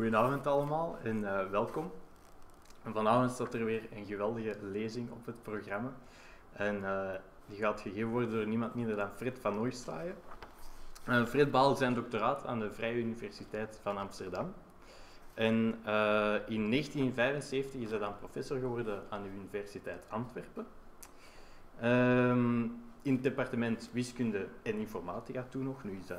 Goedenavond allemaal en eh, welkom. Vanavond staat er weer een geweldige lezing op het programma. En eh, die gaat gegeven worden door niemand minder dan Fred van Ooystraaien. Uh, eh, Fred behaalde zijn doctoraat aan de Vrije Universiteit van Amsterdam. En in 1975 is hij dan professor geworden aan de Universiteit Antwerpen. Ehm, in het departement Wiskunde en Informatica toen nog, nu is dat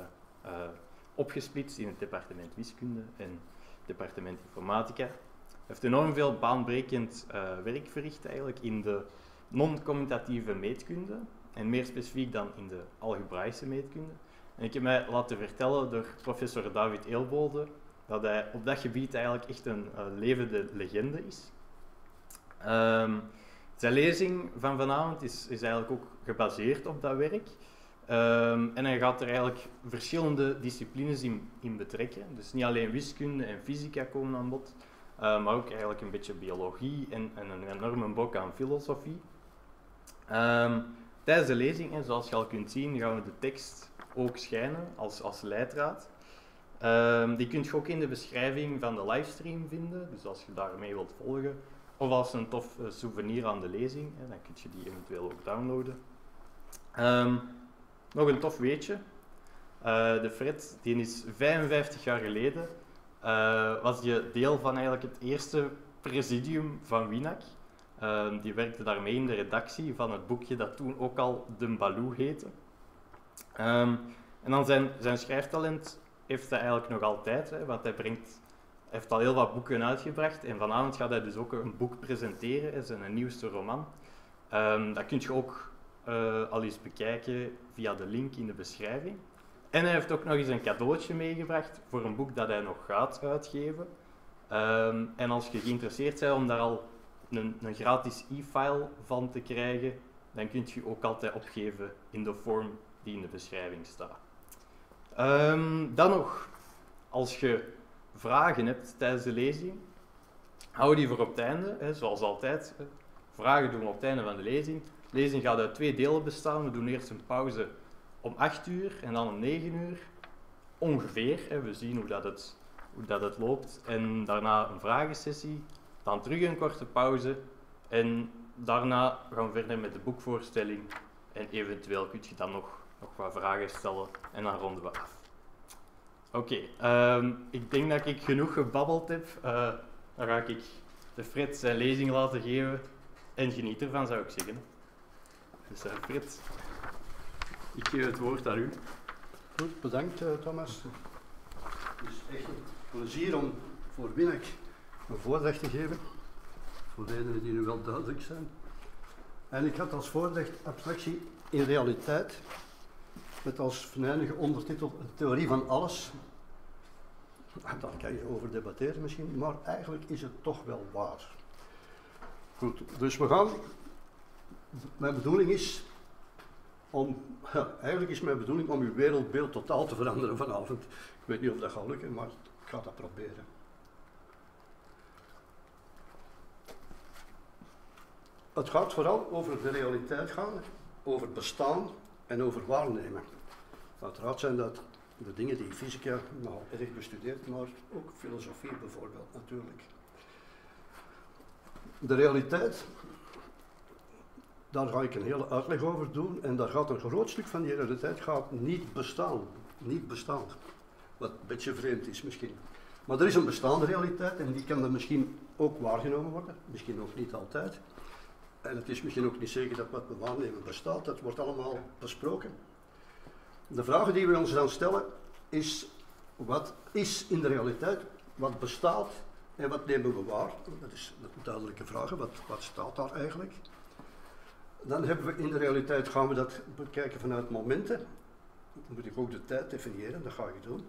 opgesplitst in het departement wiskunde en departement informatica. Hij heeft enorm veel baanbrekend uh, werk verricht eigenlijk in de non-commutatieve meetkunde en meer specifiek dan in de algebraïsche meetkunde. En ik heb mij laten vertellen door professor David Eelbode dat hij op dat gebied eigenlijk echt een uh, levende legende is. Um, zijn lezing van vanavond is, is eigenlijk ook gebaseerd op dat werk. Um, en hij gaat er eigenlijk verschillende disciplines in, in, betrekken. Dus niet alleen wiskunde en fysica komen aan bod, uh, maar ook eigenlijk een beetje biologie en, en een enorme bok aan filosofie. Um, tijdens de lezing, en zoals je al kunt zien, gaan we de tekst ook schijnen als, als leidraad. Um, die kun je ook in de beschrijving van de livestream vinden, dus als je daarmee wilt volgen. Of als een tof uh, souvenir aan de lezing, dan kun je die eventueel ook downloaden. Nog een tof weetje. Uh, de Fred, die is 55 jaar geleden, uh, was je deel van eigenlijk het eerste presidium van Winak. Uh, die werkte daarmee in de redactie van het boekje dat toen ook al De Baloo heette. Um, en dan zijn, zijn schrijftalent heeft hij eigenlijk nog altijd, hè, want hij brengt, heeft al heel wat boeken uitgebracht. En vanavond gaat hij dus ook een boek presenteren, zijn nieuwste roman. Um, dat kun je ook uh, al eens bekijken via de link in de beschrijving. En hij heeft ook nog eens een cadeautje meegebracht voor een boek dat hij nog gaat uitgeven. Um, en als je geïnteresseerd bent om daar al een, een gratis e-file van te krijgen, dan kun je ook altijd opgeven in de vorm die in de beschrijving staat. Um, dan nog, als je vragen hebt tijdens de lezing, hou die voor op het einde, hè, zoals altijd. Vragen doen we op het einde van de lezing. Lezing gaat uit twee delen bestaan. We doen eerst een pauze om 8 uur en dan om 9 uur. Ongeveer. We zien hoe dat, het, hoe dat het loopt. En daarna een vragensessie. Dan terug een korte pauze. En daarna gaan we verder met de boekvoorstelling. En eventueel kun je dan nog, nog wat vragen stellen. En dan ronden we af. Oké, um, ik denk dat ik genoeg gebabbeld heb. Uh, dan ga ik de Fred zijn lezing laten geven. En geniet ervan, zou ik zeggen. Dus uh, Frit, ik geef het woord aan u. Goed, bedankt uh, Thomas. Het is echt een plezier om voor Winnek een voordracht te geven. Voor redenen die nu wel duidelijk zijn. En ik had als voordracht abstractie in realiteit. Met als venijnige ondertitel theorie van alles. Daar kan je over debatteren misschien, maar eigenlijk is het toch wel waar. Goed, dus we gaan mijn bedoeling is om, eigenlijk is mijn bedoeling om uw wereldbeeld totaal te veranderen vanavond. Ik weet niet of dat gaat lukken, maar ik ga dat proberen. Het gaat vooral over de realiteit gaan, over bestaan en over waarnemen. Uiteraard zijn dat de dingen die fysica nou erg bestudeert, maar ook filosofie bijvoorbeeld natuurlijk. De realiteit daar ga ik een hele uitleg over doen. En daar gaat een groot stuk van die realiteit gaat niet bestaan. Niet bestaan. Wat een beetje vreemd is misschien. Maar er is een bestaande realiteit en die kan er misschien ook waargenomen worden. Misschien ook niet altijd. En het is misschien ook niet zeker dat wat we waarnemen bestaat. Dat wordt allemaal besproken. De vragen die we ons dan stellen is, wat is in de realiteit, wat bestaat en wat nemen we waar? Dat is een duidelijke vraag. Wat, wat staat daar eigenlijk? Dan hebben we in de realiteit gaan we dat bekijken vanuit momenten. Dan moet ik ook de tijd definiëren, dat ga ik doen.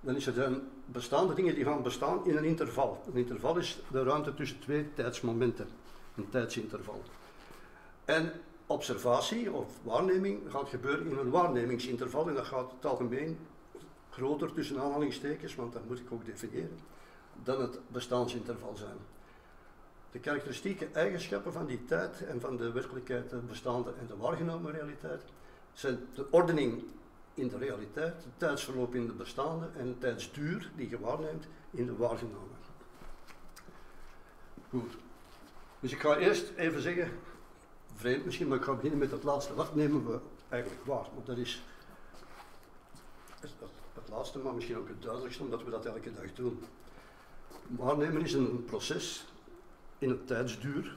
Dan is er dan bestaande dingen die gaan bestaan in een interval. Een interval is de ruimte tussen twee tijdsmomenten, een tijdsinterval. En observatie of waarneming gaat gebeuren in een waarnemingsinterval en dat gaat het algemeen groter tussen aanhalingstekens, want dat moet ik ook definiëren, dan het bestaansinterval zijn de karakteristieke eigenschappen van die tijd en van de werkelijkheid, de bestaande en de waargenomen realiteit, zijn de ordening in de realiteit, het tijdsverloop in de bestaande en de tijdsduur die je waarneemt in de waargenomen. Goed. Dus ik ga eerst even zeggen, vreemd misschien, maar ik ga beginnen met het laatste. Wat nemen we eigenlijk waar? Want dat is het, het laatste, maar misschien ook het duidelijkste, omdat we dat elke dag doen. Waarnemen is een proces in een tijdsduur,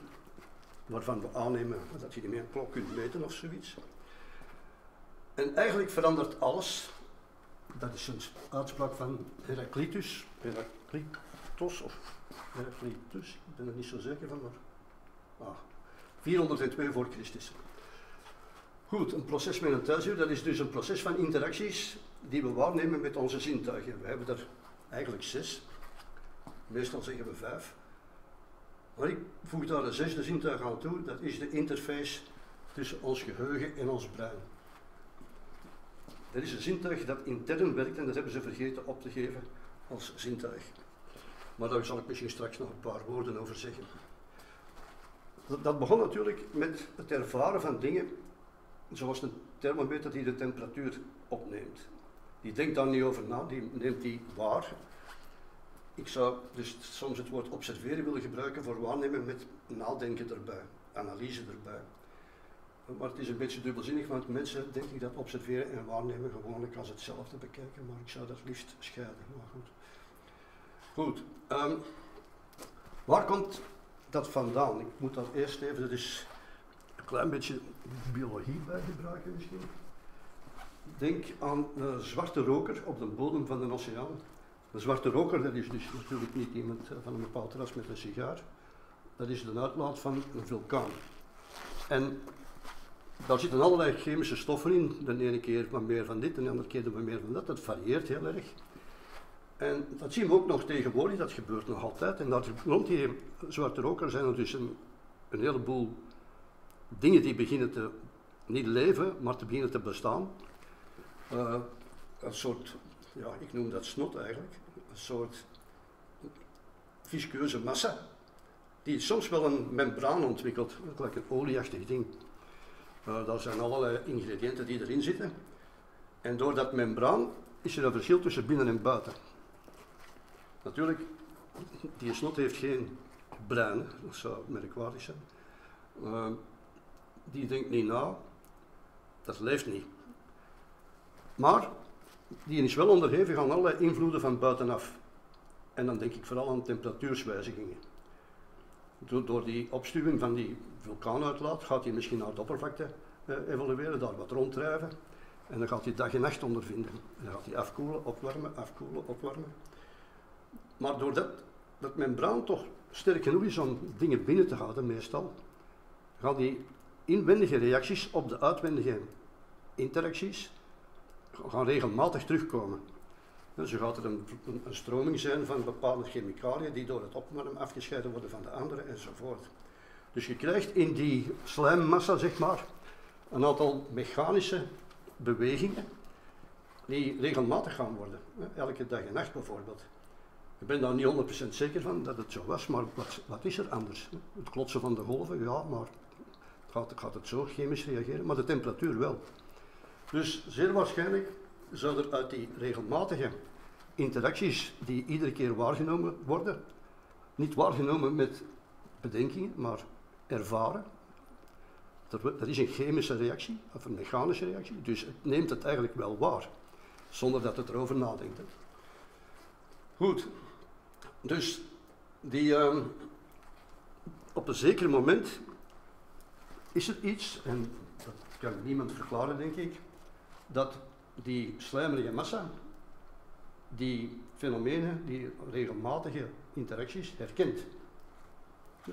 waarvan we aannemen dat je niet meer een klok kunt meten of zoiets. En eigenlijk verandert alles. Dat is een uitspraak van Heraclitus, Heraclitus of Heraclitus, ik ben er niet zo zeker van, maar ah, 402 voor Christus. Goed, een proces met een tijdsduur, dat is dus een proces van interacties die we waarnemen met onze zintuigen. We hebben er eigenlijk zes, meestal zeggen we vijf. Maar ik voeg daar een zesde zintuig aan toe, dat is de interface tussen ons geheugen en ons brein. Dat is een zintuig dat intern werkt en dat hebben ze vergeten op te geven als zintuig. Maar daar zal ik misschien straks nog een paar woorden over zeggen. Dat begon natuurlijk met het ervaren van dingen, zoals een thermometer die de temperatuur opneemt. Die denkt daar niet over na, die neemt die waar. Ik zou dus soms het woord observeren willen gebruiken voor waarnemen met nadenken erbij, analyse erbij. Maar het is een beetje dubbelzinnig, want mensen denk ik dat observeren en waarnemen gewoonlijk als hetzelfde bekijken, maar ik zou dat liefst scheiden. Maar goed. Goed. Um, waar komt dat vandaan? Ik moet dat eerst even, dat is een klein beetje biologie bij gebruiken misschien. Denk aan een zwarte roker op de bodem van de oceaan. Een zwarte roker, dat is dus natuurlijk niet iemand eh, van een bepaald ras met een sigaar. Dat is de uitlaat van een vulkaan. En daar zitten allerlei chemische stoffen in. De ene keer wat meer van dit, de andere keer wat meer van dat. Dat varieert heel erg. En dat zien we ook nog tegenwoordig, dat gebeurt nog altijd. En dat, rond die zwarte roker zijn er dus een, een heleboel dingen die beginnen te, niet leven, maar te beginnen te bestaan. Uh, een soort, ja, ik noem dat snot eigenlijk, soort visqueuze massa, die soms wel een membraan ontwikkelt, gelijk een olieachtig ding. Uh, daar zijn allerlei ingrediënten die erin zitten. En door dat membraan is er een verschil tussen binnen en buiten. Natuurlijk, die snot heeft geen brein, dat zou merkwaardig zijn. Uh, die denkt niet na, dat leeft niet. Maar die is wel onderhevig aan allerlei invloeden van buitenaf. En dan denk ik vooral aan temperatuurswijzigingen. Door, die opstuwing van die vulkaanuitlaat gaat hij misschien naar de oppervlakte eh, evolueren, daar wat ronddrijven. En dan gaat hij dag en nacht ondervinden. En dan gaat hij afkoelen, opwarmen, afkoelen, opwarmen. Maar doordat dat membraan toch sterk genoeg is om dingen binnen te houden, meestal, gaan die inwendige reacties op de uitwendige interacties gaan regelmatig terugkomen. Dus er gaat er een, een, stroming zijn van bepaalde chemicaliën die door het opwarmen afgescheiden worden van de andere enzovoort. Dus je krijgt in die slijmmassa, zeg maar, een aantal mechanische bewegingen die regelmatig gaan worden. Elke dag en nacht bijvoorbeeld. Ik ben daar niet 100% zeker van dat het zo was, maar wat, wat, is er anders? Het klotsen van de golven, ja, maar gaat, gaat het zo chemisch reageren? Maar de temperatuur wel. Dus zeer waarschijnlijk zou er uit die regelmatige interacties die iedere keer waargenomen worden, niet waargenomen met bedenkingen, maar ervaren. Dat is een chemische reactie of een mechanische reactie, dus het neemt het eigenlijk wel waar, zonder dat het erover nadenkt. Goed, dus die, uh, op een zeker moment is er iets, en dat kan niemand verklaren denk ik, dat die slijmerige massa die fenomenen, die regelmatige interacties herkent.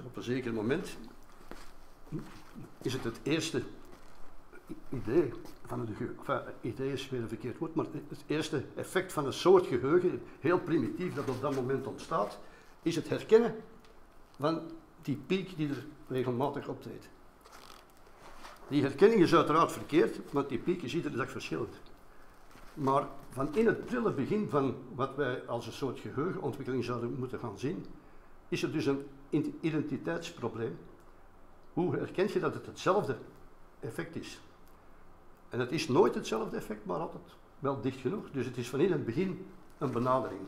Op een zeker moment is het het eerste idee van het geheugen, enfin, idee is weer verkeerd woord, maar het eerste effect van een soort geheugen, heel primitief dat op dat moment ontstaat, is het herkennen van die piek die er regelmatig optreedt. Die herkenning is uiteraard verkeerd, want die piek is iedere dag verschillend. Maar van in het prille begin van wat wij als een soort geheugenontwikkeling zouden moeten gaan zien, is er dus een identiteitsprobleem. Hoe herken je dat het hetzelfde effect is? En het is nooit hetzelfde effect, maar altijd wel dicht genoeg. Dus het is van in het begin een benadering.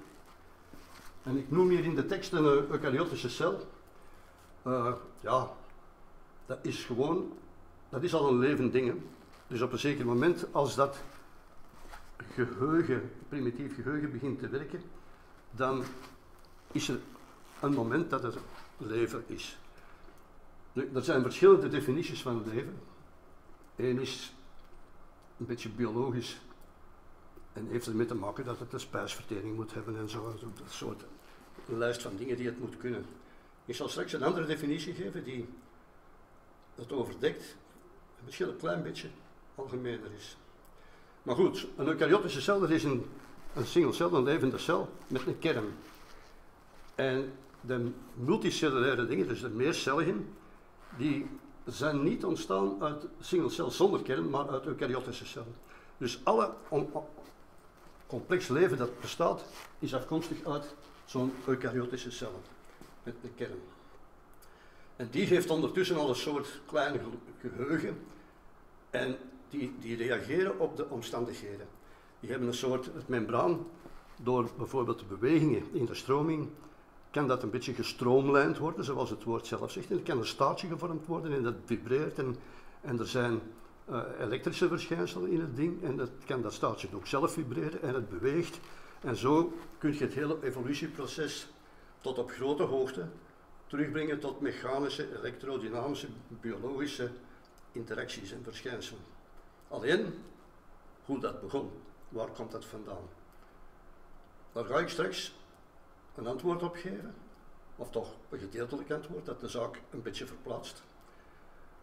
En ik noem hier in de tekst een eh, eukaryotische cel. Uh, ja, dat is gewoon, dat is al een levend ding. Dus op een zeker moment, als dat geheugen, primitief geheugen begint te werken, dan is er een moment dat er leven is. Nu, er zijn verschillende definities van leven. Eén is een beetje biologisch en heeft ermee te maken dat het een spijsvertering moet hebben en zo. Dat soort lijst van dingen die het moet kunnen. Ik zal straks een andere definitie geven die het overdekt en misschien een klein beetje algemener is. Maar goed, een eukaryotische cel dat is een, een single cel, een levende cel met een kern. En de multicellulaire dingen, dus de meercelligen, die zijn niet ontstaan uit single cel zonder kern, maar uit eukaryotische cellen. Dus alle complex leven dat bestaat, is afkomstig uit zo'n eukaryotische cellen met een kern. En die heeft ondertussen al een soort klein geheugen en die, die reageren op de omstandigheden. Die hebben een soort het membraan, door bijvoorbeeld de bewegingen in de stroming, kan dat een beetje gestroomlijnd worden, zoals het woord zelf zegt. En er kan een staartje gevormd worden en dat vibreert en, en er zijn uh, elektrische verschijnselen in het ding en dat kan dat staartje ook zelf vibreren en het beweegt. En zo kun je het hele evolutieproces tot op grote hoogte terugbrengen tot mechanische, elektrodynamische, biologische interacties en verschijnselen. Alleen hoe dat begon, waar komt dat vandaan? Daar ga ik straks een antwoord op geven, of toch een gedeeltelijk antwoord, dat de zaak een beetje verplaatst.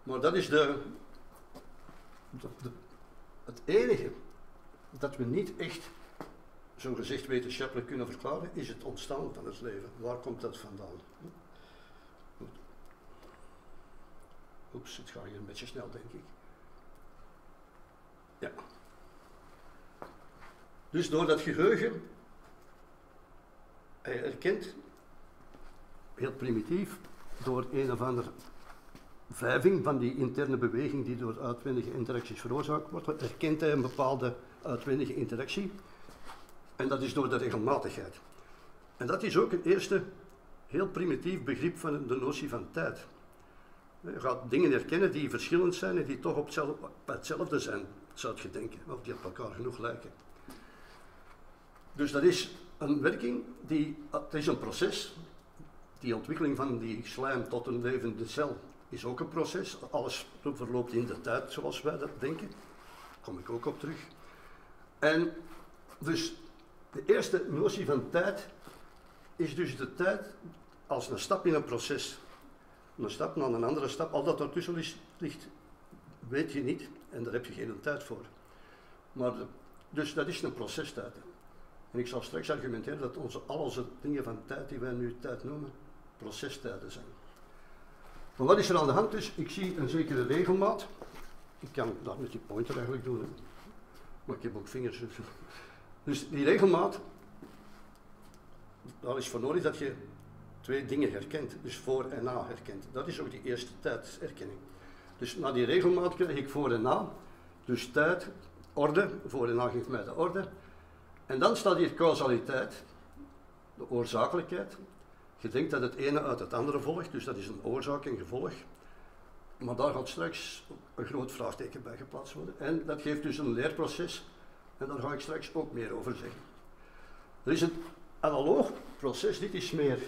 Maar dat is de, het enige dat we niet echt zo gezegd wetenschappelijk kunnen verklaren, is het ontstaan van het leven. Waar komt dat vandaan? Oeps, het gaat hier een beetje snel, denk ik. Ja. Dus door dat geheugen, hij erkent, heel primitief, door een of andere wrijving van die interne beweging die door uitwendige interacties veroorzaakt wordt, erkent hij een bepaalde uitwendige interactie. En dat is door de regelmatigheid. En dat is ook een eerste heel primitief begrip van de notie van tijd. Je gaat dingen herkennen die verschillend zijn en die toch op hetzelfde zijn, zou je denken, of die op elkaar genoeg lijken. Dus dat is een werking, die, het is een proces. Die ontwikkeling van die slijm tot een levende cel is ook een proces. Alles verloopt in de tijd zoals wij dat denken. Daar kom ik ook op terug. En dus de eerste notie van tijd is dus de tijd als een stap in een proces een stap naar een andere stap. Al dat ertussen ligt, weet je niet en daar heb je geen tijd voor. Maar dus dat is een procestijd. En ik zal straks argumenteren dat onze, al onze dingen van tijd die wij nu tijd noemen, procestijden zijn. Maar wat is er aan de hand dus? Ik zie een zekere regelmaat. Ik kan dat met die pointer eigenlijk doen. Maar ik heb ook vingers. Dus die regelmaat, daar is voor nodig dat je twee dingen herkent, dus voor en na herkent. Dat is ook die eerste tijdserkenning. Dus na die regelmaat krijg ik voor en na, dus tijd, orde, voor en na geeft mij de orde. En dan staat hier causaliteit, de oorzakelijkheid. Je denkt dat het ene uit het andere volgt, dus dat is een oorzaak en gevolg. Maar daar gaat straks een groot vraagteken bij geplaatst worden. En dat geeft dus een leerproces, en daar ga ik straks ook meer over zeggen. Er is een analoog proces, dit is meer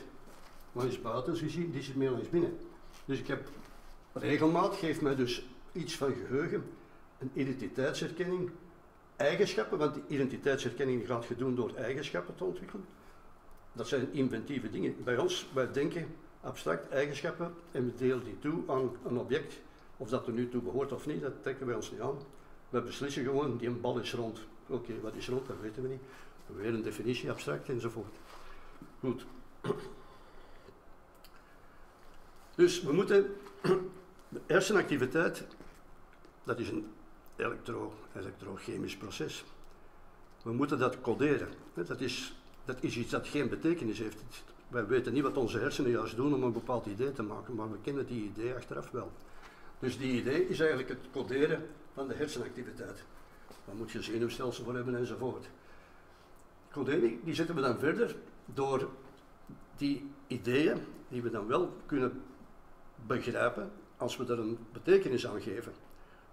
langs buiten gezien, die zit meer langs binnen. Dus ik heb regelmaat, geeft mij dus iets van geheugen, een identiteitsherkenning, eigenschappen, want die identiteitsherkenning gaat je doen door eigenschappen te ontwikkelen. Dat zijn inventieve dingen. Bij ons, wij denken abstract eigenschappen en we delen die toe aan een object. Of dat er nu toe behoort of niet, dat trekken wij ons niet aan. We beslissen gewoon, die bal is rond. Oké, wat is rond, dat weten we niet. Weer een definitie abstract enzovoort. Goed. Dus we moeten de hersenactiviteit, dat is een elektro, elektrochemisch proces. We moeten dat coderen. Dat is, dat is iets dat geen betekenis heeft. Wij weten niet wat onze hersenen juist doen om een bepaald idee te maken, maar we kennen die idee achteraf wel. Dus die idee is eigenlijk het coderen van de hersenactiviteit. Daar moet je een zenuwstelsel voor hebben enzovoort. Codering, die zetten we dan verder door die ideeën, die we dan wel kunnen begrijpen, als we er een betekenis aan geven.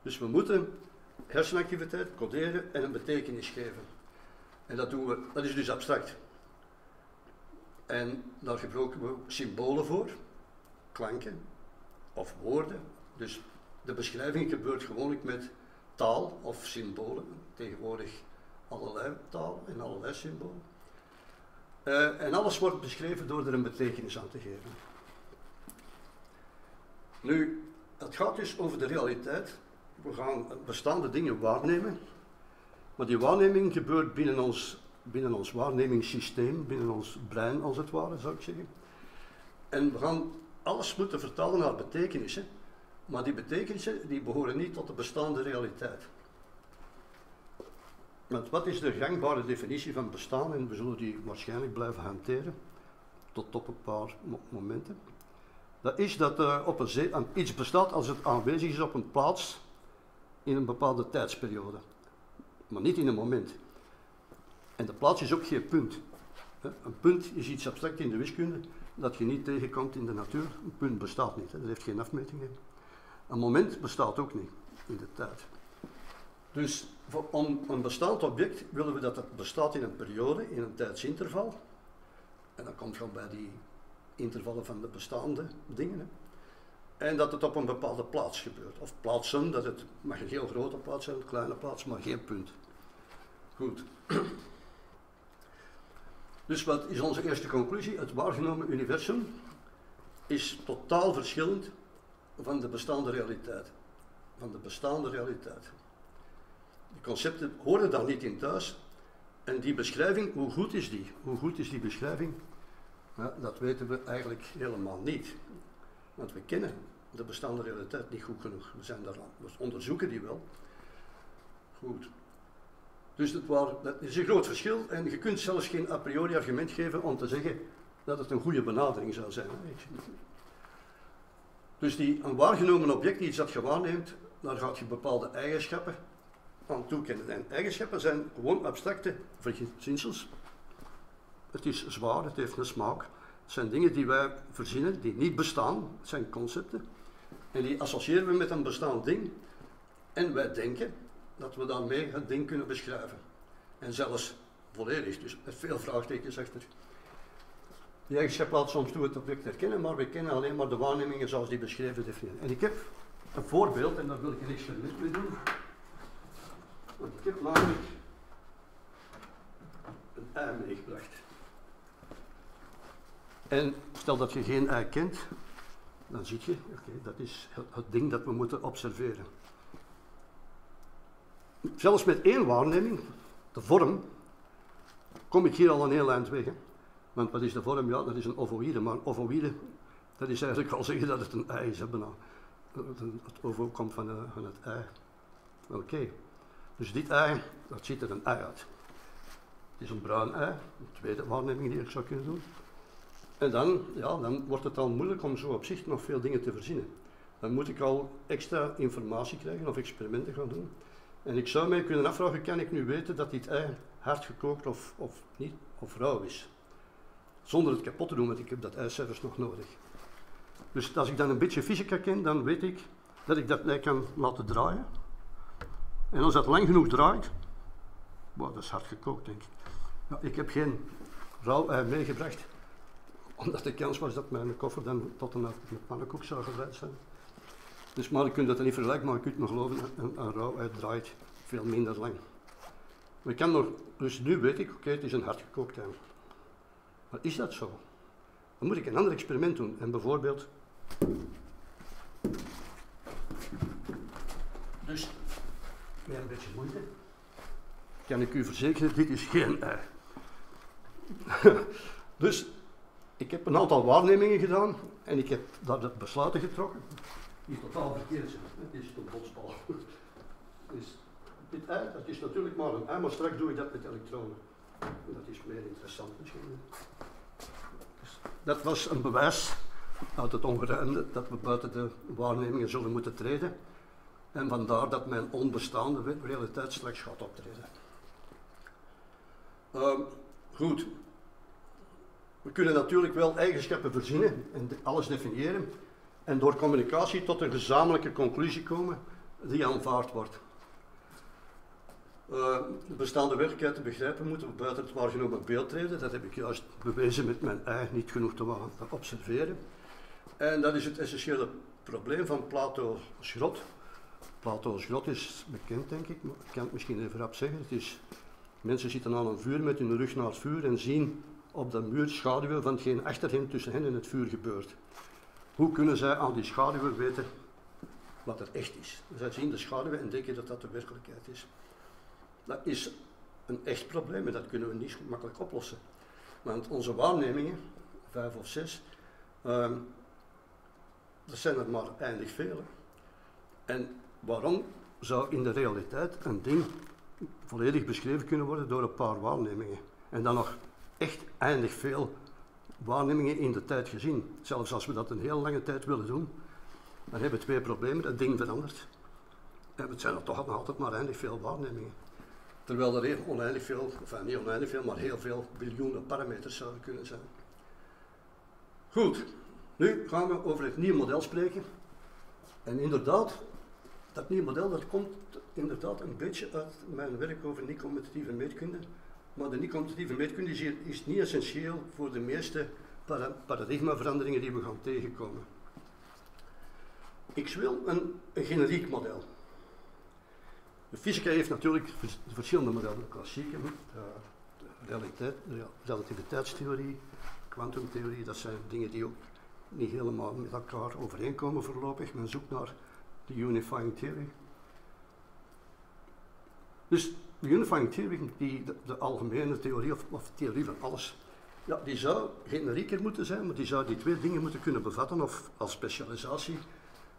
Dus we moeten hersenactiviteit coderen en een betekenis geven. En dat doen we, dat is dus abstract. En daar gebruiken we symbolen voor, klanken of woorden. Dus de beschrijving gebeurt gewoonlijk met taal of symbolen. Tegenwoordig allerlei taal en allerlei symbolen. Uh, en alles wordt beschreven door er een betekenis aan te geven. Nu, het gaat dus over de realiteit. We gaan bestaande dingen waarnemen, maar die waarneming gebeurt binnen ons, binnen ons waarnemingssysteem, binnen ons brein als het ware, zou ik zeggen. En we gaan alles moeten vertalen naar betekenissen, maar die betekenissen die behoren niet tot de bestaande realiteit. Want wat is de gangbare definitie van bestaan? En we zullen die waarschijnlijk blijven hanteren, tot op een paar momenten. Dat is dat uh, op een iets bestaat als het aanwezig is op een plaats in een bepaalde tijdsperiode, maar niet in een moment. En de plaats is ook geen punt. Een punt is iets abstract in de wiskunde dat je niet tegenkomt in de natuur. Een punt bestaat niet, dat heeft geen afmetingen. Een moment bestaat ook niet in de tijd. Dus om een bestaand object willen we dat het bestaat in een periode, in een tijdsinterval. En dan komt gewoon bij die intervallen van de bestaande dingen. En dat het op een bepaalde plaats gebeurt. Of plaatsen, dat het mag een heel grote plaats zijn, een kleine plaats, maar geen punt. Goed. Dus wat is onze eerste conclusie? Het waargenomen universum is totaal verschillend van de bestaande realiteit. Van de bestaande realiteit. Die concepten horen daar niet in thuis. En die beschrijving, hoe goed is die? Hoe goed is die beschrijving? Dat weten we eigenlijk helemaal niet. Want we kennen de bestaande realiteit niet goed genoeg. We zijn daar. We onderzoeken die wel. Goed. Dus dat, dat is een groot verschil en je kunt zelfs geen a priori argument geven om te zeggen dat het een goede benadering zou zijn. Dus die, een waargenomen object, iets dat je waarneemt, daar gaat je bepaalde eigenschappen aan toekennen. En eigenschappen zijn gewoon abstracte verzinsels. Het is zwaar, het heeft een smaak. Het zijn dingen die wij verzinnen, die niet bestaan. Het zijn concepten. En die associëren we met een bestaand ding. En wij denken dat we daarmee het ding kunnen beschrijven. En zelfs volledig, dus met veel vraagtekens achter. Die eigenschap laat soms toe het object herkennen, maar we kennen alleen maar de waarnemingen zoals die beschreven definiëren. En ik heb een voorbeeld, en daar wil ik een experiment mee doen. Want ik heb namelijk een ei meegebracht. En stel dat je geen ei kent, dan zie je, oké, dat is het ding dat we moeten observeren. Zelfs met één waarneming, de vorm, kom ik hier al een heel eind weg. Hè. Want wat is de vorm? Ja, dat is een ovoïde. Maar een ovoïde, dat is eigenlijk al zeggen dat het een ei is. Het ovo komt van, het ei. Oké. Dus dit ei, dat ziet er een ei uit. Het is een bruin ei, de tweede waarneming die ik zou kunnen doen. En dan, ja, dan wordt het al moeilijk om zo op zich nog veel dingen te verzinnen. Dan moet ik al extra informatie krijgen of experimenten gaan doen. En ik zou mij kunnen afvragen, kan ik nu weten dat dit ei hard gekookt of, of niet, of rauw is? Zonder het kapot te doen, want ik heb dat ei zelfs nog nodig. Dus als ik dan een beetje fysica ken, dan weet ik dat ik dat ei kan laten draaien. En als dat lang genoeg draait, wow, dat is hard gekookt denk ik. Ja, ik heb geen rauw ei meegebracht, omdat de kans was dat mijn koffer dan tot een pannenkoek zou geleid zijn. Dus maar je kunt dat niet vergelijken, maar je kunt me geloven, een, een rauw ei draait veel minder lang. Maar ik kan nog, dus nu weet ik, oké, het is een hardgekookt ei. Maar is dat zo? Dan moet ik een ander experiment doen. En bijvoorbeeld. Dus, met een beetje moeite, kan ik u verzekeren, dit is geen ei. dus, ik heb een aantal waarnemingen gedaan en ik heb daar besluiten getrokken die totaal verkeerd zijn. Het is een botsbal. Dus dit ei, dat is natuurlijk maar een ei, maar straks doe ik dat met elektronen. En dat is meer interessant misschien. Dus dat was een bewijs uit het ongeruimde dat we buiten de waarnemingen zullen moeten treden. En vandaar dat mijn onbestaande realiteit straks gaat optreden. Ehm, goed. We kunnen natuurlijk wel eigenschappen verzinnen en alles definiëren en door communicatie tot een gezamenlijke conclusie komen die aanvaard wordt. De bestaande werkelijkheid te begrijpen moeten we buiten het waargenomen beeld treden. Dat heb ik juist bewezen met mijn ei niet genoeg te observeren. En dat is het essentiële probleem van Plato's grot. Plato's grot is bekend, denk ik, ik kan het misschien even rap zeggen. Het is, mensen zitten aan een vuur met hun rug naar het vuur en zien op de muur schaduwen van hetgeen achter hen, tussen hen en het vuur gebeurt. Hoe kunnen zij aan die schaduwen weten wat er echt is? Zij zien de schaduwen en denken dat dat de werkelijkheid is. Dat is een echt probleem en dat kunnen we niet makkelijk oplossen. Want onze waarnemingen, vijf of zes, dat zijn er maar eindig veel. En waarom zou in de realiteit een ding volledig beschreven kunnen worden door een paar waarnemingen? En dan nog echt eindig veel waarnemingen in de tijd gezien. Zelfs als we dat een heel lange tijd willen doen, dan hebben we twee problemen. Het ding verandert. En het zijn er toch altijd maar eindig veel waarnemingen. Terwijl er heel oneindig veel, enfin niet oneindig veel, maar heel veel biljoenen parameters zouden kunnen zijn. Goed, nu gaan we over het nieuwe model spreken. En inderdaad, dat nieuwe model dat komt inderdaad een beetje uit mijn werk over niet-competitieve meetkunde. Maar de niet-competitieve meetkunde is, is niet essentieel voor de meeste paradigmaveranderingen die we gaan tegenkomen. Ik wil een, generiek model. De fysica heeft natuurlijk verschillende modellen. Klassieke, realiteit, relativiteitstheorie, kwantumtheorie, dat zijn dingen die ook niet helemaal met elkaar overeenkomen voorlopig. Men zoekt naar de unifying theory. Dus de unifying theory, die, de, algemene theorie of, of theorie van alles, ja, die zou generieker moeten zijn, maar die zou die twee dingen moeten kunnen bevatten of als specialisatie.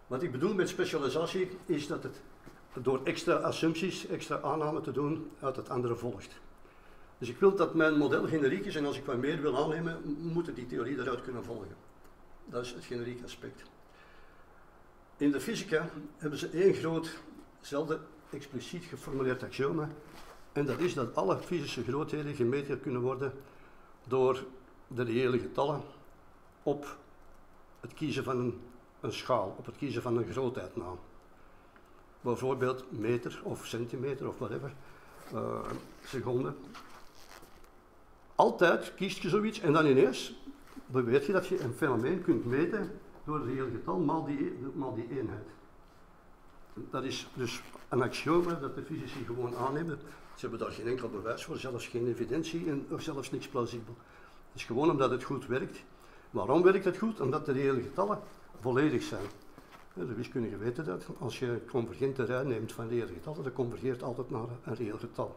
Wat ik bedoel met specialisatie is dat het door extra assumpties, extra aanname te doen, uit het andere volgt. Dus ik wil dat mijn model generiek is en als ik wat meer wil aannemen, moeten die theorie daaruit kunnen volgen. Dat is het generiek aspect. In de fysica hebben ze één groot, zelden expliciet geformuleerd axioma. En dat is dat alle fysische grootheden gemeten kunnen worden door de reële getallen op het kiezen van een, een schaal, op het kiezen van een grootheidnaam bijvoorbeeld meter of centimeter of whatever, uh, seconde. Altijd kiest je zoiets en dan ineens beweert je dat je een fenomeen kunt meten door het hele getal maal die, maal die eenheid. Dat is dus een axioma dat de fysici gewoon aannemen. Ze hebben daar geen enkel bewijs voor, zelfs geen evidentie en zelfs niks plausibel. Het is gewoon omdat het goed werkt. Waarom werkt het goed? Omdat de reële getallen volledig zijn. De wiskundigen weten dat. Als je convergente rij neemt van reële getallen, dat convergeert altijd naar een reëel getal.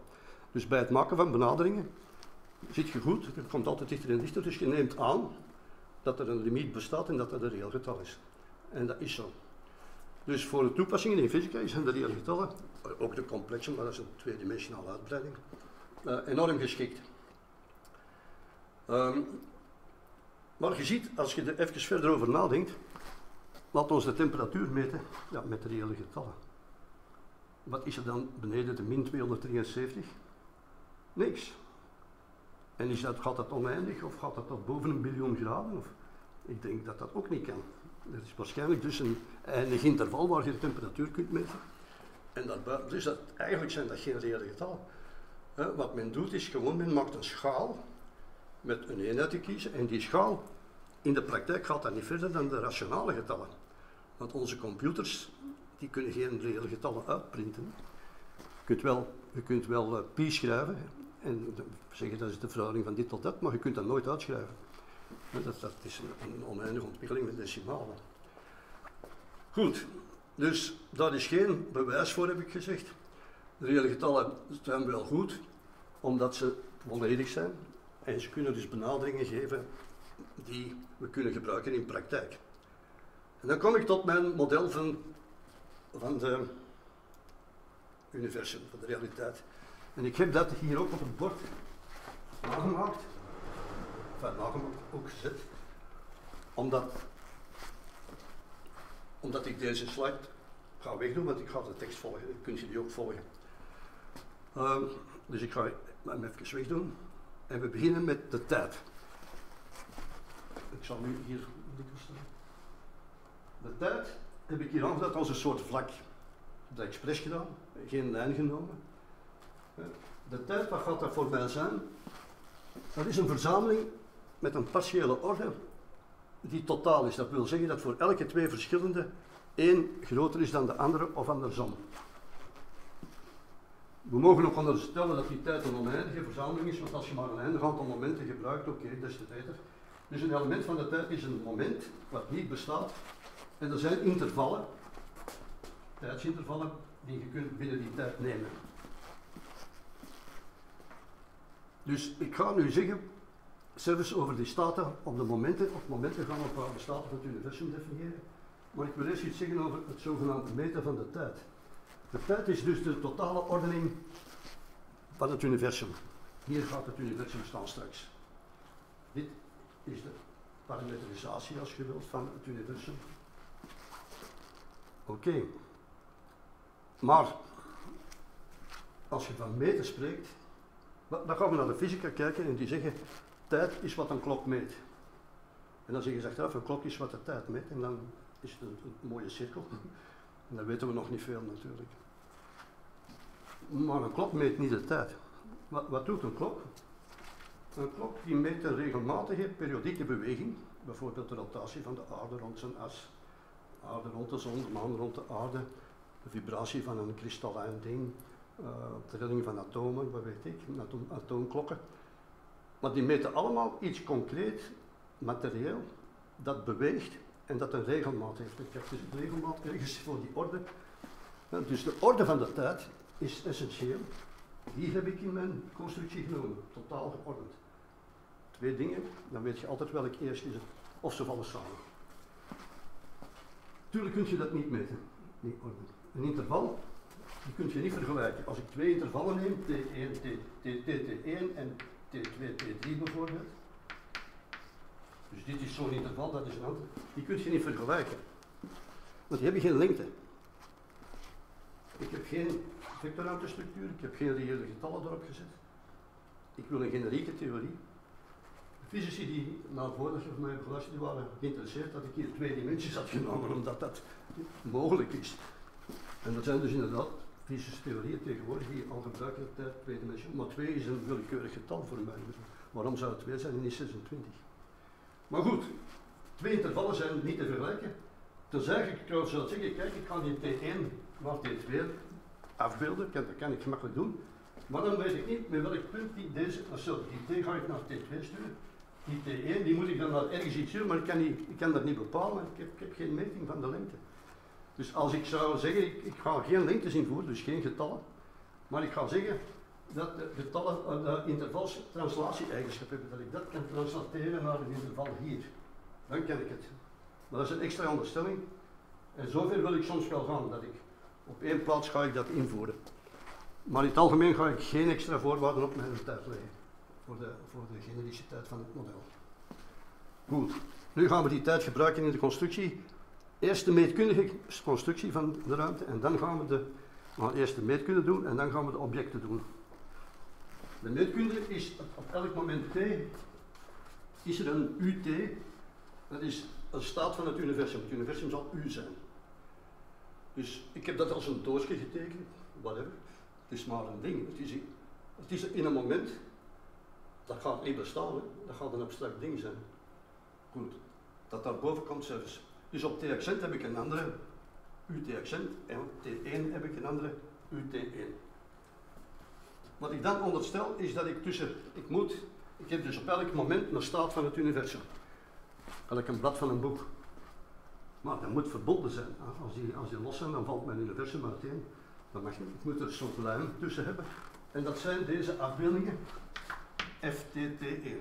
Dus bij het maken van benaderingen zit je goed, het komt altijd dichter en dichter, dus je neemt aan dat er een limiet bestaat en dat dat een reëel getal is. En dat is zo. Dus voor de toepassingen in fysica zijn de reële getallen, ook de complexe, maar dat is een tweedimensionale uitbreiding, uh, enorm geschikt. Um, maar je ziet, als je er even verder over nadenkt, Laat ons de temperatuur meten ja, met de reële getallen. Wat is er dan beneden de min 273? Niks. En is dat, gaat dat oneindig of gaat dat tot boven een biljoen graden? Of, ik denk dat dat ook niet kan. Er is waarschijnlijk dus een eindig interval waar je de temperatuur kunt meten. En dat, dus dat, eigenlijk zijn dat geen reële getallen. wat men doet is gewoon, men maakt een schaal met een eenheid te kiezen en die schaal in de praktijk gaat dat niet verder dan de rationale getallen. Want onze computers die kunnen geen reële getallen uitprinten. Je kunt wel, je kunt wel uh, pi schrijven en zeggen dat is de verhouding van dit tot dat, maar je kunt dat nooit uitschrijven. Dat, dat is een, oneindige ontwikkeling met decimalen. Goed, dus daar is geen bewijs voor, heb ik gezegd. De reële getallen zijn wel goed, omdat ze volledig zijn. En ze kunnen dus benaderingen geven die we kunnen gebruiken in praktijk. En dan kom ik tot mijn model van, van de universum, van de realiteit. En ik heb dat hier ook op het bord nagemaakt. Nagemaakt, ook gezet. Omdat, omdat ik deze slide ga wegdoen, want ik ga de tekst volgen. Dan kun je die ook volgen. Ehm, dus ik ga hem even wegdoen. En we beginnen met de tijd. Ik zal nu hier. De tijd heb ik hier aangezet als een soort vlak. Dat expres gedaan, geen lijn genomen. De tijd, wat gaat dat voor mij zijn? Dat is een verzameling met een partiële orde die totaal is. Dat wil zeggen dat voor elke twee verschillende één groter is dan de andere of andersom. We mogen ook onderstellen dat die tijd een oneindige verzameling is, want als je maar een eindig aantal momenten gebruikt, oké, okay, des te beter. Dus een element van de tijd is een moment wat niet bestaat. En er zijn intervallen, tijdsintervallen, die je kunt binnen die tijd nemen. Dus ik ga nu zeggen, zelfs over die staten op de momenten, of momenten gaan op de staten van het universum definiëren. Maar ik wil eerst iets zeggen over het zogenaamde meten van de tijd. De tijd is dus de totale ordening van het universum. Hier gaat het universum staan straks. Dit is de parametrisatie, als je wilt, van het universum. Oké. Maar, als je van meten spreekt, dan gaan we naar de fysica kijken en die zeggen, tijd is wat een klok meet. En dan zeggen ze achteraf, een klok is wat de tijd meet. En dan is het een, mooie cirkel. En dan weten we nog niet veel natuurlijk. Maar een klok meet niet de tijd. Wat, wat doet een klok? Een klok die meet een regelmatige periodieke beweging, bijvoorbeeld de rotatie van de aarde rond zijn as, aarde rond de zon, de maan rond de aarde, de vibratie van een kristallijn ding, uh, trilling van atomen, wat weet ik, atoom, atoomklokken. Maar die meten allemaal iets concreet, materieel, dat beweegt en dat een regelmaat heeft. Ik heb dus een regelmaat ergens voor die orde. Dus de orde van de tijd is essentieel. Die heb ik in mijn constructie genomen, totaal geordend. Twee dingen, dan weet je altijd welk eerst is het, of ze vallen samen. Tuurlijk kun je dat niet meten, die orde. Een interval, die kun je niet vergelijken. Als ik twee intervallen neem, T1, T, T, 1 en T2, T3 bijvoorbeeld. Dus dit is zo'n interval, dat is een ander. Die kun je niet vergelijken. Want die hebben geen lengte. Ik heb geen vectorruimtestructuur, ik heb geen reële getallen erop gezet. Ik wil een generieke theorie. De fysici die het voordat van mij waren geïnteresseerd dat ik hier twee dimensies had genomen, omdat dat mogelijk is. En dat zijn dus inderdaad fysische theorieën tegenwoordig die al gebruiken de tijd twee dimensies. Maar twee is een willekeurig getal voor mij. Waarom zou het twee zijn en niet 26? Maar goed, twee intervallen zijn niet te vergelijken. Tenzij ik trouwens zou zeggen, kijk, ik ga die T1 naar T2 afbeelden, dat kan ik gemakkelijk doen. Maar dan weet ik niet met welk punt die deze, sorry, die T ga ik naar T2 sturen. Die T1 die moet ik dan naar ergens iets sturen, maar ik kan, niet, ik kan dat niet bepalen, ik heb, ik heb geen meting van de lengte. Dus als ik zou zeggen, ik, ik ga geen lengtes invoeren, dus geen getallen, maar ik ga zeggen dat de getallen, uh, de intervals translatie-eigenschap hebben, dat ik dat kan translateren naar een interval hier. Dan ken ik het. Maar dat is een extra onderstelling. En zover wil ik soms wel gaan, dat ik op één plaats ga ik dat invoeren. Maar in het algemeen ga ik geen extra voorwaarden op mijn tijd leggen. Voor de, voor de genericiteit van het model. Goed, nu gaan we die tijd gebruiken in de constructie. Eerst de meetkundige constructie van de ruimte en dan gaan we de, we gaan eerst de meetkunde doen en dan gaan we de objecten doen. De meetkunde is op elk moment t, is er een ut, dat is een staat van het universum. Het universum zal u zijn. Dus ik heb dat als een doosje getekend, whatever. Het is maar een ding. Het is, het is in een moment, dat gaat niet bestaan, dat gaat een abstract ding zijn. Goed, dat daarboven komt zelfs. Dus op T-accent heb ik een andere UT-accent en op T1 heb ik een andere UT1. Wat ik dan onderstel is dat ik tussen, ik moet, ik heb dus op elk moment een staat van het universum. Elk een blad van een boek. Maar dat moet verbonden zijn. Als die, als die los zijn, dan valt mijn universum uiteen. Dat mag niet. Ik moet er een soort lijn tussen hebben. En dat zijn deze afbeeldingen FTT1.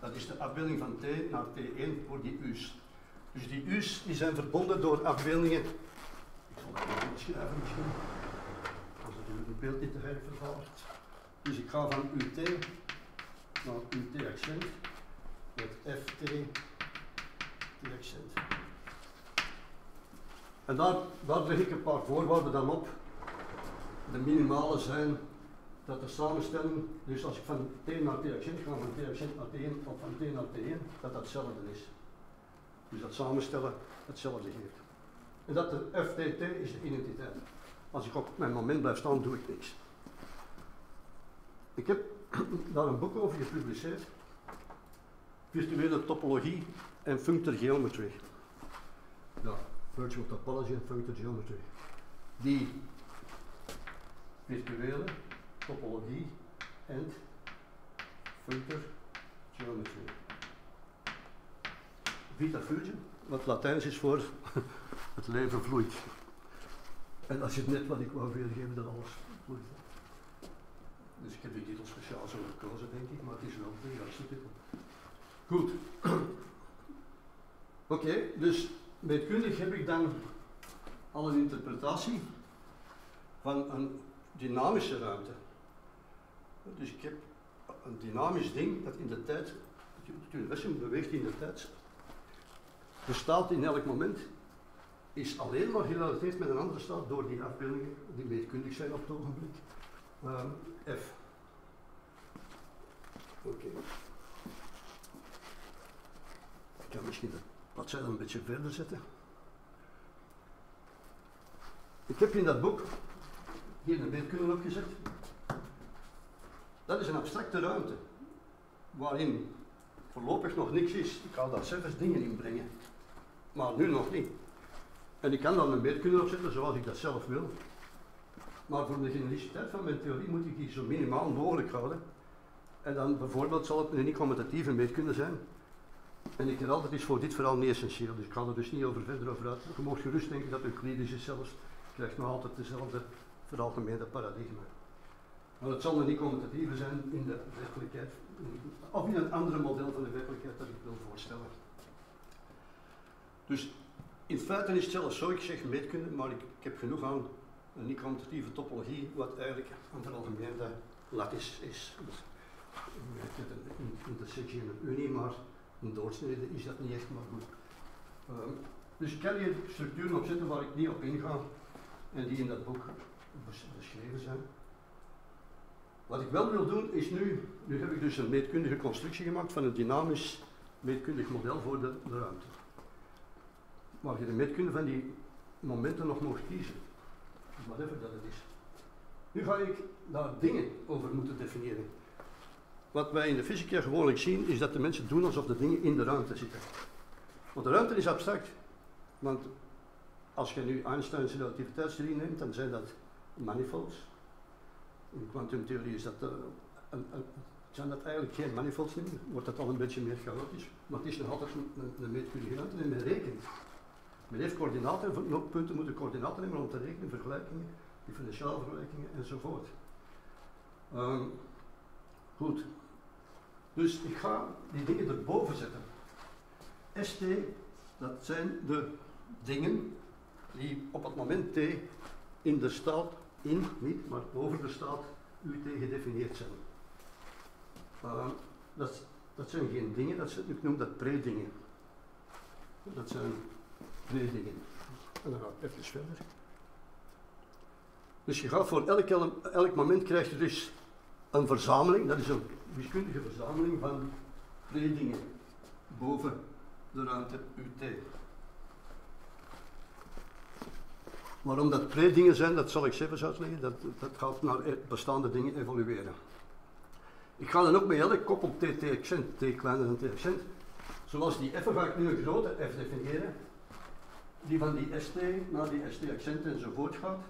Dat is de afbeelding van T naar T1 voor die U's. Dus die U's die zijn verbonden door afbeeldingen. Ik zal dat even schrijven misschien. Als het beeld niet te ver vervaart. Dus ik ga van UT naar UT accent met FT accent. En daar, daar leg ik een paar voorwaarden dan op. De minimale zijn dat de samenstelling, dus als ik van T naar T-accent ga, van T-accent naar T1 of van T naar T1, dat dat hetzelfde is. Dus dat samenstellen hetzelfde geeft. En dat de FTT is de identiteit. Als ik op mijn moment blijf staan, doe ik niks. Ik heb daar een boek over gepubliceerd. Virtuele topologie en functor geometry. Ja, virtual topology en functor geometry. Die virtuele topologie en functor geometry. Vita Fusion, wat Latijns is voor het leven vloeit. En dat is net wat ik wou weergeven, dat alles vloeit. Dus ik heb die titel speciaal zo gekozen, denk ik, maar het is wel de juiste titel. Goed. Oké, dus meetkundig heb ik dan al een interpretatie van een dynamische ruimte. Dus ik heb een dynamisch ding dat in de tijd, het universum beweegt in de tijd, bestaat in elk moment, is alleen maar gerelateerd met een andere staat door die afbeeldingen die meetkundig zijn op het ogenblik. Uh, F. Oké. Ik kan misschien de bladzijde een beetje verder zetten. Ik heb in dat boek hier een meetkunde opgezet. Dat is een abstracte ruimte, waarin voorlopig nog niks is. Ik ga daar zelfs dingen in brengen, maar nu nog niet. En ik kan dan een meetkunde opzetten zoals ik dat zelf wil. Maar voor de genericiteit van mijn theorie moet ik die zo minimaal mogelijk houden. En dan bijvoorbeeld zal het een niet-commentatieve meetkunde zijn. En ik denk altijd is voor dit verhaal niet essentieel, dus ik ga er dus niet over verder over uit. Je mag gerust denken dat Euclides is zelfs, krijgt nog altijd dezelfde veralgemene paradigma. Maar het zal een niet-commentatieve zijn in de werkelijkheid, of in een andere model van de werkelijkheid dat ik wil voorstellen. Dus in feite is het zelfs zo, ik zeg meetkunde, maar ik, ik heb genoeg aan een niet-kwantitatieve topologie, wat eigenlijk een veralgemeende lattice is. Dus, in, in de sectie en een unie, maar in doorsnede is dat niet echt, maar goed. Um, dus ik kan hier structuren opzetten waar ik niet op inga en die in dat boek beschreven zijn. Wat ik wel wil doen is nu, nu heb ik dus een meetkundige constructie gemaakt van een dynamisch meetkundig model voor de ruimte. Waar je de meetkunde van die momenten nog mocht kiezen. Whatever dat het is. Nu ga ik daar dingen over moeten definiëren. Wat wij in de fysica gewoonlijk zien, is dat de mensen doen alsof de dingen in de ruimte zitten. Want de ruimte is abstract. Want als je nu Einstein's relativiteitstheorie neemt, dan zijn dat manifolds. In kwantumtheorie is dat, uh, een, een, zijn dat eigenlijk geen manifolds meer, wordt dat al een beetje meer chaotisch. Maar het is nog altijd een, een, een meetkundige ruimte en men rekent. Men heeft coördinaten punten moeten coördinaten nemen om te rekenen, vergelijkingen, differentiaalvergelijkingen enzovoort. Um, goed, dus ik ga die dingen erboven zetten. ST, dat zijn de dingen die op het moment T in de staat, in, niet, maar over de staat UT gedefinieerd zijn. Uh, dat, dat zijn geen dingen, dat ik noem dat pre-dingen. Dat zijn pre-dingen. En dan ga ik even verder. Dus je gaat voor elk, elk moment krijg je dus een verzameling, dat is een wiskundige verzameling van twee dingen boven de ruimte UT. Waarom dat pre-dingen zijn, dat zal ik zelfs uitleggen. Dat, dat gaat naar e- bestaande dingen evolueren. Ik ga dan ook bij elk koppel t-accent, t kleiner dan t-accent. Zoals die f ga ik nu een grote f definiëren. Die van die st naar die st-accent enzovoort gaat.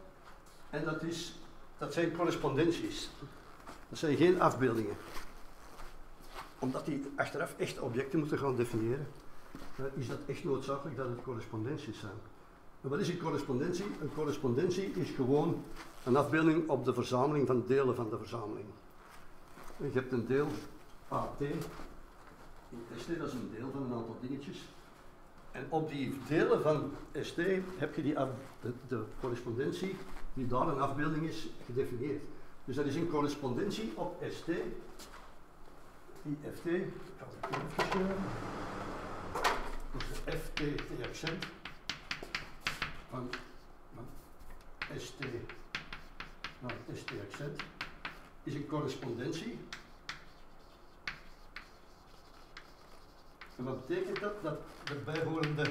En dat, is, dat zijn correspondenties. Dat zijn geen afbeeldingen. Omdat die achteraf echt objecten moeten gaan definiëren, is dat echt noodzakelijk dat het correspondenties zijn. En wat is een correspondentie? Een correspondentie is gewoon een afbeelding op de verzameling van delen van de verzameling. Je hebt een deel AT. ST dat is een deel van een aantal dingetjes. En op die delen van ST heb je die de, de correspondentie die daar een afbeelding is gedefinieerd. Dus dat is in correspondentie op ST. Die FT, ik ga het even. Dus de FT, T accent. van, van ST naar ST-accent is een correspondentie. En wat betekent dat? Dat de bijhorende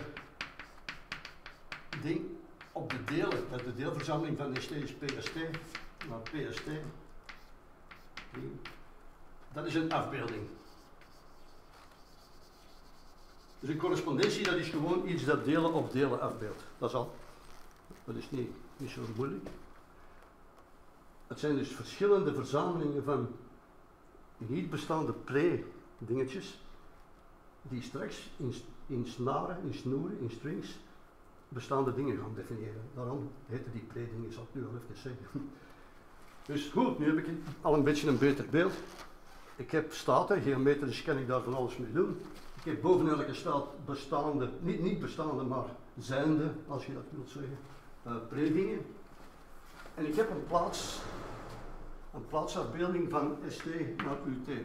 ding op de delen, dat de deelverzameling van ST is PST naar PST. Dat is een afbeelding. Dus een correspondentie dat is gewoon iets dat delen op delen afbeeldt. Dat is al. Dat is niet, niet zo moeilijk. Het zijn dus verschillende verzamelingen van niet bestaande pre-dingetjes die straks in, in snaren, in snoeren, in strings bestaande dingen gaan definiëren. Daarom heten die pre-dingen, zal ik nu al even zeggen. Dus goed, nu heb ik al een beetje een beter beeld. Ik heb staten, geometrisch kan ik daar van alles mee doen. Ik heb boven elke staat bestaande, niet, niet bestaande, maar zijnde, als je dat wilt zeggen, uh, predingen. En ik heb een plaats, een plaatsafbeelding van ST naar UT.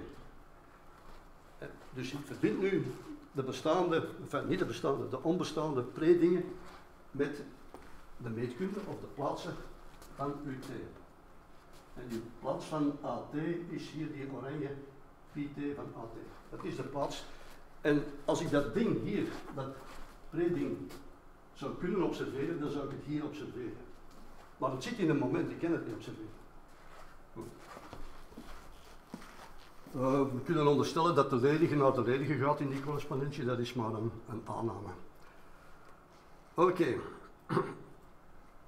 Dus ik verbind nu de bestaande, niet de bestaande, de onbestaande predingen met de meetkunde of de plaatsen van UT. En die plaats van AT is hier die oranje PT van AT. Dat is de plaats. En als ik dat ding hier, dat preding, zou kunnen observeren, dan zou ik het hier observeren. Maar het zit in een moment, ik kan het niet observeren. Uh, we kunnen onderstellen dat de ledige naar de ledige gaat in die correspondentie, dat is maar een, aanname. Oké,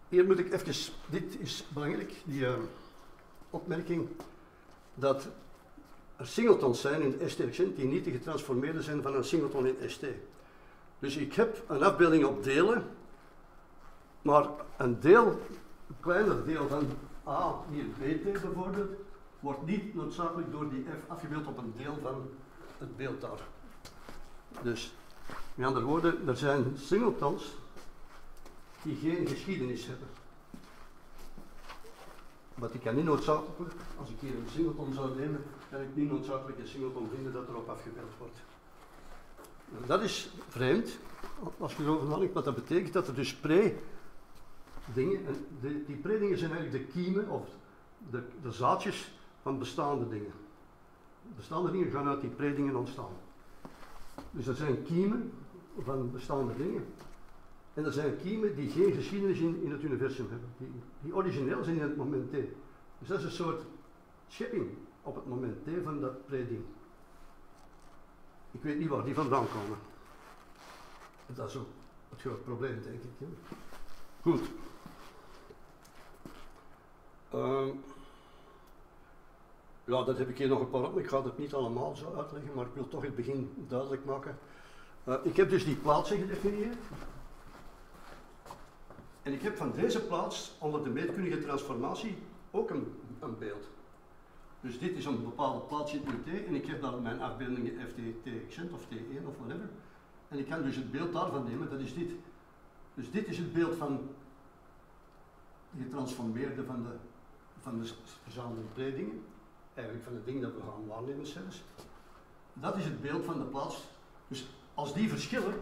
hier moet ik even, dit is belangrijk, die uh, opmerking dat er singletons zijn in ST-accent die niet te getransformeerde zijn van een singleton in ST. Dus ik heb een afbeelding op delen, maar een deel, een kleiner deel van A, hier BT bijvoorbeeld, wordt niet noodzakelijk door die F afgebeeld op een deel van het beeld daar. Dus, met andere woorden, er zijn singletons die geen geschiedenis hebben. Maar ik kan niet noodzakelijk, als ik hier een singleton zou nemen, kan ik niet noodzakelijk een singleton vinden dat erop afgebeeld wordt. Dat is vreemd, als je erover nadenkt, wat dat betekent dat er dus pre-dingen, die pre-dingen zijn eigenlijk de kiemen of de, de zaadjes van bestaande dingen. Bestaande dingen gaan uit die pre-dingen ontstaan. Dus er zijn kiemen van bestaande dingen. En er zijn kiemen die geen geschiedenis in, het universum hebben, die, die origineel zijn in het moment T. Dus dat is een soort schepping op het moment T van dat preding. Ik weet niet waar die vandaan komen. Dat is ook het groot probleem, denk ik. Goed. Uh, ja, dat heb ik hier nog een paar op. Ik ga het niet allemaal zo uitleggen, maar ik wil toch het begin duidelijk maken. Uh, ik heb dus die plaatsen gedefinieerd. En ik heb van deze plaats onder de meetkundige transformatie ook een, een beeld. Dus dit is een bepaalde plaats in UT en ik heb daar mijn afbeeldingen FT, accent of T1 of whatever. En ik kan dus het beeld daarvan nemen, dat is dit. Dus dit is het beeld van de getransformeerde van de, van de verzameling predingen. Eigenlijk van het ding dat we gaan waarnemen zelfs. Dat is het beeld van de plaats. Dus als die verschillen,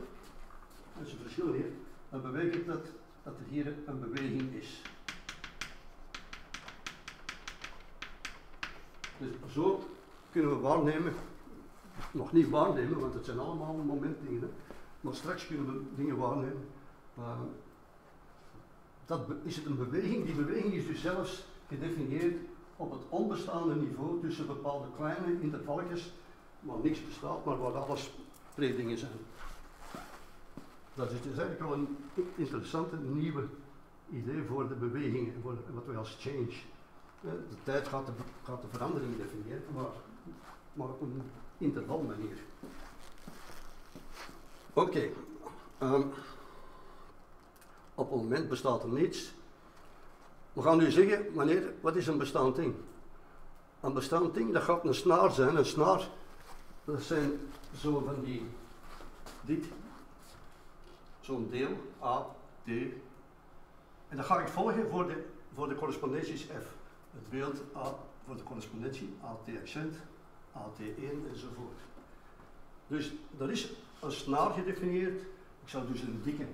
als ze verschillen hier, dan betekent dat dat er hier een beweging is. Dus zo kunnen we waarnemen, nog niet waarnemen, want het zijn allemaal momentdingen, maar straks kunnen we dingen waarnemen. Dat is het een beweging, die beweging is dus zelfs gedefinieerd op het onbestaande niveau tussen bepaalde kleine intervalletjes, waar niks bestaat, maar waar alles predingen zijn. Dat is dus eigenlijk al een interessante nieuwe idee voor de bewegingen, voor wat wij als change. De tijd gaat de, gaat de verandering definiëren, maar, maar op een intervalmanier. Oké. Ehm, op het moment bestaat er niets. We gaan nu zeggen, meneer, wat is een bestaand ding? Een bestaand ding, dat gaat een snaar zijn. Een snaar, dat zijn zo van die, dit, zo'n deel, A, D. En dan ga ik volgen voor de, voor de correspondenties F. Het beeld A voor de correspondentie, AT accent, AT1 enzovoort. Dus er is een snaar gedefinieerd. Ik zou dus een dikke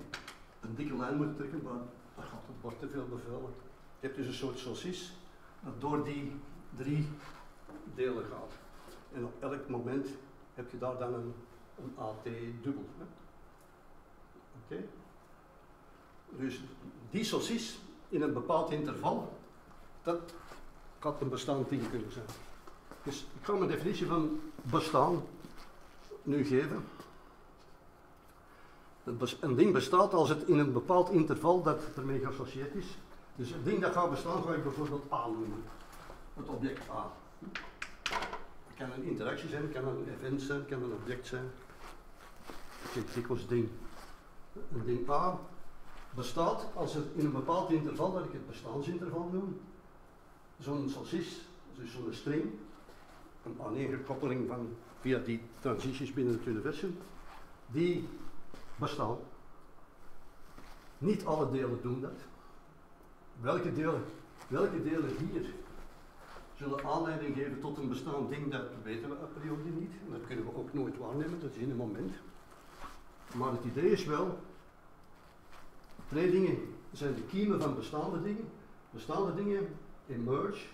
een dikke lijn moeten trekken, maar dan gaat het bord te veel bevuilen. Je hebt dus een soort saucis dat door die drie delen gaat. En op elk moment heb je daar dan een, een AT dubbel. Oké? Dus die saucis in een bepaald interval, dat kan een bestaand ding kunnen zijn. Dus ik ga mijn definitie van bestaan nu geven. Een ding bestaat als het in een bepaald interval dat ermee geassocieerd is. Dus het ding dat gaat bestaan ga ik bijvoorbeeld A noemen. Het object A. Het kan een interactie zijn, het kan een event zijn, het kan een object zijn. Kijk, dikwijls ding. Een ding A bestaat als het in een bepaald interval, dat ik het bestaansinterval noem, zo'n saucis, dus zo'n string, een aaneenkoppeling van via die transities binnen het universum, die bestaan. Niet alle delen doen dat. Welke delen, welke delen hier zullen aanleiding geven tot een bestaand ding, dat weten we a priori niet. En dat kunnen we ook nooit waarnemen, dat is in een moment. Maar het idee is wel, twee dingen zijn de kiemen van bestaande dingen. Bestaande dingen emerge,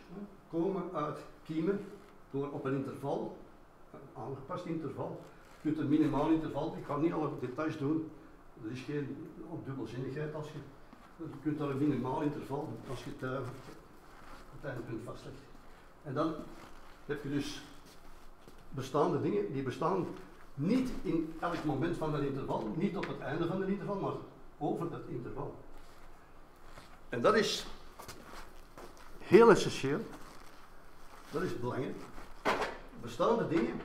komen uit kiemen door op een interval, een aangepast interval, je kunt een minimaal interval, ik ga niet alle details doen, er is geen dubbelzinnigheid als je, je kunt daar een minimaal interval, als je het, uh, het eindpunt vastlegt. En dan heb je dus bestaande dingen, die bestaan niet in elk moment van dat interval, niet op het einde van het interval, maar over dat interval. En dat is heel essentieel, dat is belangrijk. Bestaande dingen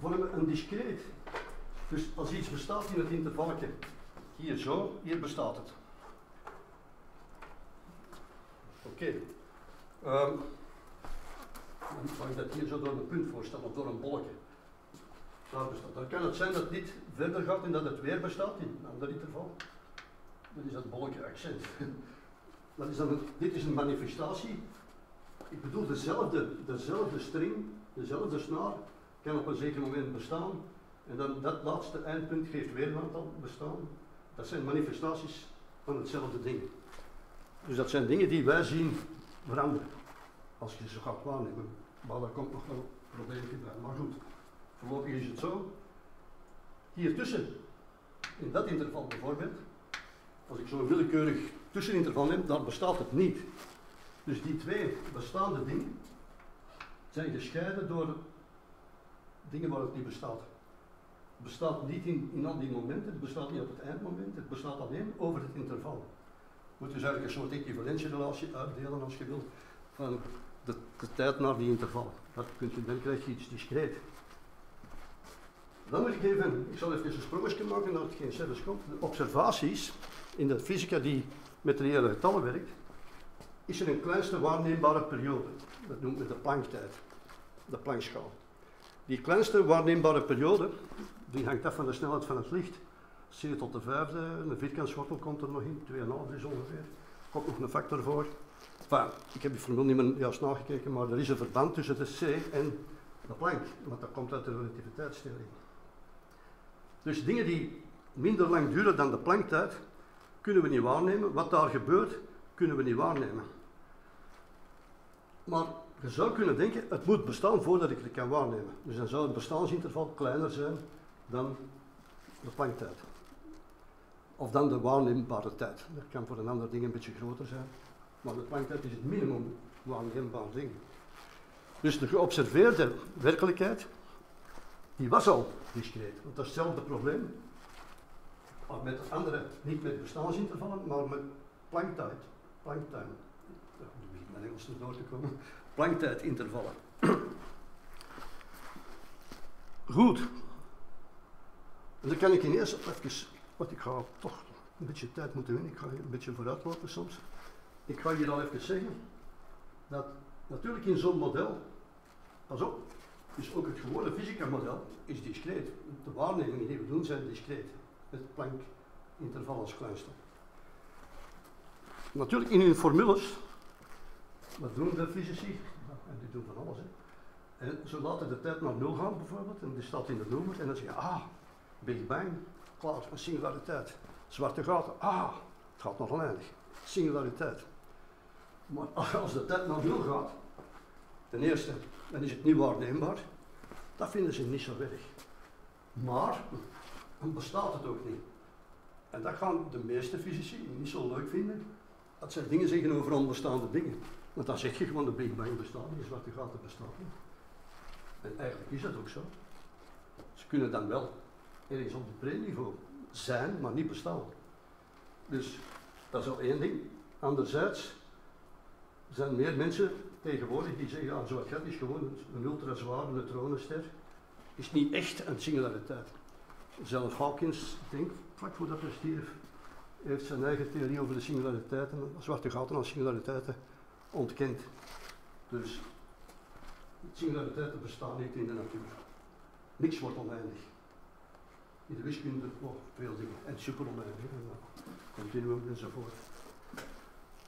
vormen een discreet. Dus als iets bestaat in het intervalletje, hier zo, hier bestaat het. Oké. Okay. Um, zal ik dat hier zo door een punt voorstellen, of door een bolletje. Daar bestaat. Dan kan het zijn dat dit verder gaat en dat het weer bestaat in een ander interval. Dan is dat bolletje accent. Dat is dan dit is een manifestatie. Ik bedoel dezelfde, dezelfde string, dezelfde snaar, kan op een zeker moment bestaan. En dan dat laatste eindpunt geeft weer een aantal bestaan. Dat zijn manifestaties van hetzelfde ding. Dus dat zijn dingen die wij zien veranderen. Als je ze gaat waarnemen. Maar daar komt nog wel een probleempje bij. Maar goed, voorlopig is het zo. Hier tussen, in dat interval bijvoorbeeld, als ik zo'n willekeurig tusseninterval neem, dan bestaat het niet. Dus die twee bestaande dingen zijn gescheiden door dingen waar het niet bestaat. Het bestaat niet in, in al die momenten, het bestaat niet op het eindmoment, het bestaat alleen over het interval. Je moet dus eigenlijk een soort equivalentierelatie uitdelen als je wilt van de, tijd naar die interval. Dat kunt je, dan krijg je iets discreet. Dan moet ik even, ik zal even een sprongetje maken naar hetgeen zelfs komt. De observaties in de fysica die met reële getallen werkt, is er een kleinste waarneembare periode. Dat noemen we de Plancktijd, de Planckschaal. Die kleinste waarneembare periode, die hangt af van de snelheid van het licht. C tot de vijfde, een vierkantswortel komt er nog in, 2,5 is ongeveer. Er komt nog een factor voor. Ik heb die formule niet meer juist nagekeken, maar er is een verband tussen de C en de Planck, want dat komt uit de relativiteitstheorie. Dus dingen die minder lang duren dan de Plancktijd, kunnen we niet waarnemen. Wat daar gebeurt, kunnen we niet waarnemen. Maar je zou kunnen denken, het moet bestaan voordat ik het kan waarnemen. Dus dan zou het bestaansinterval kleiner zijn dan de Plancktijd. Of dan de waarneembare tijd. Dat kan voor een ander ding een beetje groter zijn. Maar de Plancktijd is het minimum waarneembaar ding. Dus de geobserveerde werkelijkheid, die was al discreet. Want dat is hetzelfde probleem. Maar met andere, niet met bestaansintervallen, maar met Plancktijd. Plancktijd. Ja, om met Engels door te komen. Plancktijdintervallen. Goed. En dan kan ik ineens even, wat ik ga toch een beetje tijd moeten winnen, ik ga een beetje vooruitlopen soms. Ik ga hier al even zeggen dat natuurlijk in zo'n model, pas op, dus ook het gewone fysica model is discreet. De waarnemingen die we doen zijn discreet. Het Planck-interval als kleinste. Natuurlijk in hun formules wat doen de fysici? En die doen van alles. Hè. En ze laten de tijd naar nul gaan bijvoorbeeld, en die staat in de noemer, en dan zeg je, ah, Big Bang, klaar, een singulariteit. Zwarte gaten, ah, het gaat nog oneindig. Singulariteit. Maar als de tijd naar nul gaat, ten eerste, dan is het niet waarneembaar. Dat vinden ze niet zo erg. Maar, dan bestaat het ook niet. En dat gaan de meeste fysici niet zo leuk vinden, dat ze dingen zeggen over onbestaande dingen. Want dan zeg je gewoon de Big Bang bestaat niet, zwarte gaten bestaan niet. En eigenlijk is dat ook zo. Ze kunnen dan wel ergens op het pre-niveau zijn, maar niet bestaan. Dus dat is al één ding. Anderzijds zijn meer mensen tegenwoordig die zeggen, ah, zwart gat is gewoon een ultrazware neutronenster. Is niet echt een singulariteit. Zelf Hawkins, ik denk, vlak voordat hij stierf, heeft zijn eigen theorie over de singulariteiten, zwarte gaten als singulariteiten, ontkend. Dus singulariteiten bestaan niet in de natuur. Niks wordt oneindig. In de wiskunde, oh, veel dingen. En super oneindig. Continuum enzovoort.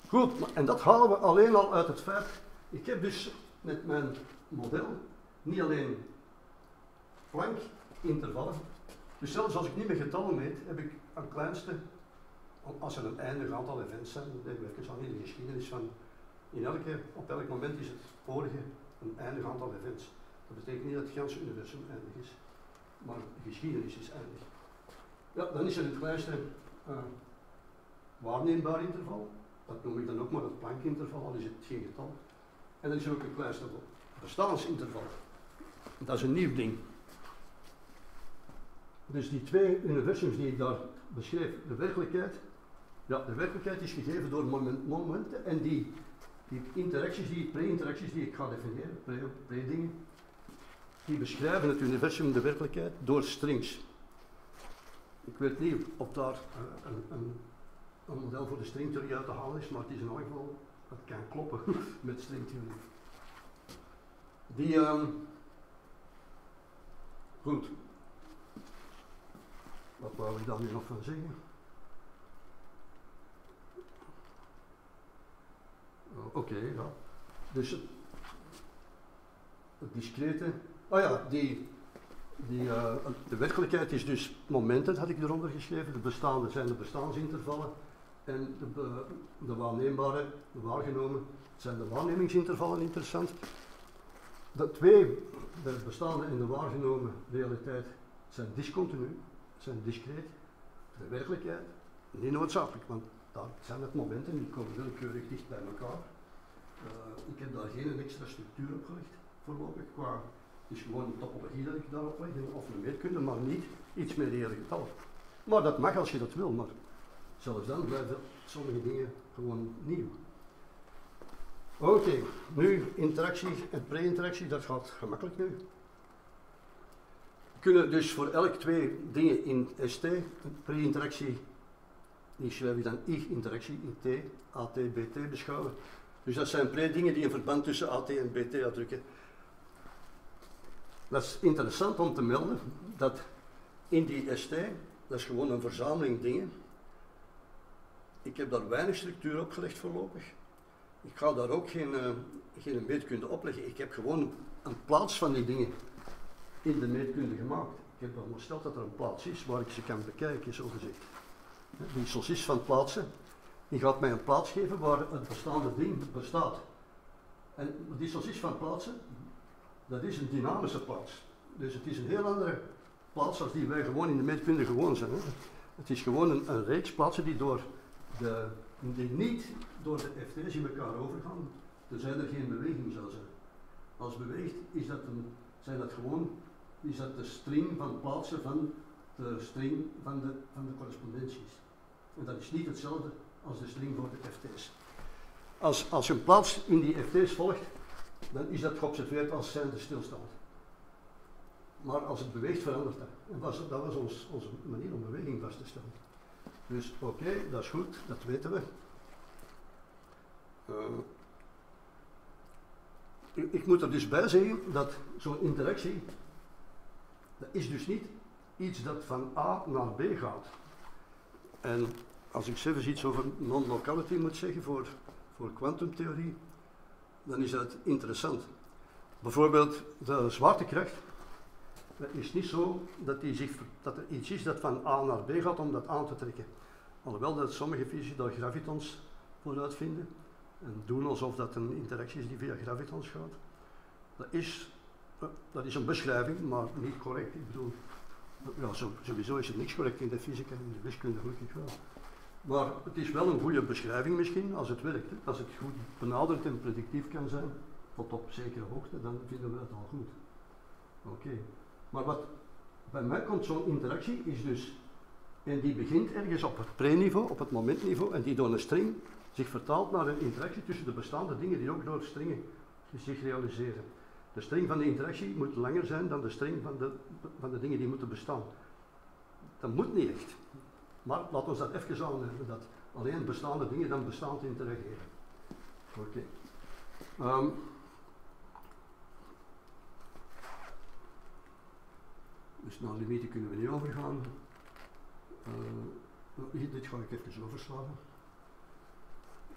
Goed, en dat halen we alleen al uit het feit. Ik heb dus met mijn model niet alleen plank intervallen. Dus zelfs als ik niet met getallen meet, heb ik een kleinste, als er een eindig aantal events zijn, dat werken zo in de geschiedenis van, in elke, op elk moment is het vorige een eindig aantal events. Dat betekent niet dat het hele universum eindig is, maar de geschiedenis is eindig. Ja, dan is er het kleinste uh, waarneembaar interval. Dat noem ik dan ook maar het Planck-interval, al is het geen getal. En dan is er ook een kleinste bestaansinterval. Dat is een nieuw ding. Dus die twee universums die ik daar beschreef, de werkelijkheid, ja, de werkelijkheid is gegeven door momenten en die, die interacties, die pre-interacties die ik ga definiëren, pre-dingen, die beschrijven het universum, de werkelijkheid, door strings. Ik weet niet of daar uh, een, een, een, model voor de stringtheorie uit te halen is, maar het is in elk geval, dat kan kloppen met stringtheorie. Die, um, goed, wat wou ik dan nu nog van zeggen? Oh, Oké, ja. Dus het, het discrete. Oh ja, die, die, uh, de werkelijkheid is dus momenten, had ik eronder geschreven. De bestaande zijn de bestaansintervallen. En de, de waarneembare, de waargenomen, zijn de waarnemingsintervallen interessant. De twee, de bestaande en de waargenomen realiteit, zijn discontinu zijn discreet. De werkelijkheid, niet noodzakelijk, want daar zijn het momenten die komen willekeurig dicht bij elkaar. Uh, ik heb daar geen extra structuur op gelegd, voorlopig. Qua, is gewoon een topologie dat ik daarop leg, of een meetkunde, maar niet iets met reële getallen. Maar dat mag als je dat wil, maar zelfs dan blijven sommige dingen gewoon nieuw. Oké, nu interactie en pre-interactie, dat gaat gemakkelijk nu kunnen dus voor elk twee dingen in ST, pre-interactie, die schrijf je dan I-interactie in T, AT, BT beschouwen. Dus dat zijn pre-dingen die een verband tussen AT en BT uitdrukken. Dat is interessant om te melden dat in die ST, dat is gewoon een verzameling dingen. Ik heb daar weinig structuur op gelegd voorlopig. Ik ga daar ook geen, uh, geen meetkunde opleggen. Ik heb gewoon een plaats van die dingen in de meetkunde gemaakt. Ik heb ondersteld dat er een plaats is waar ik ze kan bekijken, zo gezegd. Die saucis van plaatsen, die gaat mij een plaats geven waar het bestaande ding bestaat. En die saucis van plaatsen, dat is een dynamische plaats. Dus het is een heel andere plaats als die wij gewoon in de meetkunde gewoon zijn. Hè. Het is gewoon een, een, reeks plaatsen die, door de, die niet door de FT's in elkaar overgaan, tenzij er geen beweging zou zijn. Als beweegt is dat een, zijn dat gewoon is dat de string van plaatsen van de string van de, van de correspondenties. En dat is niet hetzelfde als de string voor de FT's. Als, als een plaats in die FT's volgt, dan is dat geobserveerd als zijnde stilstand. Maar als het beweegt, verandert dat. En was, dat was ons, onze manier om beweging vast te stellen. Dus oké, dat is goed, dat weten we. Uh, ik moet er dus bij zeggen dat zo'n interactie dat is dus niet iets dat van A naar B gaat. En als ik zelfs iets over non-locality moet zeggen voor, voor kwantumtheorie, dan is dat interessant. Bijvoorbeeld de zwaartekracht. Het is niet zo dat, die zich, dat er iets is dat van A naar B gaat om dat aan te trekken. Alhoewel dat sommige fysici daar gravitons voor uitvinden en doen alsof dat een interactie is die via gravitons gaat. Dat is, eh, dat is een beschrijving, maar niet correct. Ik bedoel, ja, sowieso is er niks correct in de fysica en in de wiskunde gelukkig wel. Maar het is wel een goede beschrijving misschien, als het werkt. Als het goed benaderd en predictief kan zijn, tot op zekere hoogte, dan vinden we het al goed. Oké. Maar wat bij mij komt zo'n interactie is dus, en die begint ergens op het pre-niveau, op het momentniveau, en die door een string zich vertaalt naar een interactie tussen de bestaande dingen die ook door stringen zich realiseren. De string van de interactie moet langer zijn dan de string van de, van de dingen die moeten bestaan. Dat moet niet echt. Maar laten we dat even aannemen, dat alleen bestaande dingen dan bestaand interageren. Oké. Ehm, dus naar limieten kunnen we niet overgaan. Uh, dit ga ik even overslaan.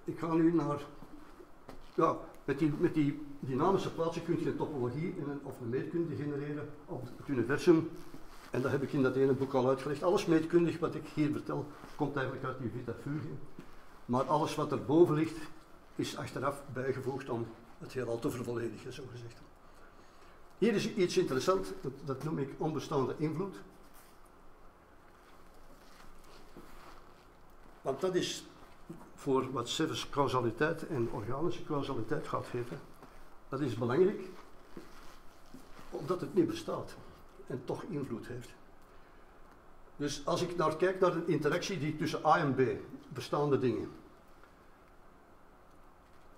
Ik ga nu naar ja, met die, met die dynamische plaatsen kun je een topologie en een, of een meetkunde genereren op het universum. En dat heb ik in dat ene boek al uitgelegd. Alles meetkundig wat ik hier vertel, komt eigenlijk uit die Vita. Maar alles wat erboven ligt, is achteraf bijgevoegd om het heelal te vervolledigen, zo gezegd. Hier is iets interessants, dat, dat noem ik onbestaande invloed. Want dat is voor wat Severs causaliteit en organische causaliteit gaat geven. Dat is belangrijk, omdat het niet bestaat en toch invloed heeft. Dus als ik naar kijk naar een interactie die tussen A en B, bestaande dingen,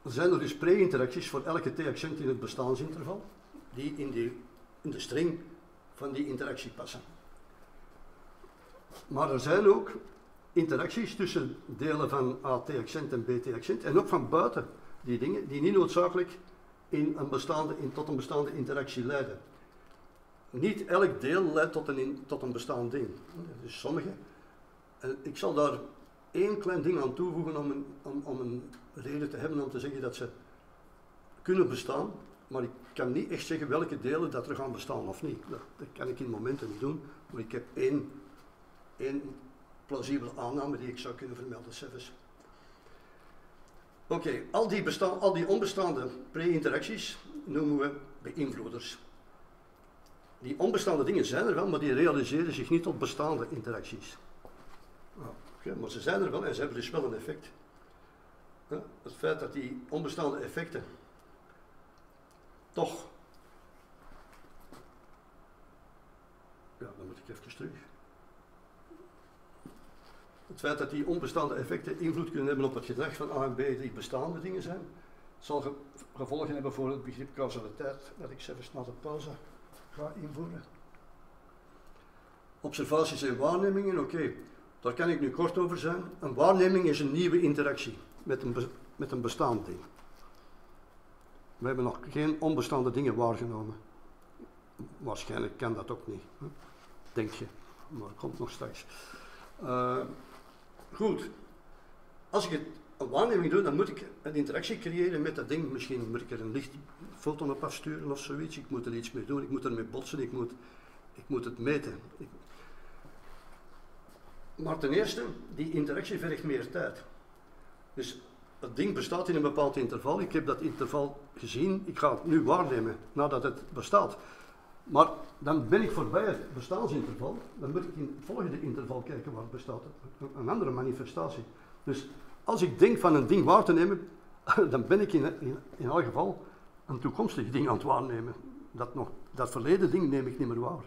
zijn er dus pre-interacties voor elke t-accent in het bestaansinterval, die in, in de string van die interactie passen. Maar er zijn ook interacties tussen delen van AT-accent en BT-accent en ook van buiten die dingen, die niet noodzakelijk in een bestaande, in, tot een bestaande interactie leiden. Niet elk deel leidt tot een, tot een bestaand ding. Dus sommige. En ik zal daar één klein ding aan toevoegen om een, om, om een reden te hebben om te zeggen dat ze kunnen bestaan, maar ik kan niet echt zeggen welke delen dat er gaan bestaan of niet. Dat, dat kan ik in momenten niet doen, maar ik heb één, één plausibele aanname die ik zou kunnen vermelden, zelfs. Oké, al, die al die onbestaande pre-interacties noemen we beïnvloeders. Die onbestaande dingen zijn er wel, maar die realiseren zich niet tot bestaande interacties. Okay, maar ze zijn er wel en ze hebben dus wel een effect. Het feit dat die onbestaande effecten toch. Ja, dan moet ik even terug. Het feit dat die onbestaande effecten invloed kunnen hebben op het gedrag van A en B die bestaande dingen zijn, zal gevolgen hebben voor het begrip causaliteit, dat ik zelfs na de pauze ga invoeren. Observaties en waarnemingen, oké, daar kan ik nu kort over zijn. Een waarneming is een nieuwe interactie met een, met een bestaand ding. We hebben nog geen onbestaande dingen waargenomen. Waarschijnlijk kan dat ook niet, denk je, maar dat komt nog straks. Uh, Goed. Als ik het, een waarneming doe, dan moet ik een interactie creëren met dat ding. Misschien moet ik er een lichtfoto op afsturen of zoiets. Ik moet er iets mee doen, ik moet ermee botsen, ik moet, ik moet het meten. Maar ten eerste, die interactie vergt meer tijd. Dus het ding bestaat in een bepaald interval. Ik heb dat interval gezien. Ik ga het nu waarnemen nadat het bestaat. Maar dan ben ik voorbij het bestaansinterval, dan moet ik in het volgende interval kijken het bestaat. Een andere manifestatie. Dus als ik denk van een ding waar te nemen, dan ben ik in, in, elk geval een toekomstig ding aan het waarnemen. Dat, nog, dat verleden ding neem ik niet meer waar.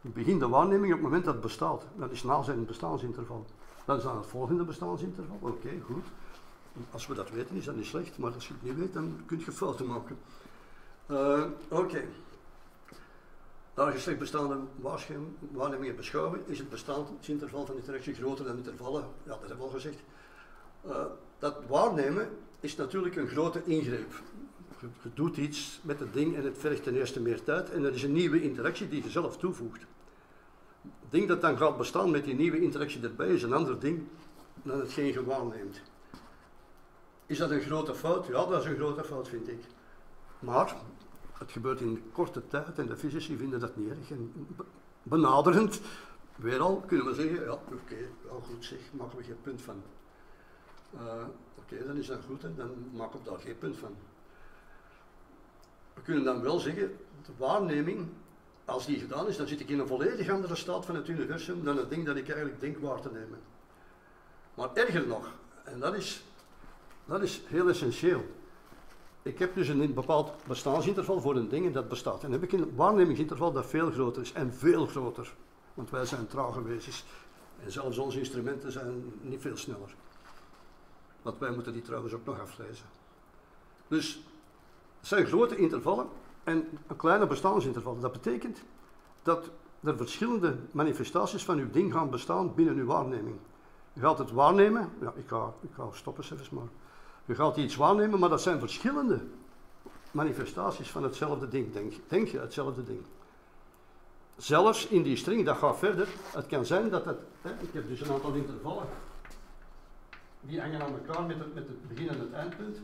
Ik begin de waarneming op het moment dat het bestaat. Dat is na zijn bestaaninterval. Dan is dan het volgende bestaaninterval. Oké, goed. Als we dat weten is dat niet slecht, maar als je het niet weet, dan kun je fouten maken. Uh, Oké. Daar je slecht bestaande waarnemingen beschouwen, is het bestandsinterval van interactie groter dan intervallen. Ja, dat hebben we al gezegd. Uh, dat waarnemen is natuurlijk een grote ingreep. Je, doet iets met het ding en het vergt ten eerste meer tijd en er is een nieuwe interactie die je zelf toevoegt. Het ding dat dan gaat bestaan met die nieuwe interactie erbij is een ander ding dan hetgeen je waarneemt. Is dat een grote fout? Ja, dat is een grote fout, vind ik. Maar het gebeurt in korte tijd en de fysici vinden dat niet erg. En benaderend, weer al, kunnen we zeggen, ja, oké, okay, goed zeg, maken we geen punt van. Uh, oké, dan is dat goed, dan maken we daar geen punt van. We kunnen dan wel zeggen, de waarneming, als die gedaan is, dan zit ik in een volledig andere staat van het universum dan het ding dat ik eigenlijk denk waar te nemen. Maar erger nog, en dat is, dat is heel essentieel. Ik heb dus een bepaald bestaansinterval voor een ding en dat bestaat. En dan heb ik een waarnemingsinterval dat veel groter is en veel groter. Want wij zijn trage wezens. En zelfs onze instrumenten zijn niet veel sneller. Want wij moeten die trouwens ook nog aflezen. Dus het zijn grote intervallen en een kleine bestaaninterval. Dat betekent dat er verschillende manifestaties van uw ding gaan bestaan binnen uw waarneming. Je gaat het waarnemen, ja, ik ga, ik ga stoppen even maar. Je gaat iets waarnemen, maar dat zijn verschillende manifestaties van hetzelfde ding. Denk, denk je, hetzelfde ding. Zelfs in die string, dat gaat verder. Het kan zijn dat het, hè, ik heb dus een aantal intervallen, die hangen aan elkaar met het, met het begin en het eindpunt.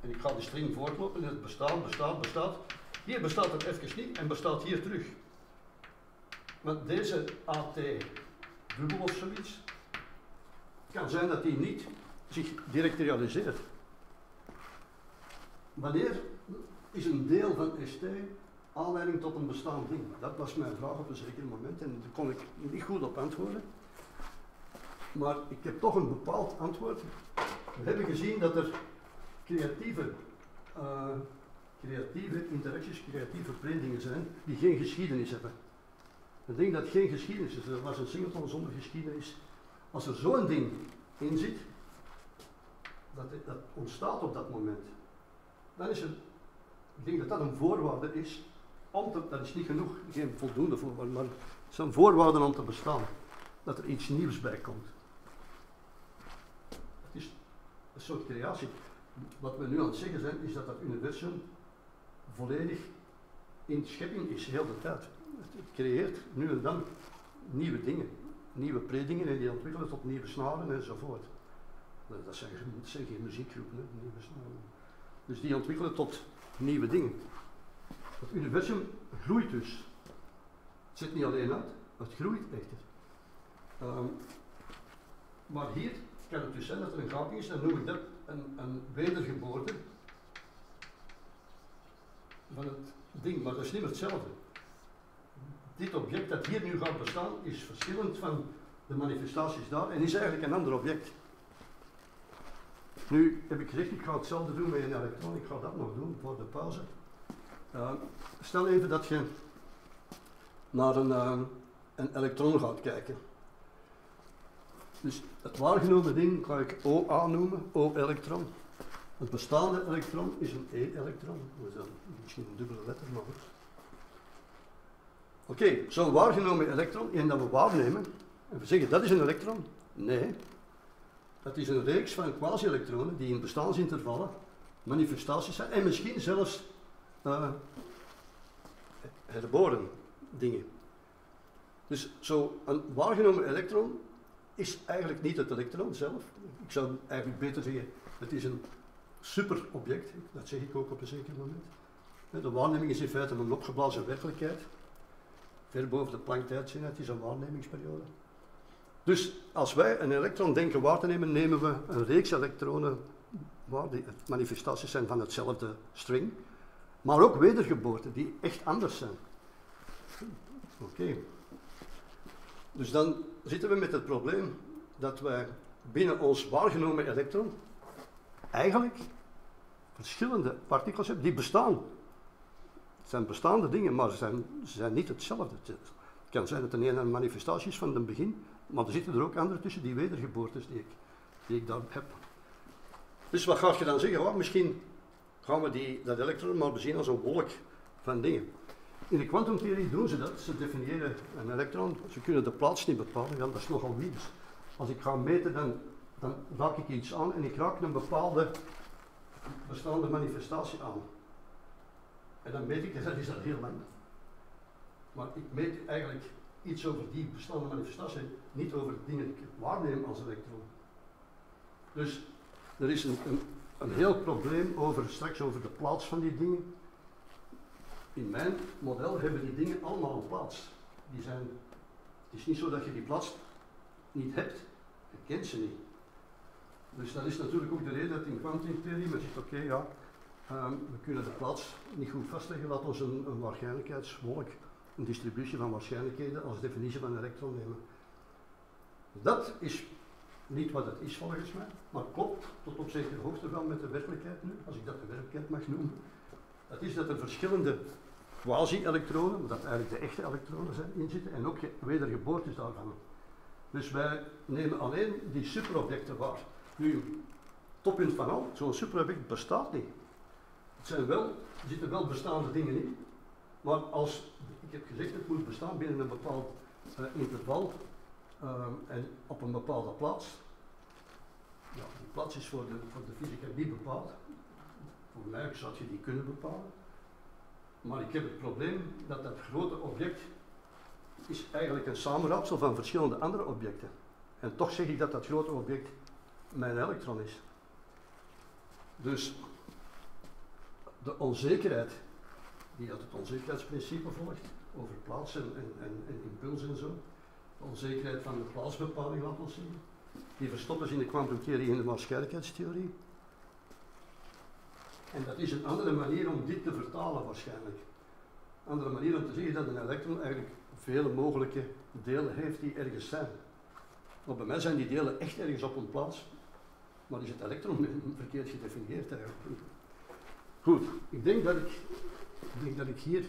En ik ga die string voortlopen en het bestaat, bestaat, bestaat. Hier bestaat het even niet en bestaat hier terug. Want deze AT dubbel of zoiets, kan zijn dat die niet zich direct realiseert. Wanneer is een deel van ST aanleiding tot een bestaand ding? Dat was mijn vraag op een zeker moment en daar kon ik niet goed op antwoorden. Maar ik heb toch een bepaald antwoord. We hebben gezien dat er creatieve, uh, creatieve interacties, creatieve predingen zijn die geen geschiedenis hebben. Een ding dat geen geschiedenis is, dat was een singleton zonder geschiedenis. Als er zo'n ding in zit, dat, ontstaat op dat moment, dan is het, ik denk dat dat een voorwaarde is, om te, dat is niet genoeg, geen voldoende voorwaarde, maar het zijn voorwaarden om te bestaan, dat er iets nieuws bij komt. Het is een soort creatie. Wat we nu aan het zeggen zijn, is dat dat universum volledig in schepping is, heel de tijd. Het creëert nu en dan nieuwe dingen, nieuwe predingen en die ontwikkelen tot nieuwe snaren enzovoort. Dat zijn, dat zijn geen muziekgroepen, hè, nieuwe snaren. Dus die ontwikkelen tot nieuwe dingen. Het universum groeit dus. Het zit niet alleen uit, het groeit echter. Um, maar hier kan het dus zijn dat er een gaping is, dan noem ik dat een, een wedergeboorte van het ding, maar dat is niet hetzelfde. Dit object dat hier nu gaat bestaan is verschillend van de manifestaties daar en is eigenlijk een ander object. Nu heb ik gezegd, ik ga hetzelfde doen met een elektron, ik ga dat nog doen voor de pauze. Uh, stel even dat je naar een, uh, een elektron gaat kijken. Dus het waargenomen ding ga ik OA noemen, O-elektron. Het bestaande elektron is een E-elektron. Misschien een dubbele letter, maar goed. Oké, zo'n waargenomen elektron, en dat we waarnemen, en we zeggen dat is een elektron. Nee, dat is een reeks van quasi-elektronen die in bestaanintervallen manifestaties zijn en misschien zelfs uh, herboren dingen. Dus zo'n waargenomen elektron is eigenlijk niet het elektron zelf. Ik zou eigenlijk beter zeggen, het is een superobject. Dat zeg ik ook op een zeker moment. De waarneming is in feite een opgeblazen werkelijkheid. Ver boven de Planck-tijdzin, het is een waarnemingsperiode. Dus als wij een elektron denken waar te nemen, nemen we een reeks elektronen waar die manifestaties zijn van hetzelfde string, maar ook wedergeboorten die echt anders zijn. Oké. Dus dan zitten we met het probleem dat wij binnen ons waargenomen elektron eigenlijk verschillende partikels hebben die bestaan. Het zijn bestaande dingen, maar ze zijn, ze zijn niet hetzelfde. Het kan zijn dat de ene een manifestatie is van het begin, maar er zitten er ook andere tussen die wedergeboortes die ik, die ik daar heb. Dus wat ga je dan zeggen? Oh, misschien gaan we die, dat elektron maar bezien als een wolk van dingen. In de kwantumtheorie doen ze dat. Ze definiëren een elektron, ze kunnen de plaats niet bepalen, ja, dat is nogal wies. Als ik ga meten, dan, dan raak ik iets aan en ik raak een bepaalde bestaande manifestatie aan. En dan meet ik, dat is dat heel lang. Maar ik meet eigenlijk iets over die bestaande manifestatie, niet over dingen die ik waarneem als elektron. Dus er is een, een, een heel probleem over, straks over de plaats van die dingen. In mijn model hebben die dingen allemaal een plaats. Die zijn, het is niet zo dat je die plaats niet hebt, je kent ze niet. Dus dat is natuurlijk ook de reden dat in kwantumtheorie men zegt, oké ja, ehm, we kunnen de plaats niet goed vastleggen, laten we een, een waarschijnlijkheidswolk, een distributie van waarschijnlijkheden als definitie van een elektron nemen. Dat is niet wat het is volgens mij, maar klopt tot op zekere hoogte wel met de werkelijkheid nu, als ik dat de werkelijkheid mag noemen. Dat is dat er verschillende quasi-elektronen, dat eigenlijk de echte elektronen zijn, inzitten en ook wedergeboortes daarvan. Dus wij nemen alleen die superobjecten waar. Nu, toppunt van al, zo'n superobject bestaat niet. Het zijn wel, er zitten wel bestaande dingen in, maar als, ik heb gezegd, het moet bestaan binnen een bepaald uh, interval uh, en op een bepaalde plaats. Ja, die plaats is voor de, voor de fysica niet bepaald. Voor mij zou je die kunnen bepalen. Maar ik heb het probleem dat dat grote object is eigenlijk een samenraapsel van verschillende andere objecten. En toch zeg ik dat dat grote object mijn elektron is. Dus de onzekerheid, die uit het onzekerheidsprincipe volgt, over plaatsen en, en, en zo, de onzekerheid van de plaatsbepaling, laten we zien, die verstoppen ze in de kwantumtheorie en de waarschijnlijkheidstheorie. En dat is een andere manier om dit te vertalen waarschijnlijk. Een andere manier om te zeggen dat een elektron eigenlijk vele mogelijke delen heeft die ergens zijn. Maar bij mij zijn die delen echt ergens op een plaats, maar is het elektron verkeerd gedefinieerd eigenlijk. Goed, ik denk dat ik, denk dat ik hier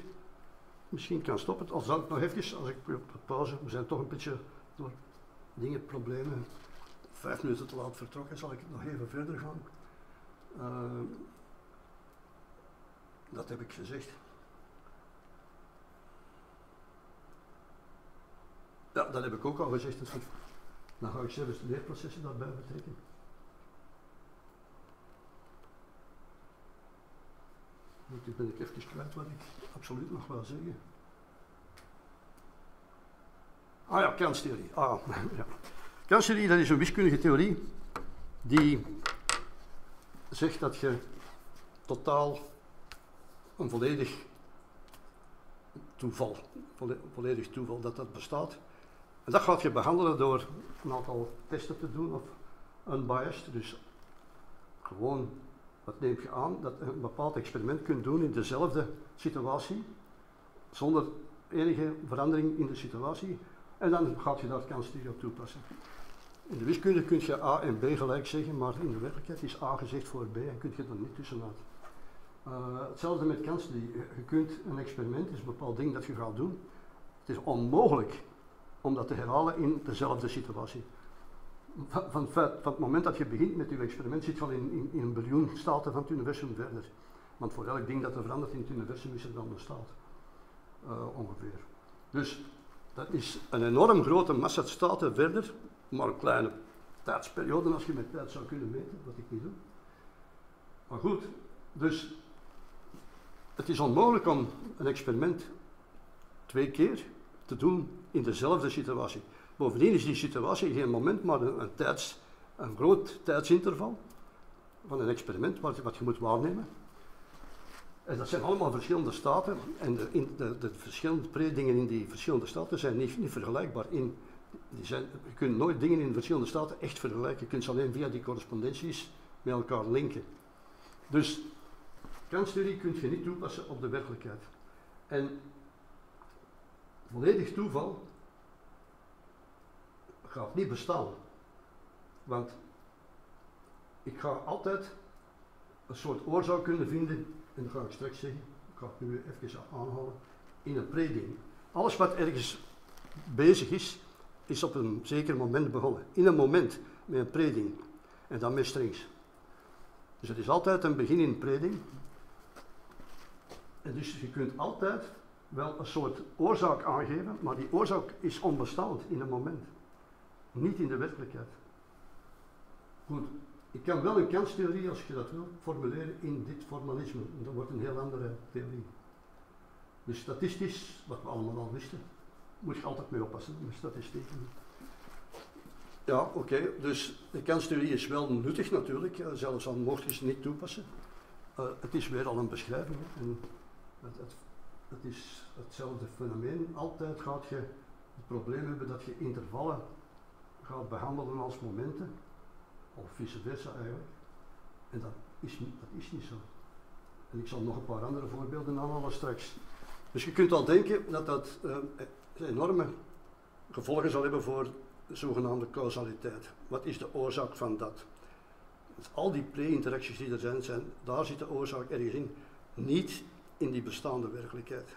misschien kan stoppen. Al zal ik nog even, als ik op pauze, we zijn toch een beetje door dingen, problemen, vijf minuten te laat vertrokken, zal ik nog even verder gaan. Uh, dat heb ik gezegd. Ja, dat heb ik ook al gezegd. Dus dan ga ik zelfs de leerprocessen daarbij betrekken. Nu ben ik even kwijt wat ik absoluut nog wil zeggen. Ah ja, kanstheorie. Ah, ja. Kanstheorie, dat is een wiskundige theorie die zegt dat je totaal een volledig toeval, volledig toeval dat dat bestaat. En dat gaat je behandelen door een aantal testen te doen of unbiased, dus gewoon, wat neem je aan, dat je een bepaald experiment kunt doen in dezelfde situatie, zonder enige verandering in de situatie, en dan gaat je daar kansstudie op toepassen. In de wiskunde kun je A en B gelijk zeggen, maar in de werkelijkheid is A gezegd voor B en kun je er niet tussenuit. Uh, hetzelfde met kansstudie. Je kunt een experiment, is een bepaald ding dat je gaat doen. Het is onmogelijk om dat te herhalen in dezelfde situatie. Van, van, het moment dat je begint met je experiment zit je al in, in, in, een biljoen staten van het universum verder. Want voor elk ding dat er verandert in het universum is er dan een staat. Uh, ongeveer. Dus dat is een enorm grote massa staten verder, maar een kleine tijdsperiode als je met tijd zou kunnen meten, wat ik niet doe. Maar goed, dus het is onmogelijk om een experiment twee keer te doen in dezelfde situatie. Bovendien is die situatie geen moment, maar een, een, een groot tijdsinterval van een experiment wat, wat je moet waarnemen. En dat zijn allemaal verschillende staten en de, de, de verschillende predingen in die verschillende staten zijn niet, niet vergelijkbaar. In, die zijn, je kunt nooit dingen in verschillende staten echt vergelijken. Je kunt ze alleen via die correspondenties met elkaar linken. Dus kanstheorie kun je niet toepassen op de werkelijkheid. En volledig toeval gaat niet bestaan. Want ik ga altijd een soort oorzaak kunnen vinden, en dat ga ik straks zeggen, ik ga het nu even aanhalen, in een preding. Alles wat ergens bezig is, is op een zeker moment begonnen. In een moment met een preding. En dan met strings. Dus het is altijd een begin in preding. Dus je kunt altijd wel een soort oorzaak aangeven, maar die oorzaak is onbestaand in een moment. Niet in de werkelijkheid. Goed, ik kan wel een kanstheorie, als je dat wil, formuleren in dit formalisme. En dat wordt een heel andere theorie. Dus statistisch, wat we allemaal al wisten, moet je altijd mee oppassen met statistieken. Ja, oké, dus de kanstheorie is wel nuttig natuurlijk, zelfs al mocht je ze niet toepassen. Uh, het is weer al een beschrijving. En het, is hetzelfde fenomeen. Altijd gaat je het probleem hebben dat je intervallen gaat behandelen als momenten, of vice versa eigenlijk. En dat is, dat is niet zo. En ik zal nog een paar andere voorbeelden aanhalen straks. Dus je kunt al denken dat dat uh, enorme gevolgen zal hebben voor de zogenaamde causaliteit. Wat is de oorzaak van dat? Al die pre-interacties die er zijn, zijn, daar zit de oorzaak ergens in. Niet in die bestaande werkelijkheid.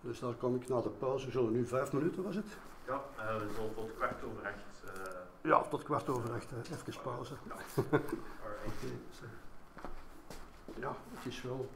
Dus daar kom ik na de pauze. Zullen nu vijf minuten was het? Ja, uh, zo tot kwart over acht. Uh... Ja, tot kwart over acht. Even pauze. Ja. ja, het is wel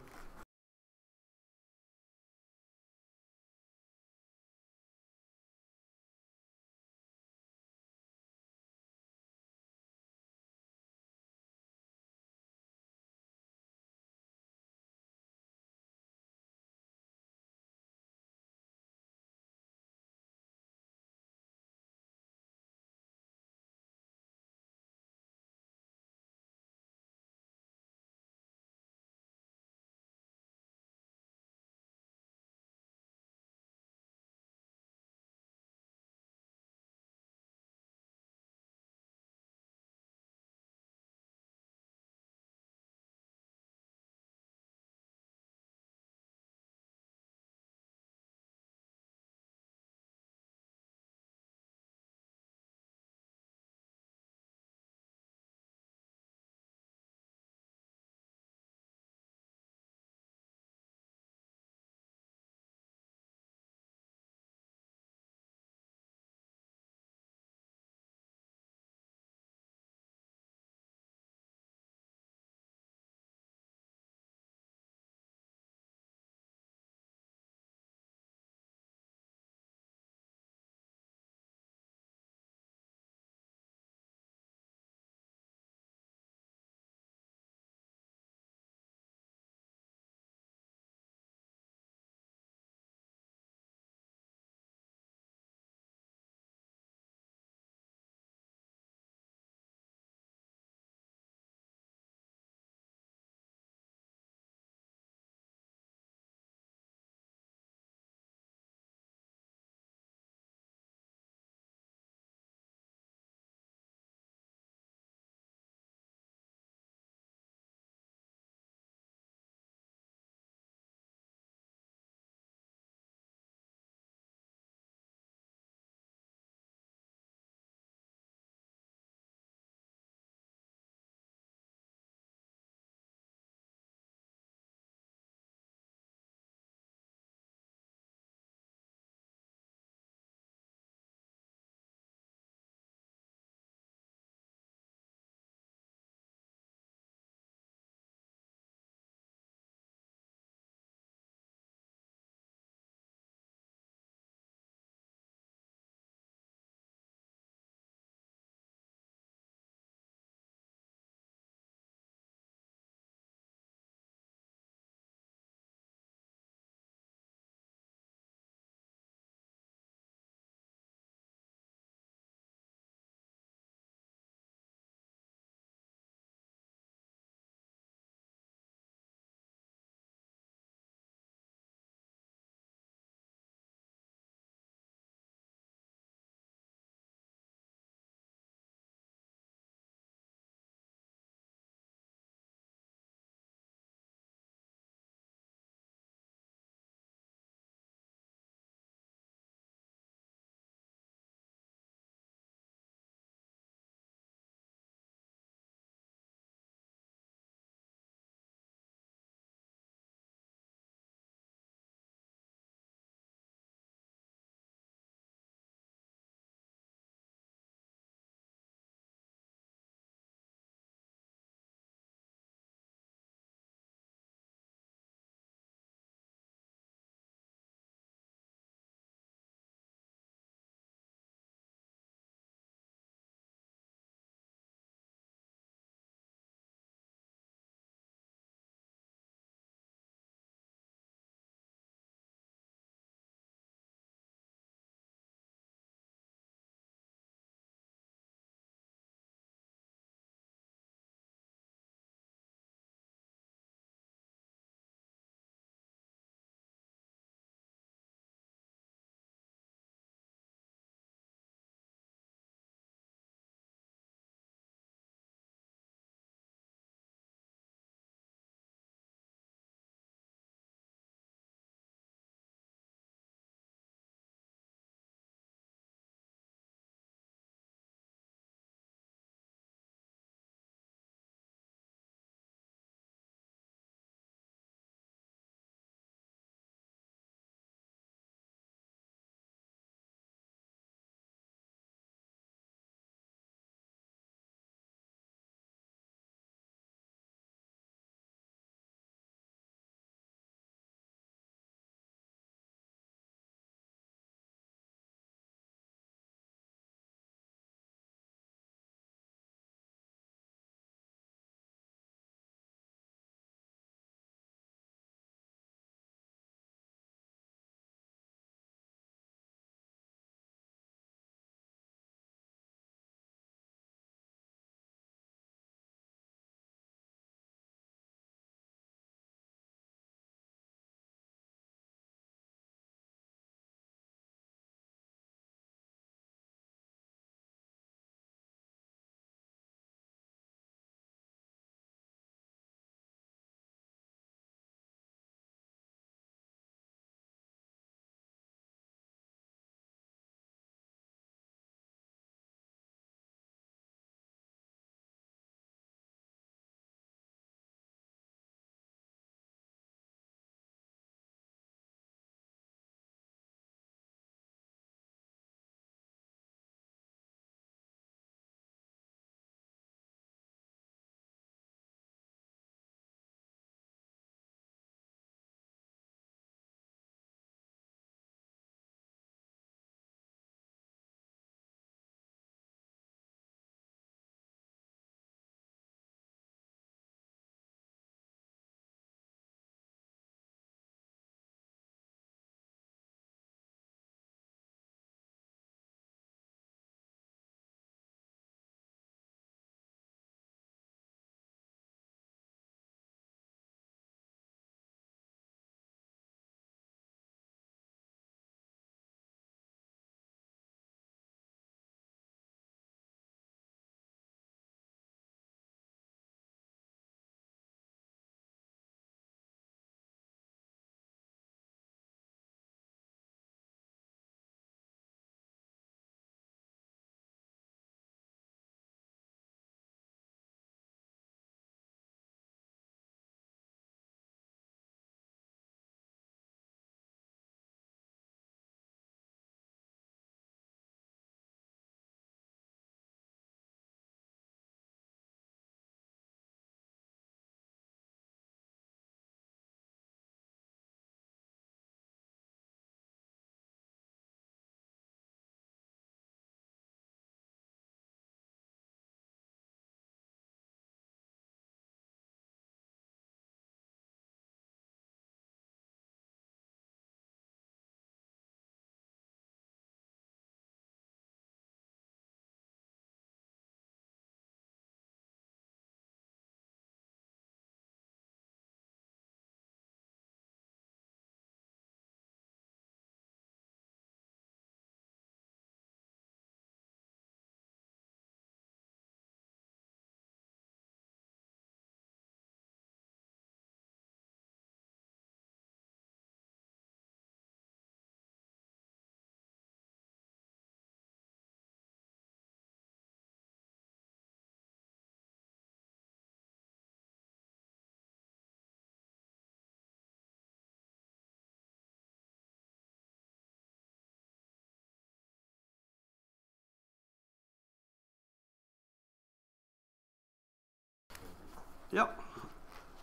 Ja,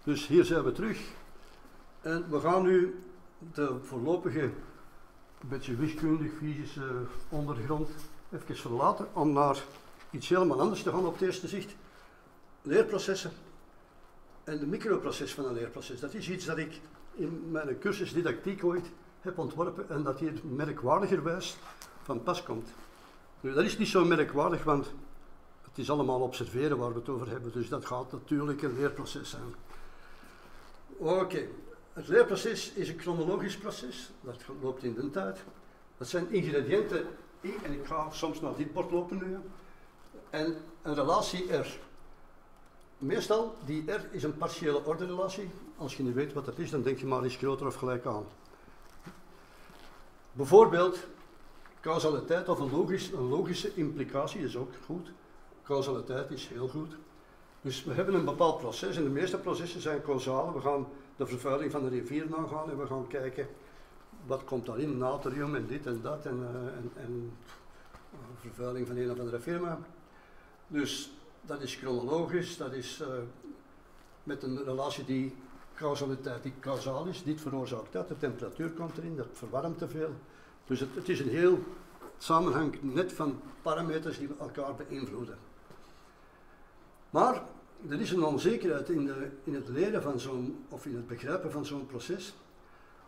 dus hier zijn we terug. En we gaan nu de voorlopige, een beetje wiskundig, fysische ondergrond even verlaten om naar iets helemaal anders te gaan op het eerste zicht. Leerprocessen en de microproces van een leerproces. Dat is iets dat ik in mijn cursus didactiek ooit heb ontworpen en dat hier merkwaardigerwijs van pas komt. Nu, dat is niet zo merkwaardig, want het is allemaal observeren waar we het over hebben, dus dat gaat natuurlijk een leerproces zijn. Oké, het leerproces is een chronologisch proces, dat loopt in de tijd. Dat zijn ingrediënten I, en ik ga soms naar dit bord lopen nu, en een relatie R. Meestal, die R is een partiële orderelatie. Als je niet weet wat dat is, dan denk je maar iets groter of gelijk aan. Bijvoorbeeld, causaliteit of een, logisch, een logische implicatie is ook goed. Causaliteit is heel goed. Dus we hebben een bepaald proces en de meeste processen zijn causale. We gaan de vervuiling van de rivier nagaan en we gaan kijken wat komt daarin, natrium en dit en dat en, uh, en, en vervuiling van een of andere firma. Dus dat is chronologisch, dat is uh, met een relatie die causaliteit die causaal is. Dit veroorzaakt dat, de temperatuur komt erin, dat verwarmt te veel. Dus het, het is een heel samenhang net van parameters die elkaar beïnvloeden. Maar er is een onzekerheid in, de, in het leren van zo'n, of in het begrijpen van zo'n proces,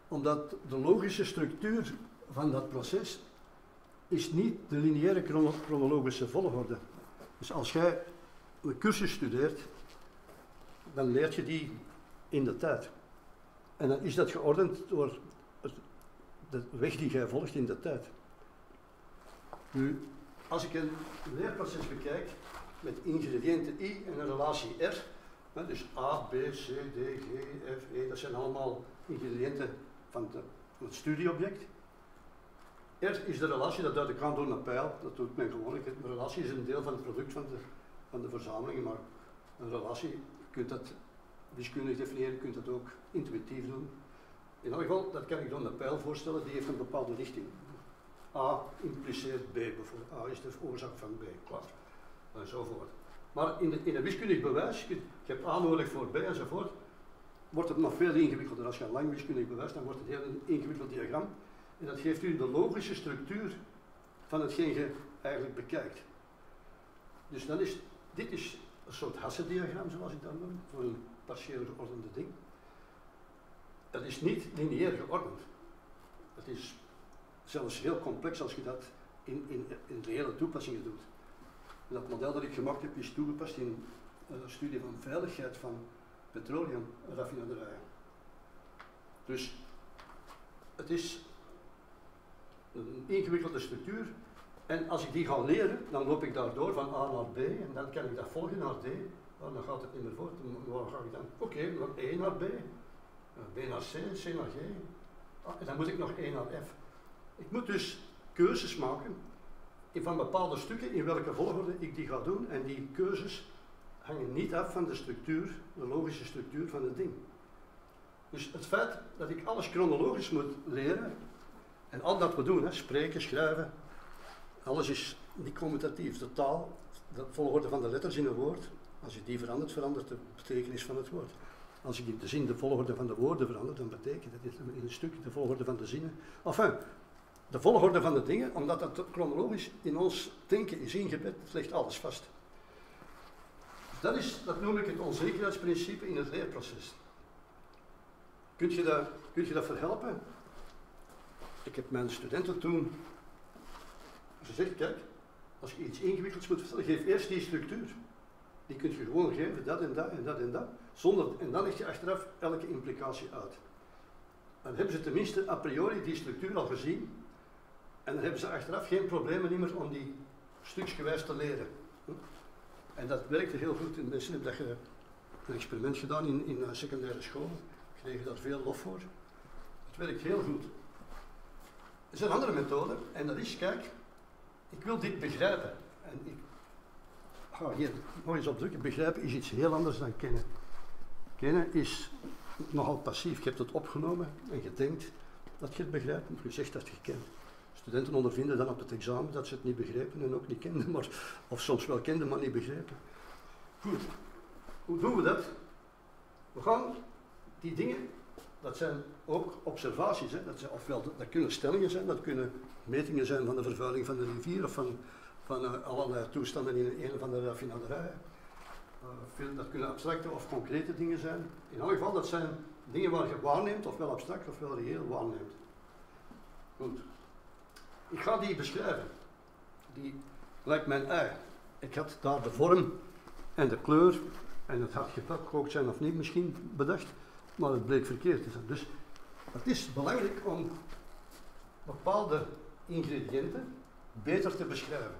omdat de logische structuur van dat proces is niet de lineaire chronologische volgorde. Dus als jij een cursus studeert, dan leert je die in de tijd. En dan is dat geordend door de weg die jij volgt in de tijd. Nu, als ik een leerproces bekijk met ingrediënten I en een relatie R, dus A, B, C, D, G, F, E, dat zijn allemaal ingrediënten van, het studieobject. R is de relatie, dat duid ik aan door een pijl, dat doet men gewoonlijk. Een relatie is een deel van het product van de, van de verzameling, maar een relatie, je kunt dat wiskundig definiëren, je kunt dat ook intuïtief doen. In elk geval, dat kan ik door een pijl voorstellen, die heeft een bepaalde richting. A impliceert B bijvoorbeeld, A is de oorzaak van B, klaar. Enzovoort. Maar in, de, in een wiskundig bewijs, je, hebt A nodig voor B enzovoort, wordt het nog veel ingewikkelder. Als je een lang wiskundig bewijs, dan wordt het een heel ingewikkeld diagram. En dat geeft u de logische structuur van hetgeen je eigenlijk bekijkt. Dus dan is, dit is een soort Hasse-diagram, zoals ik dat noem, voor een partieel geordende ding. Dat is niet lineair geordend. Het is zelfs heel complex als je dat in, in, in reële toepassingen doet. Dat model dat ik gemaakt heb is toegepast in een studie van veiligheid van petroleumraffinaderijen. Dus het is een ingewikkelde structuur. En als ik die ga leren, dan loop ik daardoor van A naar B en dan kan ik dat volgen naar D. Nou, dan gaat het niet meer voort. Waar ga ik dan? Oké, okay, van E naar B, B naar C, C naar G. Ah, en dan moet ik nog E naar F. Ik moet dus keuzes maken van bepaalde stukken in welke volgorde ik die ga doen. En die keuzes hangen niet af van de structuur, de logische structuur van het ding. Dus het feit dat ik alles chronologisch moet leren, en al dat we doen, hè, spreken, schrijven, alles is niet commutatief. De taal, de volgorde van de letters in een woord, als je die verandert, verandert de betekenis van het woord. Als in de zin de volgorde van de woorden verander, dan betekent dat in een stuk de volgorde van de zinnen. Enfin, de volgorde van de dingen, omdat dat chronologisch in ons denken is ingebed, legt alles vast. Dat, is, dat noem ik het onzekerheidsprincipe in het leerproces. Kunt je dat, kunt je dat verhelpen? Ik heb mijn studenten toen gezegd, kijk, als je iets ingewikkelds moet vertellen, geef eerst die structuur. Die kun je gewoon geven, dat en dat en dat en dat. Zonder, en dan leg je achteraf elke implicatie uit. Dan hebben ze tenminste a priori die structuur al gezien. En dan hebben ze achteraf geen problemen meer om die stuksgewijs te leren. En dat werkte heel goed. In mensen hebben dat een experiment gedaan in, in secundaire school. Kregen daar veel lof voor. Het werkt heel goed. Er een andere methode en dat is, kijk, ik wil dit begrijpen. En ik ga hier nog eens op drukken. Begrijpen is iets heel anders dan kennen. Kennen is nogal passief. Je hebt het opgenomen en je denkt dat je het begrijpt, maar je zegt dat je kent. Studenten ondervinden dan op het examen dat ze het niet begrepen en ook niet kenden, maar, of soms wel kenden, maar niet begrepen. Goed, hoe doen we dat? We gaan die dingen, dat zijn ook observaties, hè. Dat, zijn, ofwel, dat kunnen stellingen zijn, dat kunnen metingen zijn van de vervuiling van de rivier of van, van uh, allerlei toestanden in een van de raffinaderijen. Uh, dat kunnen abstracte of concrete dingen zijn. In elk geval, dat zijn dingen waar je waarneemt, ofwel abstract ofwel reëel waarneemt. Goed. Ik ga die beschrijven. Die lijkt mijn ei. Ik had daar de vorm en de kleur en het had gekookt zijn of niet misschien bedacht, maar het bleek verkeerd te zijn. Dus het is belangrijk om bepaalde ingrediënten beter te beschrijven.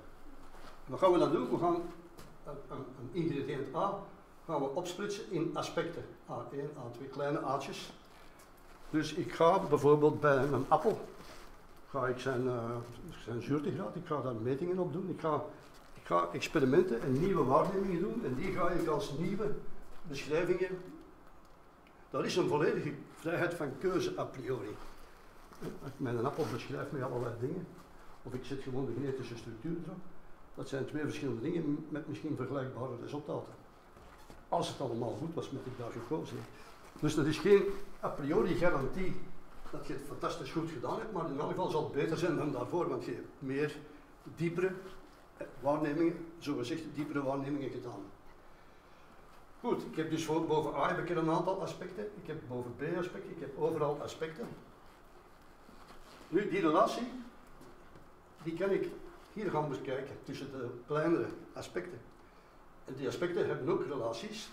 Wat gaan we dan doen? We gaan een, een ingrediënt A gaan we opsplitsen in aspecten. A1, A2, kleine A'tjes. Dus ik ga bijvoorbeeld bij een appel, ga ik zijn, uh, zijn zuurtegraad, ik ga daar metingen op doen. Ik ga, ik ga experimenten en nieuwe waarnemingen doen en die ga ik als nieuwe beschrijvingen. Dat is een volledige vrijheid van keuze a priori. Als ik een appel beschrijf met allerlei dingen, of ik zet gewoon de genetische structuur erop, dat zijn twee verschillende dingen met misschien vergelijkbare resultaten. Als het allemaal goed was met ik daar gekozen Dus dat is geen a priori garantie dat je het fantastisch goed gedaan hebt, maar in elk geval zal het beter zijn dan daarvoor, want je hebt meer diepere waarnemingen, zogezegd diepere waarnemingen gedaan. Goed, ik heb dus voor, boven A heb ik een aantal aspecten, ik heb boven B aspecten, ik heb overal aspecten. Nu, die relatie, die kan ik hier gaan bekijken tussen de kleinere aspecten. En die aspecten hebben ook relaties,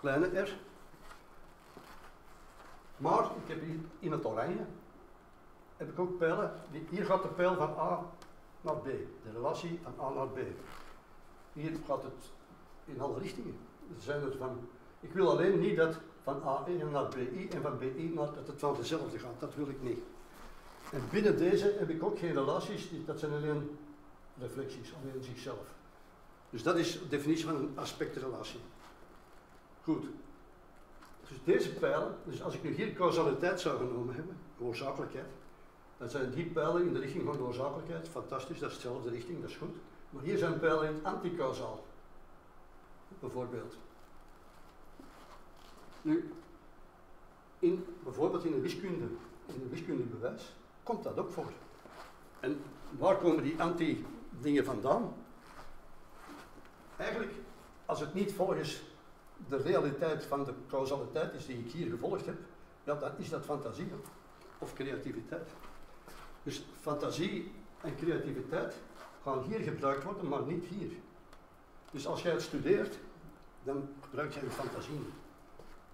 kleine r. Maar ik heb hier in het oranje heb ik ook pijlen. Hier gaat de pijl van A naar B, de relatie van A naar B. Hier gaat het in alle richtingen. Zijn er van, ik wil alleen niet dat van A1 naar BI en van BI naar dat het van dezelfde gaat. Dat wil ik niet. En binnen deze heb ik ook geen relaties, dat zijn alleen reflecties, alleen zichzelf. Dus dat is de definitie van een aspectrelatie. Goed. Dus deze pijlen, dus als ik nu hier causaliteit zou genomen hebben, oorzakelijkheid, dan zijn die pijlen in de richting van de oorzakelijkheid, fantastisch, dat is dezelfde richting, dat is goed. Maar hier zijn pijlen in het anticausaal, bijvoorbeeld. Nu, in, bijvoorbeeld in de wiskunde, in een wiskundebewijs, komt dat ook voor. En waar komen die anti-dingen vandaan? Eigenlijk, als het niet volgens de realiteit van de causaliteit is die ik hier gevolgd heb, ja, dan is dat fantasie of creativiteit. Dus fantasie en creativiteit gaan hier gebruikt worden, maar niet hier. Dus als jij het studeert, dan gebruik je je fantasie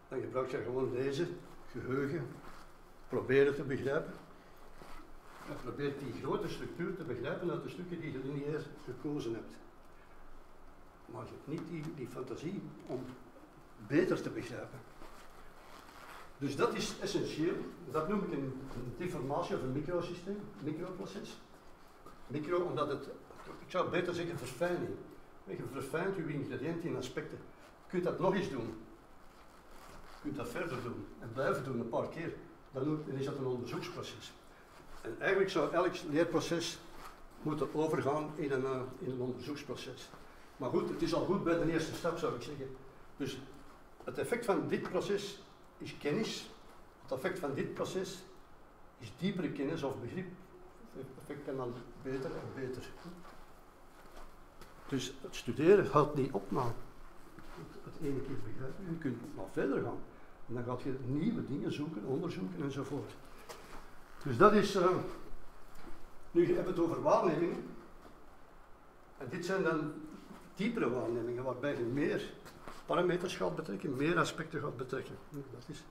Dan gebruik je gewoon deze geheugen, proberen te begrijpen. En probeert die grote structuur te begrijpen uit de stukken die je lineair gekozen hebt. Maar je niet die, die fantasie om beter te begrijpen. Dus dat is essentieel. Dat noem ik een, een deformatie of een microsysteem, microproces. Micro, omdat het, ik zou beter zeggen verfijning. Je verfijnt uw ingrediënten in aspecten. Je kunt dat nog eens doen. Je kunt dat verder doen en blijven doen, een paar keer. Dan is dat een onderzoeksproces. En eigenlijk zou elk leerproces moeten overgaan in een, uh, in een onderzoeksproces. Maar goed, het is al goed bij de eerste stap zou ik zeggen. Dus het effect van dit proces is kennis. Het effect van dit proces is diepere kennis of begrip. Het effect kan dan beter en beter. Dus het studeren houdt niet op maar het, ene keer begrijpen. Je kunt nog verder gaan. En dan gaat je nieuwe dingen zoeken, onderzoeken enzovoort. Dus dat is. Uh, nu hebben we het over waarnemingen. En dit zijn dan diepere waarnemingen waarbij je meer parameters gaat betrekken, meer aspecten gaat betrekken. Dat is.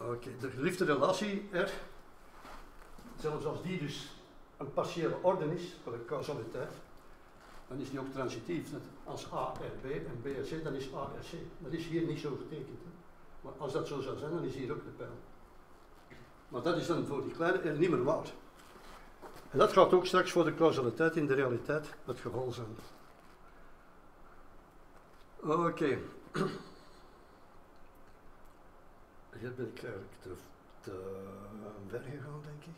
Oké, de geliefde relatie R, zelfs als die dus een partiële orde is, voor de causaliteit, dan is die ook transitief. Als A RB en B C, dan is A RC. Dat is hier niet zo getekend. Maar als dat zo zou zijn, dan is hier ook de pijl. Maar dat is dan voor die kleine R niet meer waar. En dat gaat ook straks voor de causaliteit in de realiteit het geval zijn. Oké. Hier ben ik eigenlijk te, te ver gegaan, denk ik.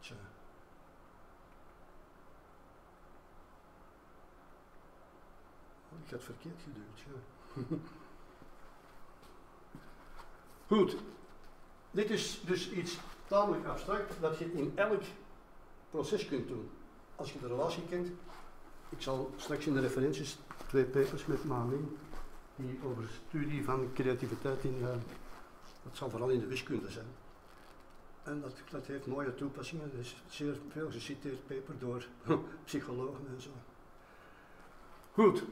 Tja. ik had verkeerd geduwd. Ja. Goed, dit is dus iets tamelijk abstract dat je in elk proces kunt doen. Als je de relatie kent, ik zal straks in de referenties twee papers met Maming die over studie van creativiteit in, uh, dat zal vooral in de wiskunde zijn. En dat, dat heeft mooie toepassingen, dus zeer veel geciteerd paper door psychologen en zo. Goed,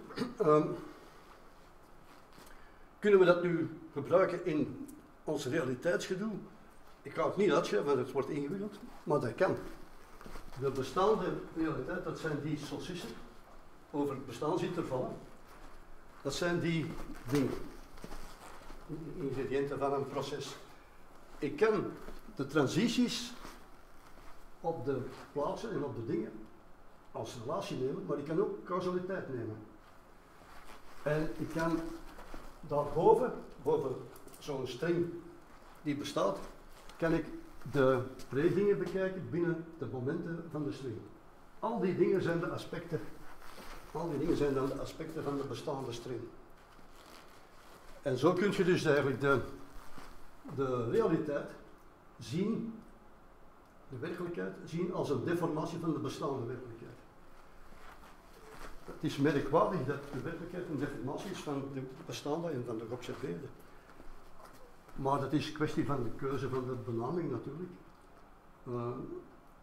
um, kunnen we dat nu gebruiken in ons realiteitsgedoe? Ik ga het niet uitschrijven, want het wordt ingewikkeld, maar dat kan. De bestaande realiteit, dat zijn die saucissen over bestaansintervallen. Dat zijn die dingen, ingrediënten van een proces. Ik kan de transities op de plaatsen en op de dingen als relatie nemen, maar ik kan ook causaliteit nemen. En ik kan daarboven, boven zo'n string die bestaat, kan ik de predingen bekijken binnen de momenten van de string. Al die dingen zijn de aspecten, al die dingen zijn dan de aspecten van de bestaande string. En zo kun je dus eigenlijk de, de realiteit zien, de werkelijkheid, zien als een deformatie van de bestaande werkelijkheid. Het is merkwaardig dat de werkelijkheid een deformatie is van de bestaande en van de geobserveerde. Maar dat is een kwestie van de keuze van de benaming natuurlijk. Uh,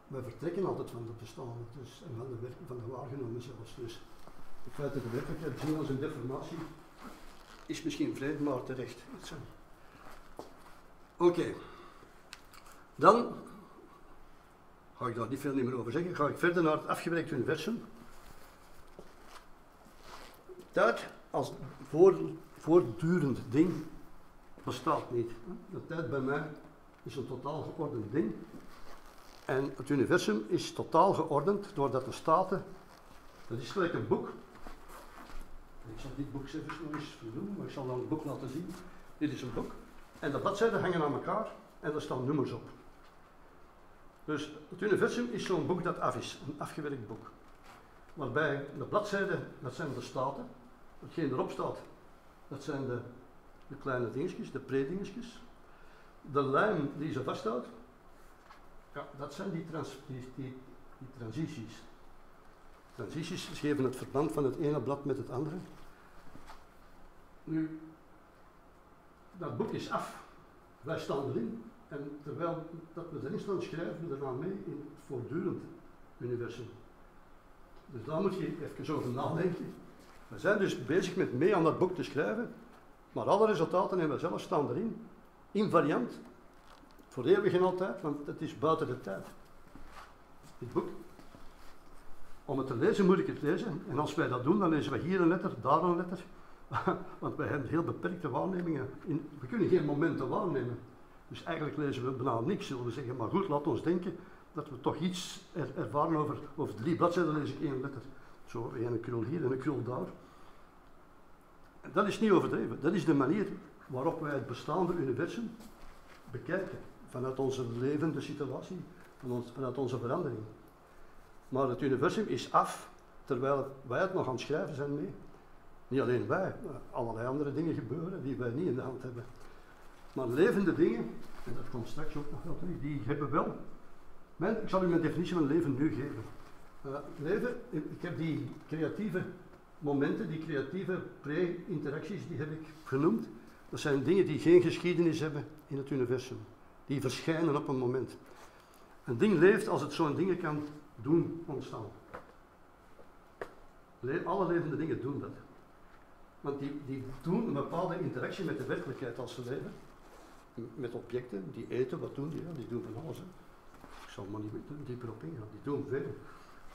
wij vertrekken altijd van het bestaande dus, en van de, werking, van de waargenomen zelfs. Dus het feit dat de werkelijkheid zien als een deformatie is misschien vreemd, maar terecht. Oké. Dan ga ik daar niet veel meer over zeggen. Ga ik verder naar het afgewerkt universum. Tijd als voortdurend ding bestaat niet. De tijd bij mij is een totaal geordend ding. En het universum is totaal geordend doordat de staten, dat is gelijk een boek. Ik zal dit boek zelfs nog eens doen, maar ik zal dan het boek laten zien. Dit is een boek. En de bladzijden hangen aan elkaar en er staan nummers op. Dus het universum is zo'n boek dat af is, een afgewerkt boek. Waarbij de bladzijden, dat zijn de staten. Hetgeen erop staat, dat zijn de de kleine dingetjes, de predingetjes. De lijm die ze vasthoudt, ja, dat zijn die, trans, die, die, die transities. Transities geven het verband van het ene blad met het andere. Nu, dat boek is af. Wij staan erin. En terwijl dat we erin staan, schrijven we eraan mee in het voortdurend universum. Dus daar moet je even over nadenken. We zijn dus bezig met mee aan dat boek te schrijven. Maar alle resultaten hebben we zelf staan erin. Invariant. Voor eeuwig en altijd, want het is buiten de tijd. Dit boek. Om het te lezen moet ik het lezen. En als wij dat doen, dan lezen we hier een letter, daar een letter. want wij hebben heel beperkte waarnemingen. we kunnen geen momenten waarnemen. Dus eigenlijk lezen we bijna niks, zullen we zeggen. Maar goed, laat ons denken dat we toch iets ervaren over, over drie bladzijden lees ik één letter. Zo, een krul hier en een krul daar. Dat is niet overdreven. Dat is de manier waarop wij het bestaande universum bekijken. Vanuit onze levende situatie, vanuit onze verandering. Maar het universum is af, terwijl wij het nog aan het schrijven zijn mee. Niet alleen wij, allerlei andere dingen gebeuren die wij niet in de hand hebben. Maar levende dingen, en dat komt straks ook nog wel terug, die hebben wel. Mijn, ik zal u mijn definitie van leven nu geven. Uh, leven, ik heb die creatieve momenten, die creatieve pre-interacties, die heb ik genoemd. Dat zijn dingen die geen geschiedenis hebben in het universum. Die verschijnen op een moment. Een ding leeft als het zo'n dingen kan doen ontstaan. alle levende dingen doen dat. Want die, die doen een bepaalde interactie met de werkelijkheid als ze leven. Met objecten, die eten, wat doen die? Die doen van alles. Ik zal maar niet dieper op ingaan. Die doen veel.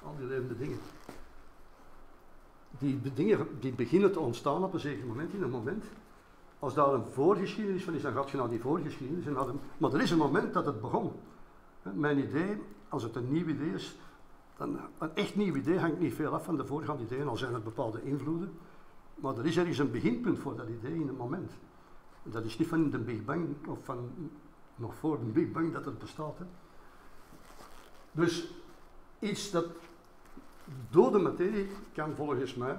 Al die levende dingen die dingen die beginnen te ontstaan op een zeker moment, in een moment. Als daar een voorgeschiedenis van is, dan gaat je naar die voorgeschiedenis. En naar maar er is een moment dat het begon. Mijn idee, als het een nieuw idee is, dan, een echt nieuw idee hangt niet veel af van de voorgaande ideeën, al zijn er bepaalde invloeden. Maar er is ergens een beginpunt voor dat idee in een moment. Dat is niet van de Big Bang, of van nog voor de Big Bang dat het bestaat. Hè. Dus iets dat dode materie kan volgens mij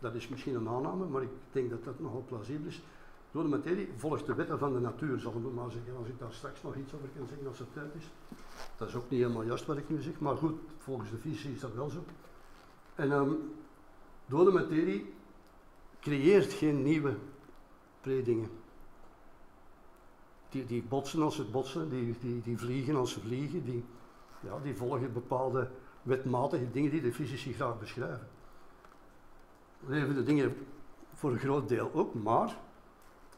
Dat is misschien een aanname, maar ik denk dat dat nogal plausibel is. Dode materie volgt de wetten van de natuur, zal ik maar zeggen. Als ik daar straks nog iets over kan zeggen als het tijd is. Dat is ook niet helemaal juist wat ik nu zeg, maar goed, volgens de fysici is dat wel zo. En um, dode materie creëert geen nieuwe predingen. Die, die botsen als ze botsen, die, die, die vliegen als ze vliegen, die, ja, die volgen bepaalde wetmatige dingen die de fysici graag beschrijven. Leven de dingen voor een groot deel ook, maar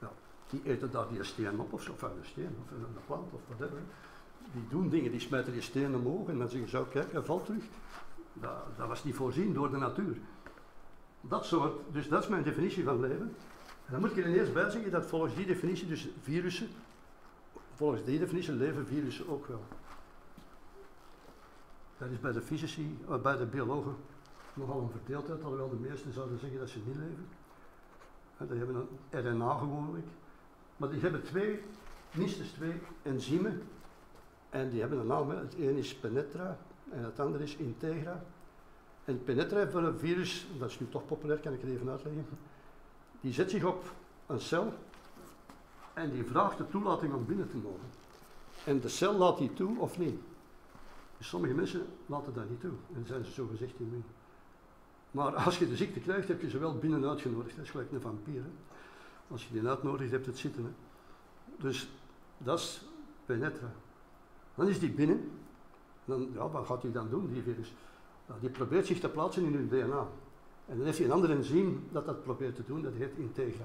ja, die eten daar die steen op of zo, van een steen of een plant of whatever. Die doen dingen, die smijten die steen omhoog en dan zeggen ze, kijk, hij valt terug. Dat, dat was niet voorzien door de natuur. Dat soort, dus dat is mijn definitie van leven. En dan moet ik er eerst bij zeggen dat volgens die definitie dus virussen, volgens die definitie leven virussen ook wel. Dat is bij de fysici, uh, bij de biologen nogal een verdeeldheid, alhoewel de meesten zouden zeggen dat ze niet leven. En die hebben een RNA gewoonlijk. Maar die hebben twee, minstens twee enzymen. En die hebben een naam. Het ene is penetra en het andere is integra. En penetra voor een virus, dat is nu toch populair, kan ik het even uitleggen. Die zet zich op een cel en die vraagt de toelating om binnen te mogen. En de cel laat die toe of niet. Sommige mensen laten dat niet toe en zijn ze zo gezegd immuun. Maar als je de ziekte krijgt, heb je ze wel binnen uitgenodigd. Dat is gelijk een vampier. Als je die uitnodigt, heb je het zitten. Hè. Dus dat is penetra. Dan is die binnen. Dan, ja, wat gaat hij dan doen, die virus? Die probeert zich te plaatsen in hun DNA. En dan heeft hij een ander enzym dat dat probeert te doen, dat heet integra.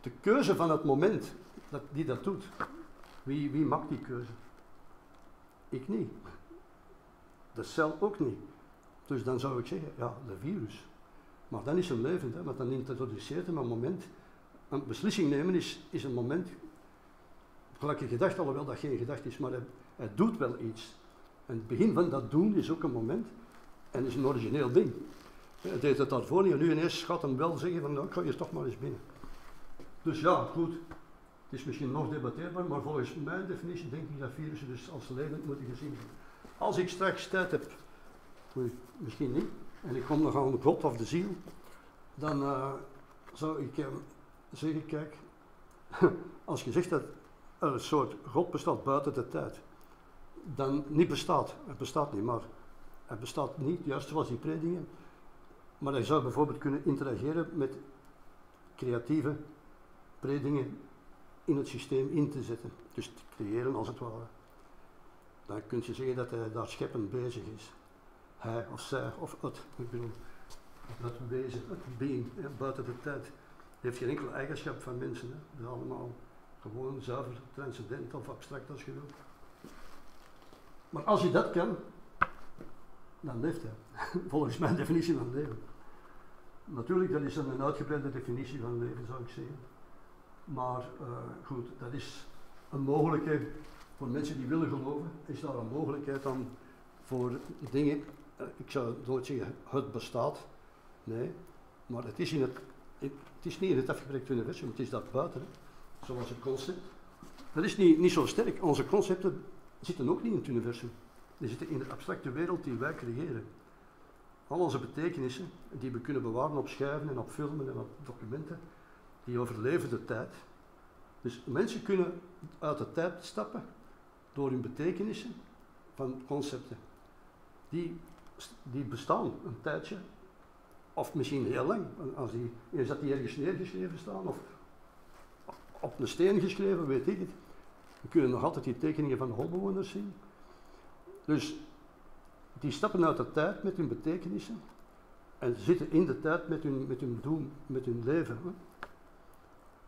De keuze van het moment dat die dat doet, wie, wie maakt die keuze? Ik niet. De cel ook niet. Dus dan zou ik zeggen, ja, de virus. Maar dan is hem levend, hè, want dan introduceert hem een moment. Een beslissing nemen is, is een moment, gelijk je gedacht, alhoewel dat geen gedachte is, maar hij doet wel iets. En het begin van dat doen is ook een moment en is een origineel ding. Hij deed het daarvoor niet en nu ineens gaat hem wel zeggen van nou, ik ga je toch maar eens binnen. Dus ja, goed, het is misschien nog debatteerbaar, maar volgens mijn definitie denk ik dat virussen dus als levend moeten gezien worden. Als ik straks tijd heb, misschien niet, en ik kom nog aan de God of de ziel, dan uh, zou ik uh, zeggen, kijk, als je zegt dat er een soort God bestaat buiten de tijd, dan niet bestaat. Het bestaat niet, maar het bestaat niet, juist zoals die predingen. Maar hij zou bijvoorbeeld kunnen interageren met creatieve predingen in het systeem in te zetten. Dus te creëren als het ware. Dan kun je zeggen dat hij daar scheppend bezig is. Hij of zij of het, ik bedoel, dat wezen, het being, buiten de tijd, heeft geen enkele eigenschap van mensen. Hè. Dat is allemaal gewoon zuiver, transcendent of abstract als je wilt. Maar als je dat kan, dan leeft hij. Volgens mijn definitie van leven. Natuurlijk, dat is een uitgebreide definitie van leven, zou ik zeggen. Maar uh, goed, dat is een mogelijkheid voor mensen die willen geloven, is daar een mogelijkheid dan voor dingen, uh, ik zou nooit zeggen het bestaat, nee, maar het is, in het, het is niet in het afgebreid universum, het is daar buiten, zoals het concept. Dat is niet, niet zo sterk, onze concepten zitten ook niet in het universum. Die zitten in de abstracte wereld die wij creëren. Al onze betekenissen, die we kunnen bewaren op schijven en op filmen en op documenten, die overleven de tijd. Dus mensen kunnen uit de tijd stappen door hun betekenissen van concepten. Die, die bestaan een tijdje, of misschien heel lang. Als die, eens dat die ergens neergeschreven staan, of op een steen geschreven, weet ik het. We kunnen nog altijd die tekeningen van de holbewoners zien. Dus die stappen uit de tijd met hun betekenissen en zitten in de tijd met hun, met hun doen, met hun leven.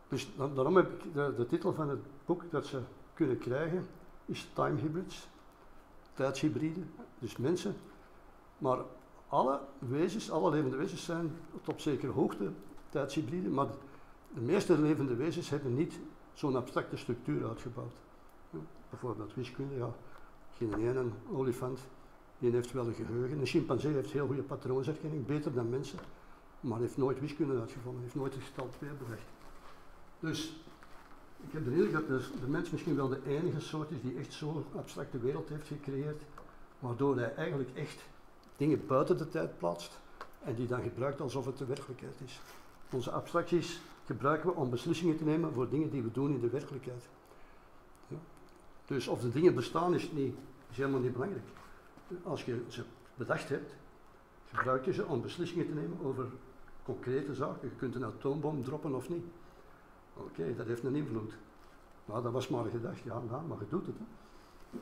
Dus daarom heb ik de, titel van het boek dat ze kunnen krijgen, is Time Hybrids, tijdshybriden, dus mensen. Maar alle wezens, alle levende wezens zijn tot op zekere hoogte tijdshybriden, maar de meeste levende wezens hebben niet zo'n abstracte structuur uitgebouwd. Bijvoorbeeld wiskunde, ja, geen ene olifant, die heeft wel een geheugen. Een chimpansee heeft heel goede patroonsherkenning, beter dan mensen, maar heeft nooit wiskunde uitgevonden, heeft nooit een gestald bedacht. Dus ik heb de indruk dat de, mens misschien wel de enige soort is die echt zo'n abstracte wereld heeft gecreëerd, waardoor hij eigenlijk echt dingen buiten de tijd plaatst en die dan gebruikt alsof het de werkelijkheid is. Onze abstracties gebruiken we om beslissingen te nemen voor dingen die we doen in de werkelijkheid. Dus of de dingen bestaan is, niet, is helemaal niet belangrijk. Als je ze bedacht hebt, gebruik je ze om beslissingen te nemen over concrete zaken. Je kunt een atoombom droppen of niet. Oké, dat heeft een invloed. Maar dat was maar gedacht, ja, nou, maar je doet het. Hè.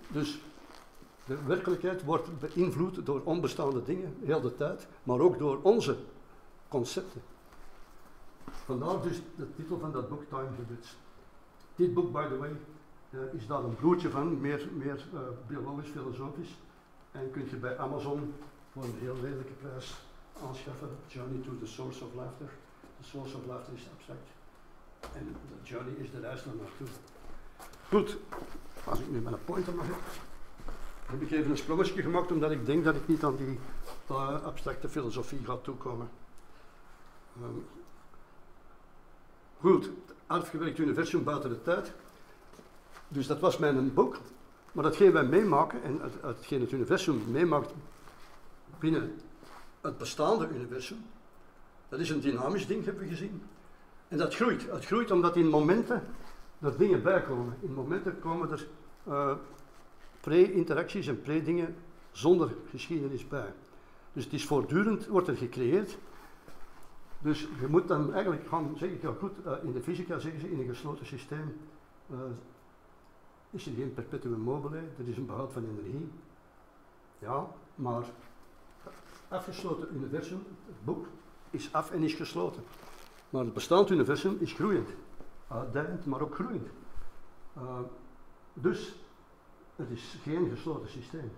Dus de werkelijkheid wordt beïnvloed door onbestaande dingen, heel de tijd, maar ook door onze concepten. Vandaar dus de titel van dat boek Time Habits. Dit boek, by the way, uh, is daar een broertje van, meer, meer uh, biologisch, filosofisch. En kunt je bij Amazon voor een heel redelijke prijs aanschaffen. Journey to the Source of Laughter. The Source of Laughter is abstract. En journey is de reis naar naartoe. Goed, als ik nu mijn pointer mag hebben, heb ik even een sprongetje gemaakt omdat ik denk dat ik niet aan die uh, abstracte filosofie ga toekomen. Um, goed, uitgewerkt universum buiten de tijd. Dus dat was mijn boek. Maar datgene wij meemaken en hetgeen het universum meemaakt binnen het bestaande universum, dat is een dynamisch ding, hebben we gezien. En dat groeit. Het groeit omdat in momenten er dingen bijkomen. In momenten komen er uh, pre-interacties en pre-dingen zonder geschiedenis bij. Dus het is voortdurend, wordt er gecreëerd. Dus je moet dan eigenlijk gaan zeggen, ja goed, uh, in de fysica zeggen ze, in een gesloten systeem uh, is er geen perpetuum mobile, er is een behoud van energie. Ja, maar afgesloten universum, het boek, is af en is gesloten. Maar het bestaand universum is groeiend. Uitdijend, maar ook groeiend. Uh, dus het is geen gesloten systeem.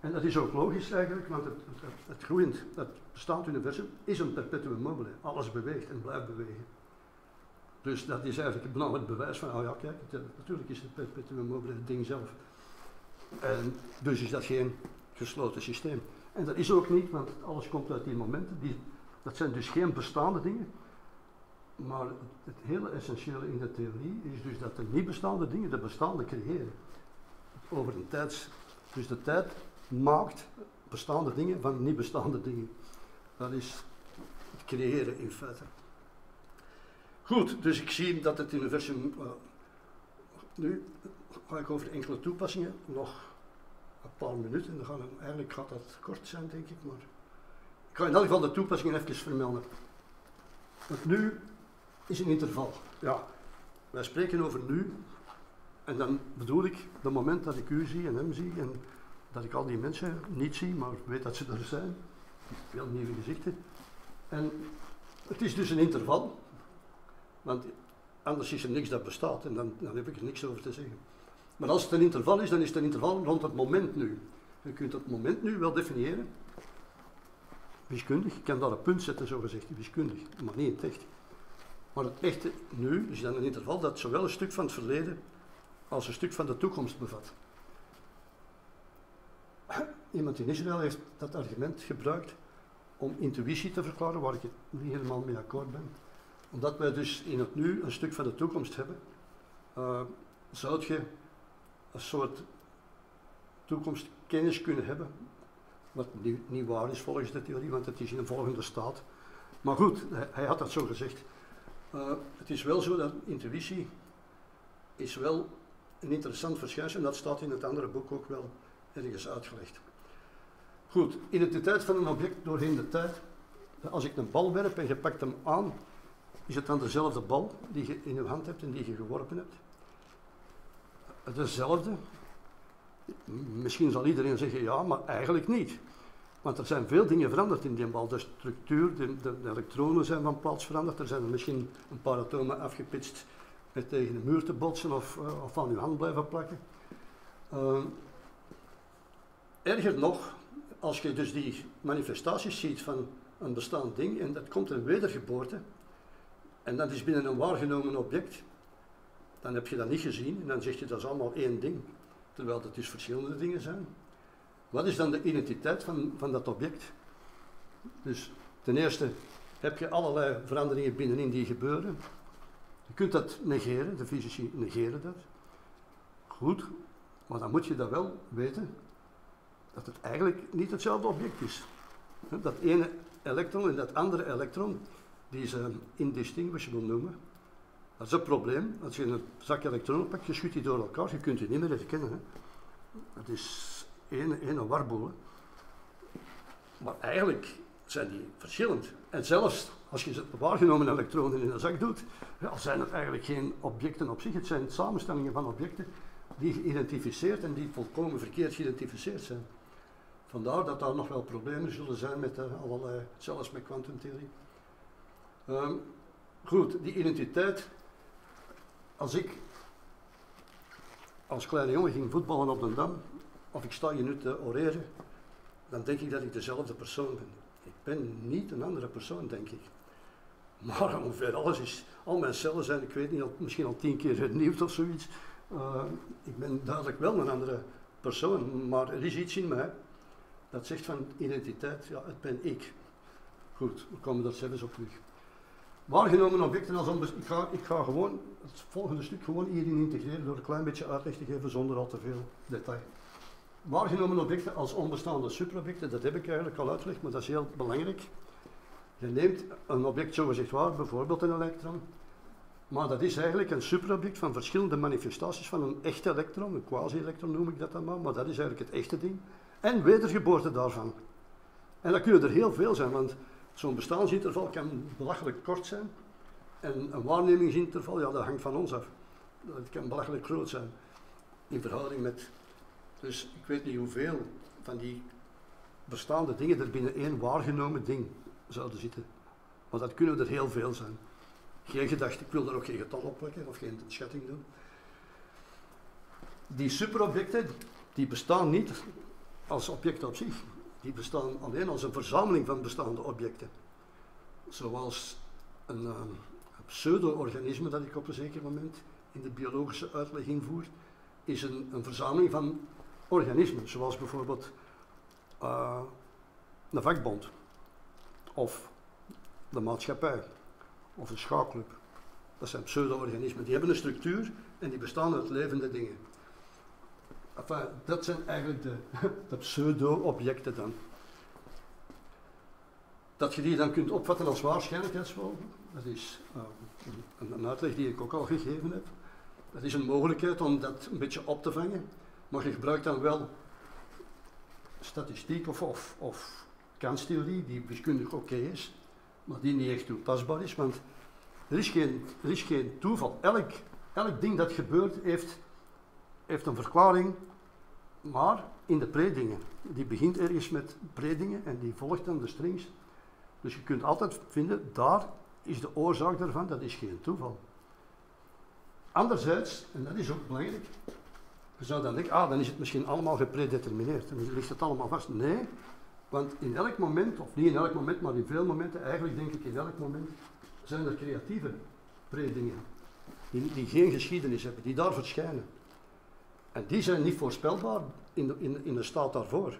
En dat is ook logisch eigenlijk, want het, het, het groeiend, het bestaand universum is een perpetuum mobile. Alles beweegt en blijft bewegen. Dus dat is eigenlijk een belangrijk bewijs van, oh ja kijk, het, natuurlijk is het perpetuum mobile het ding zelf. En dus is dat geen gesloten systeem. En dat is ook niet, want alles komt uit die momenten. Die, dat zijn dus geen bestaande dingen. Maar het, hele essentiële in de theorie is dus dat de niet bestaande dingen de bestaande creëren. Over een tijd. Dus de tijd maakt bestaande dingen van niet bestaande dingen. Dat is het creëren in feite. Goed, dus ik zie dat het universum. Uh, nu ga ik over enkele toepassingen nog een paar minuten. Dan gaan we, eigenlijk gaat dat kort zijn, denk ik. Maar ik ga in elk geval de toepassingen even vermelden. Nu is een interval. Ja, wij spreken over nu. En dan bedoel ik het moment dat ik u zie en hem zie. En dat ik al die mensen niet zie, maar weet dat ze er zijn. Veel nieuwe gezichten. En het is dus een interval. Want anders is er niks dat bestaat en dan, dan heb ik er niks over te zeggen. Maar als het een interval is, dan is het een interval rond het moment nu. Je kunt het moment nu wel definiëren. Wiskundig, je kan daar een punt zetten, zo gezegd, wiskundig, maar niet in het echt. Maar het echte nu is dan een interval dat zowel een stuk van het verleden als een stuk van de toekomst bevat. Iemand in Israël heeft dat argument gebruikt om intuïtie te verklaren, waar ik het niet helemaal mee akkoord ben. Omdat wij dus in het nu een stuk van de toekomst hebben, uh, zou je een soort toekomstkennis kunnen hebben, wat niet, waar is volgens de theorie, want het is in een volgende staat. Maar goed, hij had dat zo gezegd. Uh, het is wel zo dat intuïtie is wel een interessant verschijnsel en dat staat in het andere boek ook wel ergens uitgelegd. Goed, identiteit van een object doorheen de tijd. Als ik een bal werp en je pakt hem aan, is het dan dezelfde bal die je in je hand hebt en die je geworpen hebt? Dezelfde? Misschien zal iedereen zeggen ja, maar eigenlijk niet. Want er zijn veel dingen veranderd in die bal. De structuur, de, elektronen zijn van plaats veranderd. Er zijn misschien een paar atomen afgepitst met tegen de muur te botsen of, uh, of aan uw hand blijven plakken. Uh, erger nog, als je dus die manifestaties ziet van een bestaand ding en dat komt een wedergeboorte, en dat is binnen een waargenomen object, dan heb je dat niet gezien en dan zeg je dat is allemaal één ding, terwijl dat dus verschillende dingen zijn. Wat is dan de identiteit van, van dat object? Dus ten eerste heb je allerlei veranderingen binnenin die gebeuren. Je kunt dat negeren, de fysici negeren dat. Goed, maar dan moet je dat wel weten dat het eigenlijk niet hetzelfde object is. Dat ene elektron en dat andere elektron, die ze indistinguishable noemen. Dat is een probleem. Als je een zak elektronen pakt, je schudt die door elkaar, je kunt die niet meer herkennen. Dat is één, één warboel. Maar eigenlijk zijn die verschillend. En zelfs als je waargenomen elektronen in een zak doet, ja, zijn het eigenlijk geen objecten op zich. Het zijn samenstellingen van objecten die geïdentificeerd en die volkomen verkeerd geïdentificeerd zijn. Vandaar dat daar nog wel problemen zullen zijn met uh, allerlei, zelfs met kwantumtheorie. Um, goed, die identiteit. Als ik als kleine jongen ging voetballen op de Dam, of ik sta hier nu te oreren, dan denk ik dat ik dezelfde persoon ben. Ik ben niet een andere persoon, denk ik. Maar ongeveer alles is, al mijn cellen zijn, ik weet niet, misschien al tien keer hernieuwd of zoiets. Uh, ik ben duidelijk wel een andere persoon, maar er is iets in mij dat zegt van identiteit, ja, het ben ik. Goed, we komen daar zelfs op terug. Waargenomen objecten als onbestaande. Ik ga, ik ga gewoon het volgende stuk gewoon hierin integreren door een klein beetje uitleg te geven zonder al te veel detail. Waargenomen objecten als onbestaande superobjecten, dat heb ik eigenlijk al uitgelegd, maar dat is heel belangrijk. Je neemt een object zogezegd waar, bijvoorbeeld een elektron, maar dat is eigenlijk een superobject van verschillende manifestaties van een echte elektron, een quasi-elektron noem ik dat dan maar, maar dat is eigenlijk het echte ding. En wedergeboorte daarvan. En dat kunnen er heel veel zijn, want zo'n bestaaninterval kan belachelijk kort zijn. En een waarnemingsinterval, ja, dat hangt van ons af. Dat kan belachelijk groot zijn. In verhouding met. Dus ik weet niet hoeveel van die bestaande dingen er binnen één waargenomen ding zouden zitten. Maar dat kunnen er heel veel zijn. Geen gedachte, ik wil daar ook geen getal op plakken of geen schatting doen. Die superobjecten, die bestaan niet als objecten op zich. Die bestaan alleen als een verzameling van bestaande objecten. Zoals een, uh, pseudo-organisme dat ik op een zeker moment in de biologische uitleg invoer, is een, een verzameling van organismen, zoals bijvoorbeeld uh, een vakbond of de maatschappij of een schaakclub. Dat zijn pseudo-organismen. Die hebben een structuur en die bestaan uit levende dingen. Dat zijn eigenlijk de, de pseudo-objecten dan. Dat je die dan kunt opvatten als waarschijnlijkheidswolven, dat is een, een, uitleg die ik ook al gegeven heb. Dat is een mogelijkheid om dat een beetje op te vangen, maar je gebruikt dan wel statistiek of, of, kanstheorie, die wiskundig oké is, maar die niet echt toepasbaar is, want er is geen, er is geen toeval. Elk, elk ding dat gebeurt heeft heeft een verklaring, maar in de predingen. Die begint ergens met predingen en die volgt dan de strings. Dus je kunt altijd vinden, daar is de oorzaak daarvan, dat is geen toeval. Anderzijds, en dat is ook belangrijk, zou dan denken, ah, dan is het misschien allemaal gepredetermineerd. Dan ligt het allemaal vast. Nee, want in elk moment, of niet in elk moment, maar in veel momenten, eigenlijk denk ik in elk moment, zijn er creatieve predingen. Die, die geen geschiedenis hebben, die daar verschijnen. En die zijn niet voorspelbaar in de, in, in de staat daarvoor.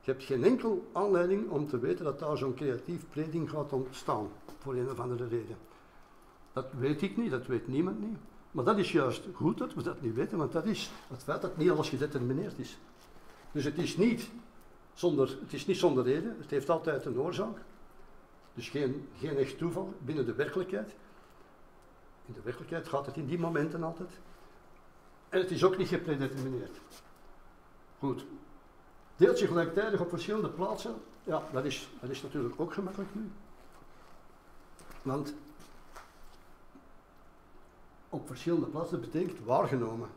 Je hebt geen enkel aanleiding om te weten dat daar zo'n creatief preding gaat ontstaan, voor een of andere reden. Dat weet ik niet, dat weet niemand niet. Maar dat is juist goed dat we dat niet weten, want dat is het feit dat niet alles gedetermineerd is. Dus het is niet zonder, het is niet zonder reden, het heeft altijd een oorzaak. Dus geen, geen echt toeval binnen de werkelijkheid. In de werkelijkheid gaat het in die momenten altijd. En het is ook niet gepredetermineerd. Goed. Deeltje gelijktijdig op verschillende plaatsen. Ja, dat is, dat is natuurlijk ook gemakkelijk nu. Want op verschillende plaatsen betekent waargenomen.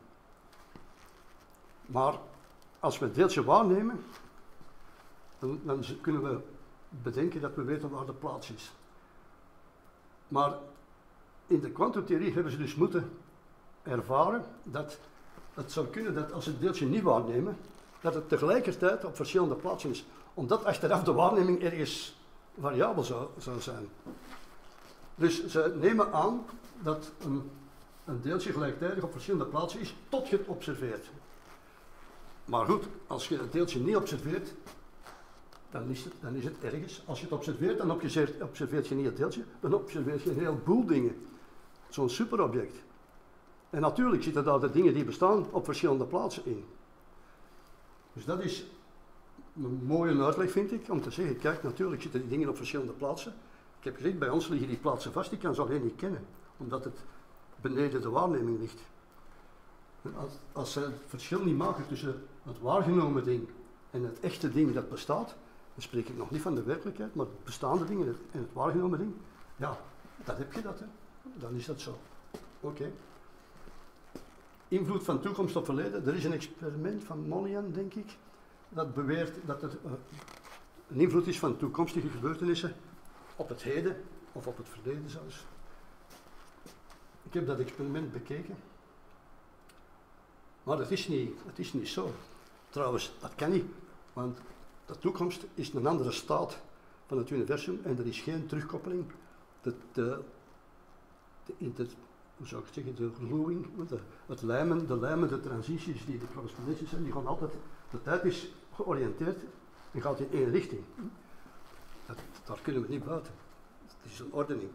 Maar als we een deeltje waarnemen, dan, dan, kunnen we bedenken dat we weten waar de plaats is. Maar in de kwantumtheorie hebben ze dus moeten ervaren dat het zou kunnen dat als ze het deeltje niet waarnemen, dat het tegelijkertijd op verschillende plaatsen is. Omdat achteraf de waarneming ergens variabel zou, zou zijn. Dus ze nemen aan dat een, een deeltje gelijktijdig op verschillende plaatsen is tot je het observeert. Maar goed, als je het deeltje niet observeert, dan is, het, dan is het ergens. Als je het observeert, dan observeert, observeert je niet het deeltje, dan observeert je een heleboel dingen. Zo'n superobject. En natuurlijk zitten daar de dingen die bestaan op verschillende plaatsen in. Dus dat is een mooie uitleg vind ik, om te zeggen, kijk natuurlijk zitten die dingen op verschillende plaatsen. Ik heb gezegd, bij ons liggen die plaatsen vast, ik kan ze alleen niet kennen, omdat het beneden de waarneming ligt. als, als ze het verschil niet maken tussen het waargenomen ding en het echte ding dat bestaat, dan spreek ik nog niet van de werkelijkheid, maar het bestaande ding en het, en het waargenomen ding, ja, dat heb je dat, hè. dan is dat zo. Oké. Invloed van toekomst op verleden. Er is een experiment van Molian, denk ik, dat beweert dat er uh, een invloed is van toekomstige gebeurtenissen op het heden of op het verleden zelfs. Ik heb dat experiment bekeken. Maar het is niet, het is niet zo. Trouwens, dat kan niet, want de toekomst is een andere staat van het universum en er is geen terugkoppeling. De, de, de, hoe zou ik zeggen, de de, het lijmen, de lijmende transities die de correspondenties zijn, die gaan altijd, de tijd is georiënteerd en gaat in één richting. Dat, daar kunnen we niet buiten. Het is een ordening.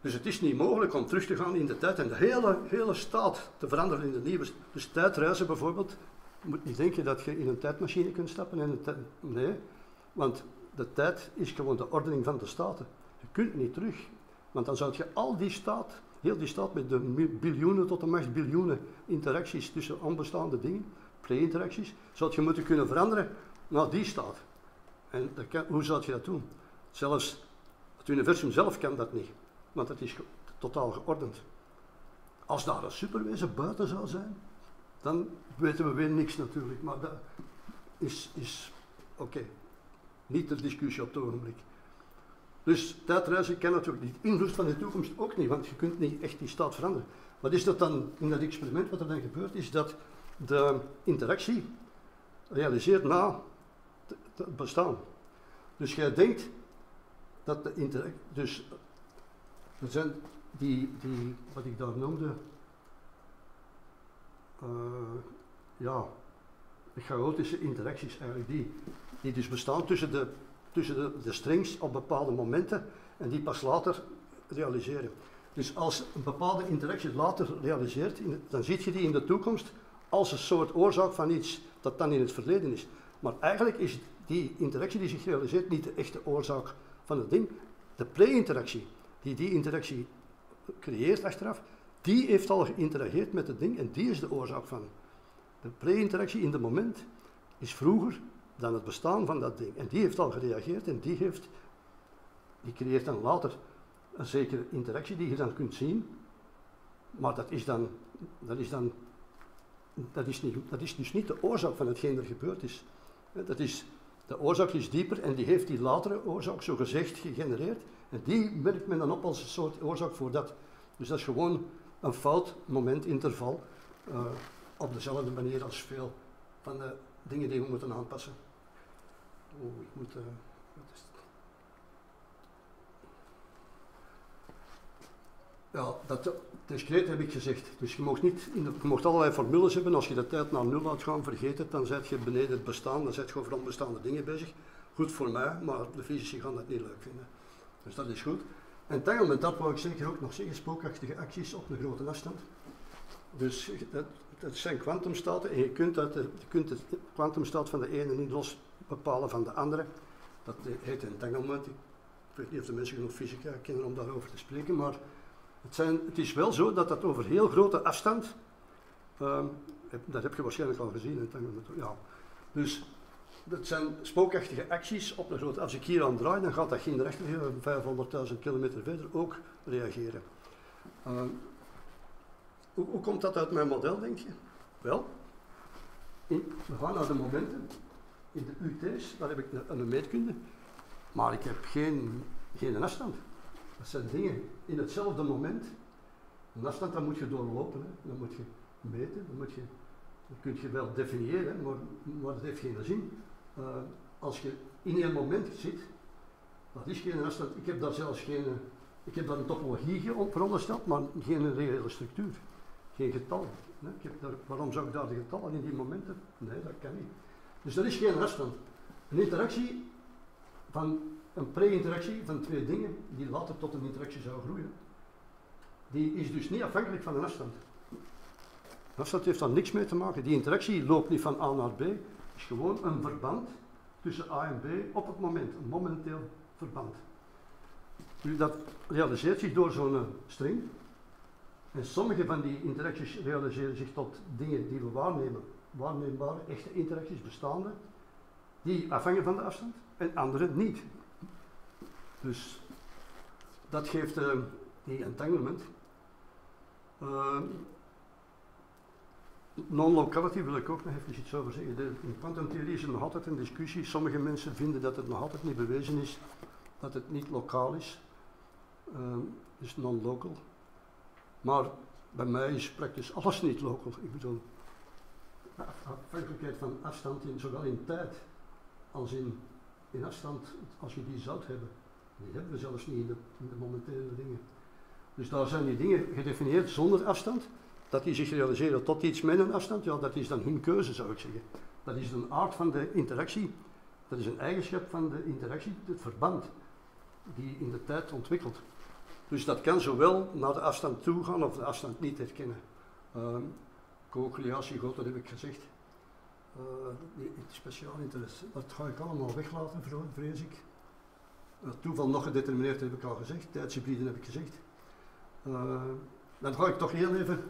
Dus het is niet mogelijk om terug te gaan in de tijd en de hele, hele staat te veranderen in de nieuwe. Dus tijdreizen bijvoorbeeld, moet niet denken dat je in een tijdmachine kunt stappen. En een nee, want de tijd is gewoon de ordening van de staten. Je kunt niet terug. Want dan zou je al die staat, heel die staat met de biljoenen tot de macht biljoenen interacties tussen onbestaande dingen, pre-interacties, zou je moeten kunnen veranderen naar die staat. En hoe zou je dat doen? Zelfs het universum zelf kan dat niet, want het is totaal geordend. Als daar een superwezen buiten zou zijn, dan weten we weer niks natuurlijk, maar dat is, is oké. Niet de discussie op het ogenblik. Dus tijdreizen kan natuurlijk niet. Invloed van de toekomst ook niet, want je kunt niet echt die staat veranderen. Wat is dat dan in dat experiment, wat er dan gebeurt, is dat de interactie realiseert na het bestaan. Dus jij denkt dat de interactie, dus er zijn die, die, wat ik daar noemde, uh, ja, chaotische interacties eigenlijk, die, die dus bestaan tussen de tussen de, de strings op bepaalde momenten en die pas later realiseren. Dus als een bepaalde interactie later realiseert, dan zie je die in de toekomst als een soort oorzaak van iets dat dan in het verleden is. Maar eigenlijk is die interactie die zich realiseert niet de echte oorzaak van het ding. De pre-interactie, die die interactie creëert achteraf, die heeft al geïnterageerd met het ding en die is de oorzaak van. De pre-interactie in het moment is vroeger dan het bestaan van dat ding. En die heeft al gereageerd en die, heeft, die creëert dan later een zekere interactie die je dan kunt zien. Maar dat is dan, dat is dan dat is, niet, dat is dus niet de oorzaak van hetgeen er gebeurd is. Dat is, de oorzaak is dieper en die heeft die latere oorzaak zo gezegd gegenereerd. En die merkt men dan op als een soort oorzaak voor dat. Dus dat is gewoon een fout momentinterval uh, op dezelfde manier als veel van de dingen die we moeten aanpassen. Oh, ik moet. Uh, wat is het? Ja, dat discreet heb ik gezegd. Dus je mocht, niet in je mocht allerlei formules hebben. Als je de tijd naar nul laat gaan, vergeet het. Dan zet je beneden het bestaan. Dan zet je over onbestaande dingen bezig. Goed voor mij, maar de fysici gaan dat niet leuk vinden. Dus dat is goed. En tegen met dat wou ik zeker ook nog zeggen, spookachtige acties op een grote afstand. Dus dat, dat zijn kwantumstaten en je kunt, de, je kunt de kwantumstaat van de ene niet los bepalen van de andere. Dat heet entanglement. Ik weet niet of de mensen genoeg fysica kennen om daarover te spreken, maar het, zijn, het is wel zo dat dat over heel grote afstand, um, dat heb je waarschijnlijk al gezien, entanglement, ja. Dus dat zijn spookachtige acties op een grote. Als ik hier aan draai, dan gaat dat geen rechter 500.000 kilometer verder ook reageren. Um, hoe, komt dat uit mijn model, denk je? Wel, we gaan naar de momenten in de UT's, daar heb ik een, meetkunde, maar ik heb geen, geen afstand. Dat zijn dingen in hetzelfde moment. Een afstand, dat moet je doorlopen, hè. moet je meten, dan, moet je, dan kun je wel definiëren, maar, maar dat heeft geen zin. Uh, als je in een moment zit, dat is geen afstand. Ik heb daar zelfs geen, ik heb daar een topologie verondersteld, maar geen reële structuur, geen getal. Ik heb daar, waarom zou ik daar de getallen in die momenten? Nee, dat kan niet. Dus dat is geen afstand. Een interactie van een pre-interactie van twee dingen die later tot een interactie zou groeien, die is dus niet afhankelijk van een afstand. Een afstand heeft daar niks mee te maken. Die interactie loopt niet van A naar B. gewoon een verband tussen A en B op het moment, een momenteel verband. Nu, dat realiseert zich door zo'n string. En sommige van die interacties realiseren zich tot dingen die we waarnemen, waarneembare, echte interacties, bestaande, die afhangen van de afstand, en andere niet. Dus dat geeft uh, die entanglement. Uh, Non-locality wil ik ook nog even iets over zeggen. De, in kwantumtheorie is er nog altijd een discussie. Sommige mensen vinden dat het nog altijd niet bewezen is dat het niet lokaal is. Dus non-local. Maar bij mij is praktisch alles niet local. Ik bedoel, afhankelijkheid van afstand, in, zowel in tijd als in, in afstand, als je die zou hebben. Die hebben we zelfs niet in de, in de momentele dingen. Dus daar zijn die dingen gedefinieerd zonder afstand. Dat die zich realiseren tot iets met een afstand, ja, dat is dan hun keuze zou ik zeggen. Dat is een aard van de interactie, dat is een eigenschap van de interactie, het verband, die in de tijd ontwikkelt. Dus dat kan zowel naar de afstand toe gaan of de afstand niet herkennen. Uh, co-creatie, goed, dat heb ik gezegd. Uh, speciaal interesse, dat ga ik allemaal weglaten, vrees ik. Uh, toeval nog gedetermineerd heb ik al gezegd, tijdshybriden heb ik gezegd. Uh, dan ga ik toch heel even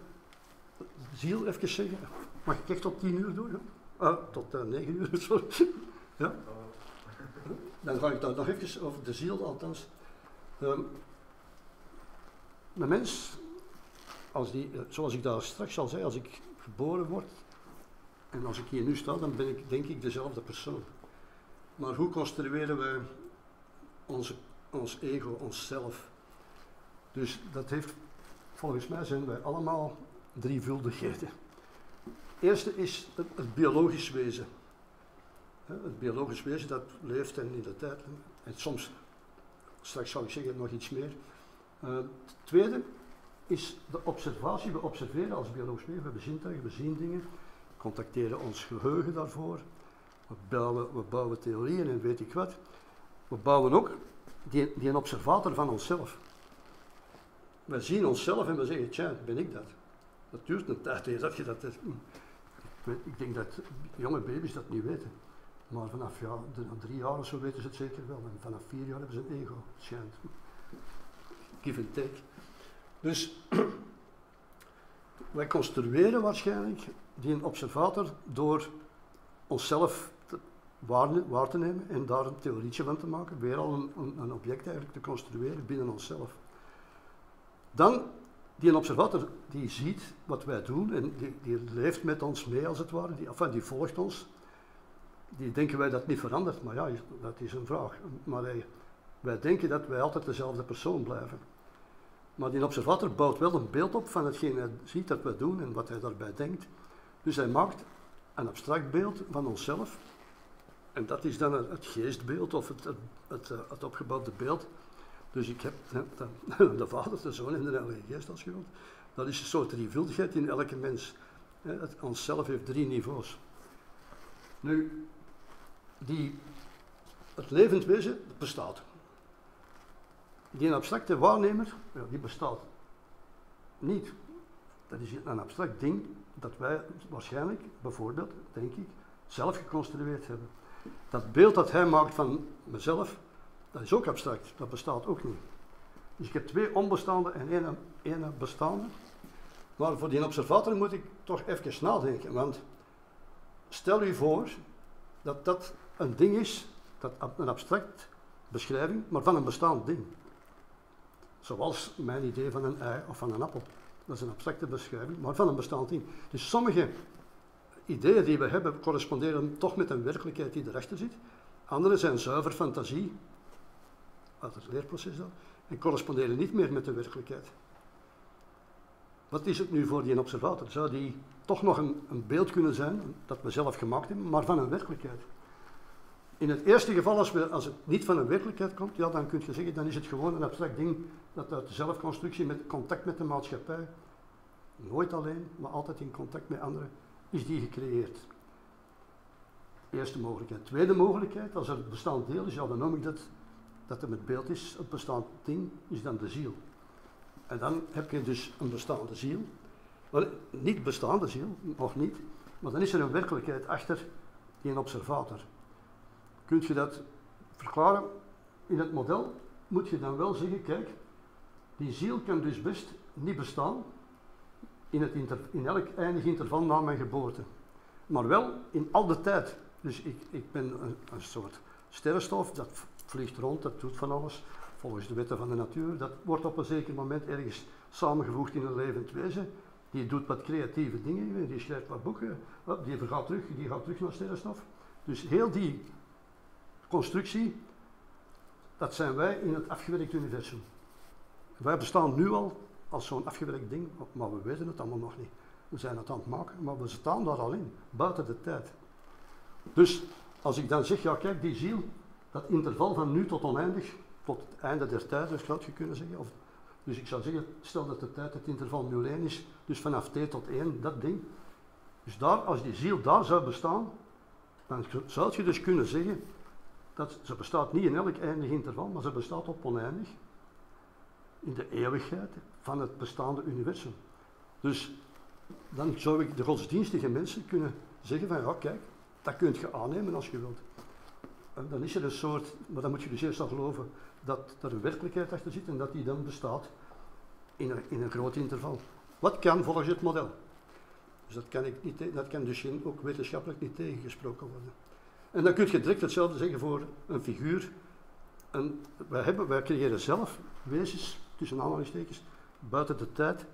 ziel even zeggen. Mag ik echt tot tien uur doen? Ah, tot uh, negen uur, sorry. ja? Dan ga ik daar nog even over de ziel, althans. Um, de mens, als die, eh, zoals ik daar straks al zei, als ik geboren word en als ik hier nu sta, dan ben ik denk ik dezelfde persoon. Maar hoe construeren wij onze, ons ego, onszelf? Dus dat heeft, volgens mij zijn wij allemaal drievuldigheden. Het eerste is het, biologisch wezen. Het biologisch wezen dat leeft en in de tijd, en soms, straks zal ik zeggen nog iets meer. Uh, het tweede is de observatie. We observeren als biologisch wezen, we hebben zintuigen, we zien dingen, contacteren ons geheugen daarvoor. We bouwen, we bouwen theorieën en weet ik wat. We bouwen ook die, die een observator van onszelf. We zien onszelf en we zeggen, tja, ben ik dat. Dat duurt een tijd dat je dat... Ik denk dat jonge baby's dat niet weten. Maar vanaf ja, de, drie jaar of zo weten ze het zeker wel. En vanaf vier jaar hebben ze een ego, schijnt. Give and take. Dus wij construeren waarschijnlijk die observator door onszelf waar, te nemen en daar een theorietje van te maken. Weer al een, een, een object eigenlijk te construeren binnen onszelf. Dan die observator die ziet wat wij doen en die, die leeft met ons mee als het ware, die, die volgt ons. Die denken wij dat niet verandert, maar ja, dat is een vraag. Maar wij, denken dat wij altijd dezelfde persoon blijven. Maar die observator bouwt wel een beeld op van hetgeen hij ziet dat wij doen en wat hij daarbij denkt. Dus hij maakt een abstract beeld van onszelf. En dat is dan het geestbeeld of het, het, het, het opgebouwde beeld dus ik heb de, de Vader, de Zoon en de Heilige Geest als grond. Dat is een soort drievuldigheid in elke mens. Het, onszelf heeft drie niveaus. Nu, die, het levend wezen bestaat. Die abstracte waarnemer, die bestaat niet. Dat is een abstract ding dat wij waarschijnlijk, bijvoorbeeld, denk ik, zelf geconstrueerd hebben. Dat beeld dat hij maakt van mezelf, dat is ook abstract, dat bestaat ook niet. Dus ik heb twee onbestaande en één, bestaande. Maar voor die observator moet ik toch even nadenken, want stel u voor dat dat een ding is, dat een abstract beschrijving, maar van een bestaand ding. Zoals mijn idee van een ei of van een appel. Dat is een abstracte beschrijving, maar van een bestaand ding. Dus sommige ideeën die we hebben corresponderen toch met een werkelijkheid die erachter zit. Andere zijn zuiver fantasie, uit het leerproces dan, en corresponderen niet meer met de werkelijkheid. Wat is het nu voor die observator? Zou die toch nog een, een beeld kunnen zijn, dat we zelf gemaakt hebben, maar van een werkelijkheid? In het eerste geval, als, we, als het niet van een werkelijkheid komt, ja, dan kun je zeggen, dan is het gewoon een abstract ding dat uit de zelfconstructie, met contact met de maatschappij, nooit alleen, maar altijd in contact met anderen, is die gecreëerd. Eerste mogelijkheid. Tweede mogelijkheid, als er bestaand deel is, ja, dan noem ik dat dat er met beeld is, het bestaand ding, is dan de ziel. En dan heb je dus een bestaande ziel. Wel, niet bestaande ziel, nog niet, maar dan is er een werkelijkheid achter die observator. Kunt je dat verklaren? In het model moet je dan wel zeggen, kijk, die ziel kan dus best niet bestaan in, het in elk eindig interval na mijn geboorte. Maar wel in al de tijd. Dus ik, ik ben een, een soort sterrenstof, dat vliegt rond, dat doet van alles, volgens de wetten van de natuur. Dat wordt op een zeker moment ergens samengevoegd in een levend wezen. Die doet wat creatieve dingen, die schrijft wat boeken, die gaat terug, die gaat terug naar sterrenstof. Dus heel die constructie, dat zijn wij in het afgewerkt universum. Wij bestaan nu al als zo'n afgewerkt ding, maar we weten het allemaal nog niet. We zijn het aan het maken, maar we staan daar al in, buiten de tijd. Dus als ik dan zeg, ja kijk, die ziel, dat interval van nu tot oneindig, tot het einde der tijd, zou je kunnen zeggen. Of, dus ik zou zeggen, stel dat de tijd het interval 0 1 is, dus vanaf t tot 1, dat ding. Dus daar, als die ziel daar zou bestaan, dan zou je dus kunnen zeggen, dat ze bestaat niet in elk eindig interval, maar ze bestaat op oneindig. In de eeuwigheid van het bestaande universum. Dus dan zou ik de godsdienstige mensen kunnen zeggen van ja kijk, dat kunt je aannemen als je wilt. Dan is er een soort, maar dan moet je dus eerst al geloven dat er een werkelijkheid achter zit en dat die dan bestaat in een, in een groot interval. Wat kan volgens het model? Dus dat kan, ik niet, dat kan dus ook wetenschappelijk niet tegengesproken worden. En dan kun je direct hetzelfde zeggen voor een figuur. En wij, hebben, wij creëren zelf wezens, tussen aanhalingstekens, buiten de tijd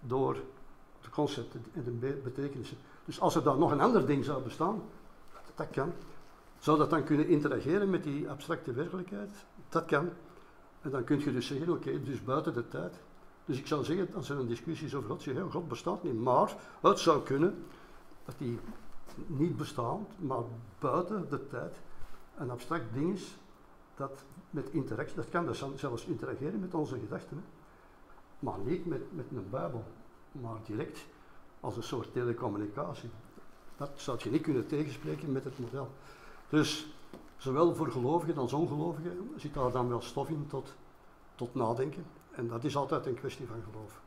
door de concepten en de betekenissen. Dus als er dan nog een ander ding zou bestaan, dat kan. Zou dat dan kunnen interageren met die abstracte werkelijkheid? Dat kan. En dan kun je dus zeggen, oké, dus buiten de tijd. Dus ik zou zeggen, als er een discussie is over God, zeg God bestaat niet. Maar het zou kunnen dat die niet bestaand, maar buiten de tijd een abstract ding is dat met interactie, dat kan dus zelfs interageren met onze gedachten. Hè. Maar niet met, met een Bijbel, maar direct als een soort telecommunicatie. Dat zou je niet kunnen tegenspreken met het model. Dus zowel voor gelovigen als ongelovigen zit daar dan wel stof in tot, tot nadenken. En dat is altijd een kwestie van geloof.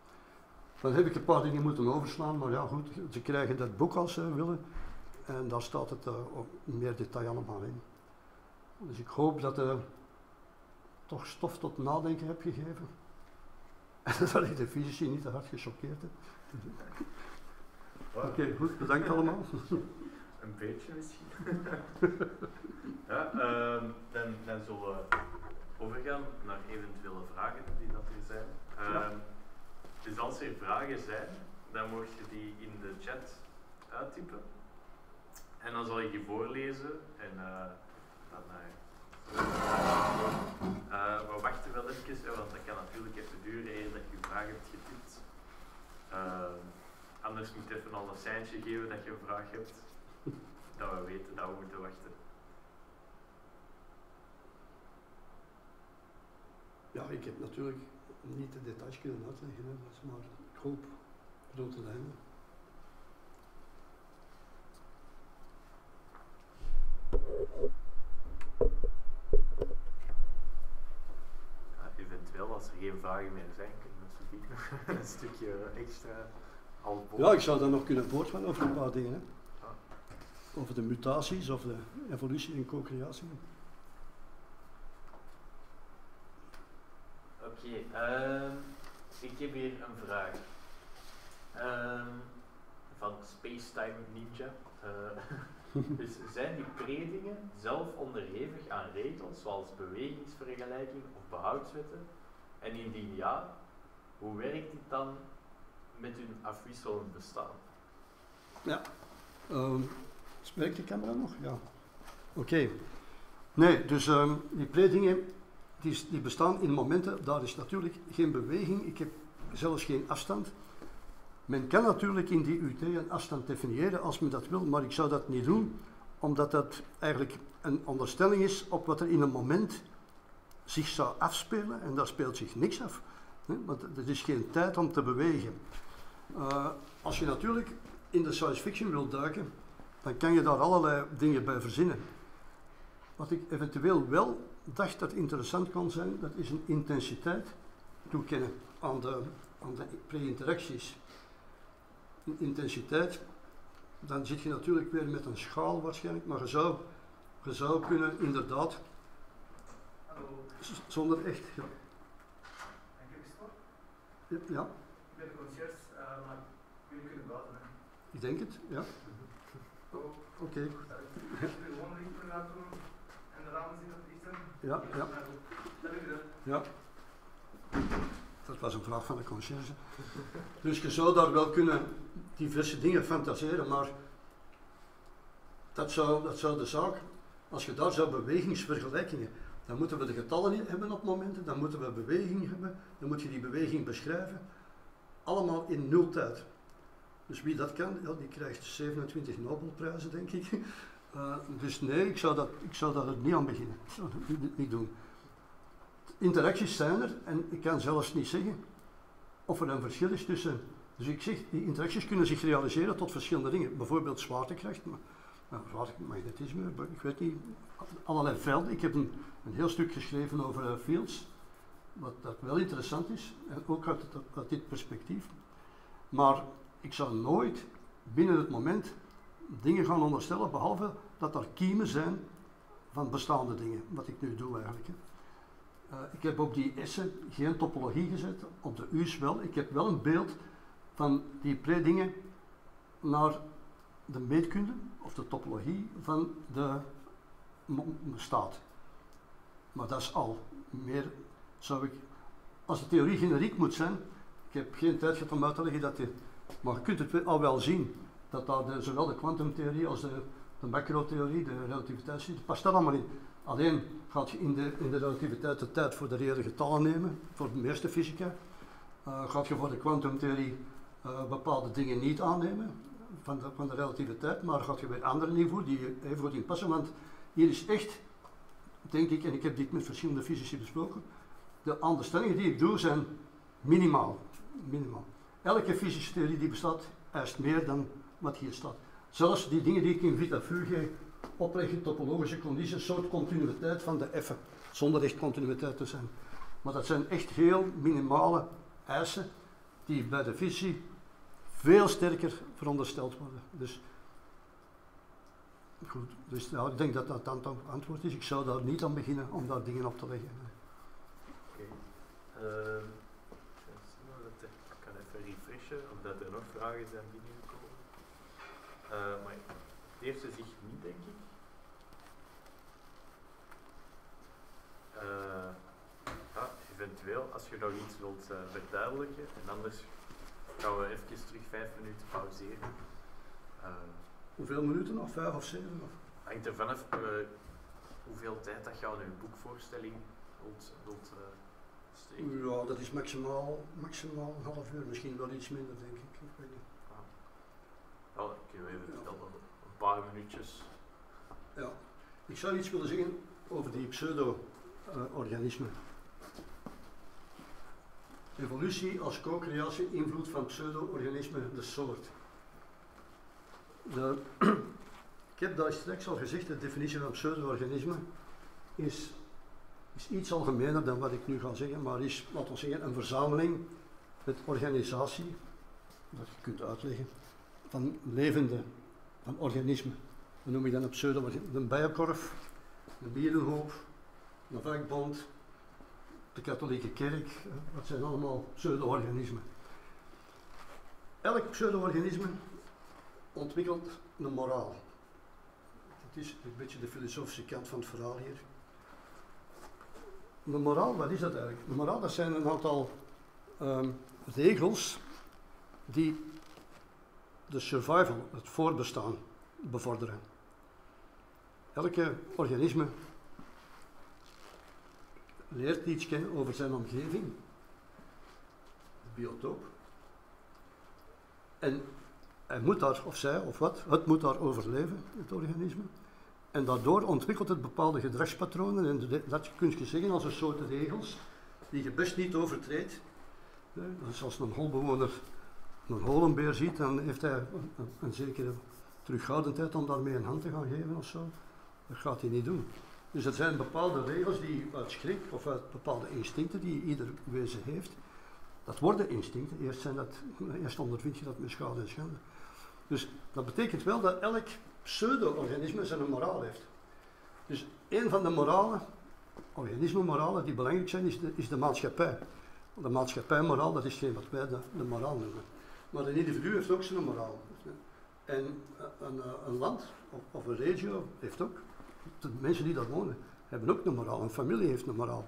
Dan heb ik een paar dingen moeten overslaan, maar ja goed, ze krijgen dat boek als ze willen. En daar staat het uh, meer detail allemaal in. Dus ik hoop dat er toch stof tot nadenken heb gegeven. En dat ik de fysici niet te hard gechoqueerd heb. Oké, goed, bedankt allemaal. Een beetje misschien. ja, uh, dan, dan zullen we overgaan naar eventuele vragen die dat er zijn. Uh, Dus als er vragen zijn, dan mocht je die in de chat uittypen. En dan zal ik die voorlezen en uh, dan uh, we wachten wel even, want dat kan natuurlijk even duren eer dat je je vraag hebt getypt. Ehm, Anders moet je even al een seintje geven dat je een vraag hebt. Dat we weten dat we moeten wachten. Ja, ik heb natuurlijk niet de details kunnen uitleggen, maar ik hoop grote lijnen. Ja, eventueel, als er geen vragen meer zijn, kunnen we een stukje extra ja, ik zou dan nog kunnen voortgaan over een paar dingen. Hè. Over de mutaties of de evolutie en co-creatie. Oké, ehm, ik heb hier een vraag. Uh, van Spacetime Ninja. Uh, dus zijn die predingen zelf onderhevig aan regels zoals bewegingsvergelijking of behoudswetten? En indien ja, hoe werkt dit dan met hun afwisselend bestaan. Ja. Um, spreekt de camera nog? Ja. Oké. Nee, dus um, die predingen die, bestaan in momenten, daar is natuurlijk geen beweging, ik heb zelfs geen afstand. Men kan natuurlijk in die UT een afstand definiëren als men dat wil, maar ik zou dat niet doen, omdat dat eigenlijk een onderstelling is op wat er in een moment zich zou afspelen en daar speelt zich niks af. Want er is geen tijd om te bewegen. Uh, als je natuurlijk in de science fiction wilt duiken, dan kan je daar allerlei dingen bij verzinnen. Wat ik eventueel wel dacht dat interessant kan zijn, dat is een intensiteit toekennen aan de, aan de pre-interacties. Een intensiteit dan zit je natuurlijk weer met een schaal waarschijnlijk, maar je zou, je zou kunnen inderdaad, zonder echt, gestopt. ja, Ik ben de conciërge, eh, maar jullie kunnen buiten. Ik denk het, ja, oké, zijn. ja, ja, ja. Dat was een vraag van de conciërge. Dus je zou daar wel kunnen diverse dingen fantaseren, maar dat zou, dat zou de zaak, als je daar zou bewegingsvergelijkingen, dan moeten we de getallen hebben op momenten, dan moeten we beweging hebben, dan moet je die beweging beschrijven. Allemaal in nul tijd. Dus wie dat kan, die krijgt 27 Nobelprijzen, denk ik. Eh, dus nee, ik zou, dat, ik zou daar niet aan beginnen. Ik zou dat niet, doen. Interacties zijn er en ik kan zelfs niet zeggen of er een verschil is tussen. Dus ik zeg, die interacties kunnen zich realiseren tot verschillende dingen. Bijvoorbeeld zwaartekracht, maar, nou, magnetisme, ik weet niet, allerlei velden. Ik heb een, een heel stuk geschreven over eh, fields, wat dat wel interessant is, en ook uit, uit dit perspectief. Maar ik zou nooit binnen het moment dingen gaan onderstellen, behalve dat er kiemen zijn van bestaande dingen, wat ik nu doe eigenlijk. hè. Eh, ik heb op die S'en geen topologie gezet, op de U's wel. Ik heb wel een beeld van die pre-dingen naar de meetkunde of de topologie van de staat. Maar dat is al. Meer zou ik, als de theorie generiek moet zijn, ik heb geen tijd gehad om uit te leggen dat die, maar je kunt het al wel zien, dat daar zowel de kwantumtheorie als de, de macrotheorie, de relativiteitstheorie, past dat allemaal in. Alleen gaat je in de, in de relativiteit de tijd voor de reële getallen nemen, voor de meeste fysica. Eh, gaat je voor de kwantumtheorie eh, bepaalde dingen niet aannemen van de, van de relativiteit, maar gaat je weer andere niveau die even goed in passen. Want hier is echt, denk ik, en ik heb dit met verschillende fysici besproken, de onderstellingen die ik doe zijn minimaal. minimaal. Elke fysische theorie die bestaat, eist meer dan wat hier staat. Zelfs die dingen die ik in Vita Fuge opleg, topologische condities, een soort continuïteit van de F'en, zonder echt continuïteit te zijn. Maar dat zijn echt heel minimale eisen die bij de visie veel sterker verondersteld worden. Dus, goed, dus ja, ik denk dat dat het antwoord is. Ik zou daar niet aan beginnen om daar dingen op te leggen. Ehm, zien wat het er- ik kan even refreshen of dat er nog vragen zijn binnengekomen. Eh, maar het eerste zicht niet, denk ik. Eh, ja, eventueel, als je nog iets wilt eh, verduidelijken, en anders gaan we even terug vijf minuten pauzeren. Hoeveel minuten nog? Vijf of zeven? Of? hangt er vanaf hoeveel tijd dat je aan je boekvoorstelling wilt, wilt. Ja, dat is maximaal, maximaal een half uur, misschien wel iets minder, denk ik. ik weet niet. Ja, ik heb even verteld, een paar minuutjes. Ja. Ik zou iets willen zeggen over die pseudo-organismen. Evolutie als co-creatie, invloed van pseudo-organismen, de soort. De, ik heb daar straks al gezegd, de definitie van pseudo-organisme is, is iets algemener dan wat ik nu ga zeggen, maar is, laten we zeggen, een verzameling met organisatie, dat je kunt uitleggen, van levende, van organismen. Hoe noem je dan een pseudo Een bijenkorf, een bierenhoop, een vakbond, de katholieke kerk. Dat zijn allemaal pseudo-organismen. Elk pseudo-organisme ontwikkelt een moraal. Dat is een beetje de filosofische kant van het verhaal hier. Een moraal, wat is dat eigenlijk? Een moraal, dat zijn een aantal ehm, regels die de survival, het voorbestaan, bevorderen. Elke organisme leert iets over zijn omgeving, de biotoop. En hij moet daar, of zij, of wat, het moet daar overleven, het organisme. En daardoor ontwikkelt het bepaalde gedragspatronen, en dat kun je zeggen als een soort regels, die je best niet overtreedt. Dus als een holbewoner een holenbeer ziet, dan heeft hij een zekere terughoudendheid om daarmee een hand te gaan geven of zo. Dat gaat hij niet doen. Dus er zijn bepaalde regels die uit schrik of uit bepaalde instincten die ieder wezen heeft. Dat worden instincten. Eerst, zijn dat, eerst ondervind je dat met schade en schande. Dus dat betekent wel dat elk pseudo-organisme zijn moraal heeft. Dus een van de moralen, organisme-moralen die belangrijk zijn, is de, is de maatschappij. De maatschappijmoraal, dat is geen wat wij de, de moraal noemen. Maar een individu heeft ook zijn moraal. En een, een land of, of een regio heeft ook, de mensen die daar wonen, hebben ook een moraal. Een familie heeft een moraal.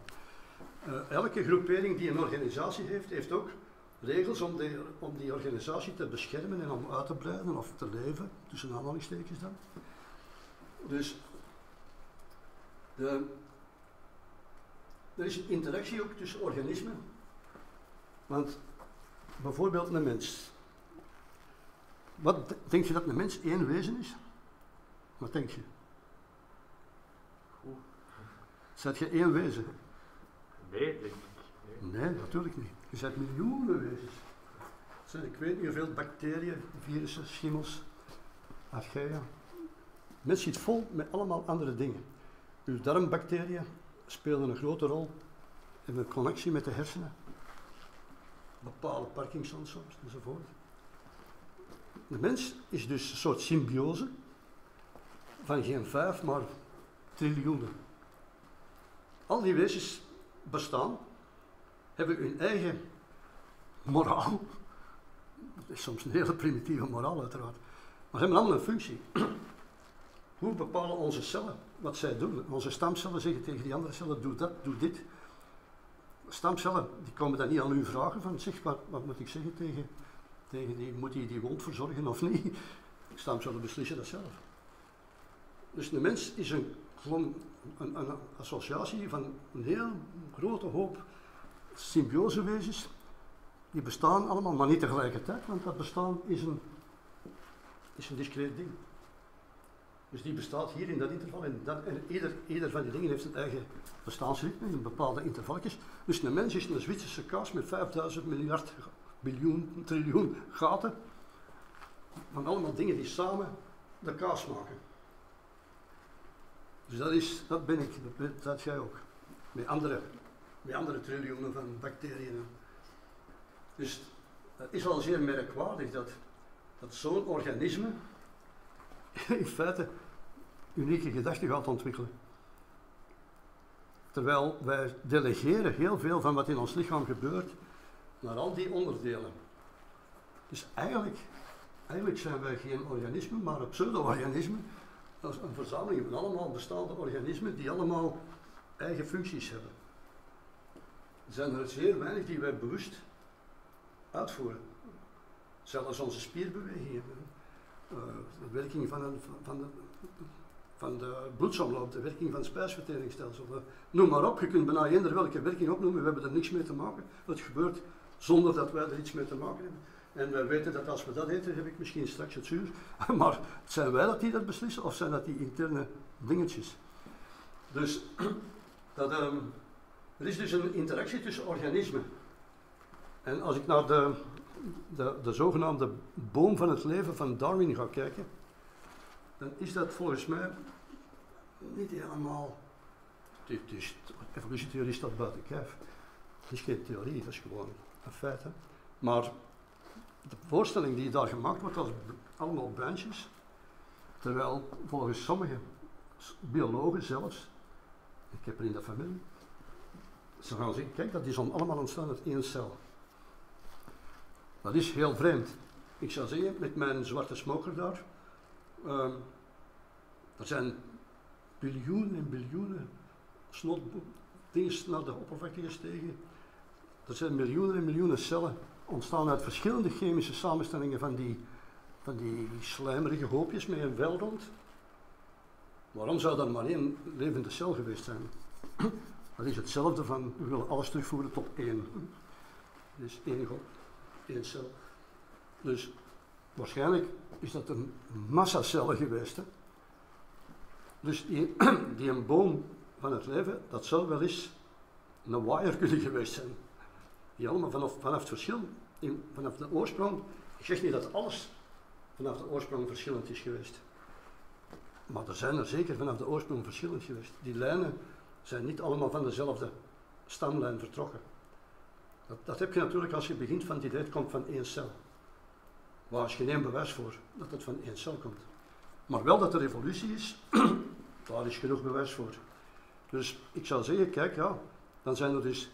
Uh, elke groepering die een organisatie heeft, heeft ook regels om, de, om die organisatie te beschermen en om uit te breiden of te leven, tussen aanhalingstekens dan. Dus de, er is een interactie ook tussen organismen. Want bijvoorbeeld een mens. Wat denk je dat een mens één wezen is? Wat denk je? Zet je één wezen? Nee, denk ik. Nee. nee, natuurlijk niet. Je zet miljoenen wezens. Zijn, ik weet niet hoeveel bacteriën, virussen, schimmels, archaea. Mens zit vol met allemaal andere dingen. Uw darmbacteriën spelen een grote rol in de connectie met de hersenen. Bepaalde Parkinson enzovoort. De mens is dus een soort symbiose van geen vijf, maar triljoenen. Al die wezens bestaan, hebben hun eigen moraal. Dat is soms een hele primitieve moraal uiteraard. Maar ze hebben allemaal een functie. Hoe bepalen onze cellen wat zij doen? Onze stamcellen zeggen tegen die andere cellen, doe dat, doe dit. Stamcellen die komen dan niet aan u vragen van, zeg, wat, moet ik zeggen tegen, tegen die, moet hij die, die wond verzorgen of niet? Stamcellen beslissen dat zelf. Dus de mens is een, een, een associatie van een heel grote hoop symbiosewezens. Die bestaan allemaal, maar niet tegelijkertijd, want dat bestaan is een, is een discreet ding. Dus die bestaat hier in dat interval en, dat, en ieder, ieder van die dingen heeft zijn eigen bestaansritme in bepaalde intervalletjes. Dus een mens is een Zwitserse kaas met 5000 miljard, biljoen, triljoen gaten. Van allemaal dingen die samen de kaas maken. Dus dat, is, dat ben ik, dat, dat jij ook. Met andere, met andere triljoenen van bacteriën. Dus het is wel zeer merkwaardig dat, dat zo'n organisme in feite unieke gedachten gaat ontwikkelen. Terwijl wij delegeren heel veel van wat in ons lichaam gebeurt naar al die onderdelen. Dus eigenlijk, zijn wij geen organismen, maar een pseudo-organisme. Dat is een verzameling van allemaal bestaande organismen die allemaal eigen functies hebben. Zijn er zeer weinig die wij bewust uitvoeren. Zelfs onze spierbewegingen. Uh, de werking van, van, de, van de bloedsomloop, de werking van het spijsverteringsstelsel. Uh, noem maar op, je kunt bijna eender welke werking opnoemen, we hebben er niks mee te maken. Het gebeurt zonder dat wij er iets mee te maken hebben. En wij weten dat als we dat eten, heb ik misschien straks het zuur. Maar zijn wij dat die dat beslissen of zijn dat die interne dingetjes? Dus dat, um, er is dus een interactie tussen organismen. En als ik naar de, de, de zogenaamde boom van het leven van Darwin ga kijken, dan is dat volgens mij niet helemaal. Is, evolutietheorie staat buiten kijf. Het is geen theorie, dat is gewoon een feit. Hè. Maar de voorstelling die daar gemaakt wordt, als allemaal branches, terwijl volgens sommige biologen zelfs, ik heb er in de familie, ze gaan zeggen, kijk, dat is allemaal ontstaan uit één cel. Dat is heel vreemd. Ik zou zeggen, met mijn zwarte smoker daar, um, er zijn biljoenen en biljoenen snotdingen naar de oppervlakte gestegen. Er zijn miljoenen en miljoenen cellen ontstaan uit verschillende chemische samenstellingen van die, van die slijmerige hoopjes met een vel rond. Waarom zou dat maar één levende cel geweest zijn? Dat is hetzelfde van, we willen alles terugvoeren tot één. Dus één God, één cel. Dus waarschijnlijk is dat een massa cellen geweest. Hè? Dus die, die een boom van het leven, dat zou wel eens een wire kunnen geweest zijn. Die allemaal vanaf, vanaf het verschil, in, vanaf de oorsprong, ik zeg niet dat alles vanaf de oorsprong verschillend is geweest. Maar er zijn er zeker vanaf de oorsprong verschillend geweest. Die lijnen zijn niet allemaal van dezelfde stamlijn vertrokken. Dat, dat heb je natuurlijk als je begint van idee, het komt van één cel. Waar is geen bewijs voor dat het van één cel komt. Maar wel dat er evolutie is, daar is genoeg bewijs voor. Dus ik zou zeggen, kijk ja, dan zijn er dus.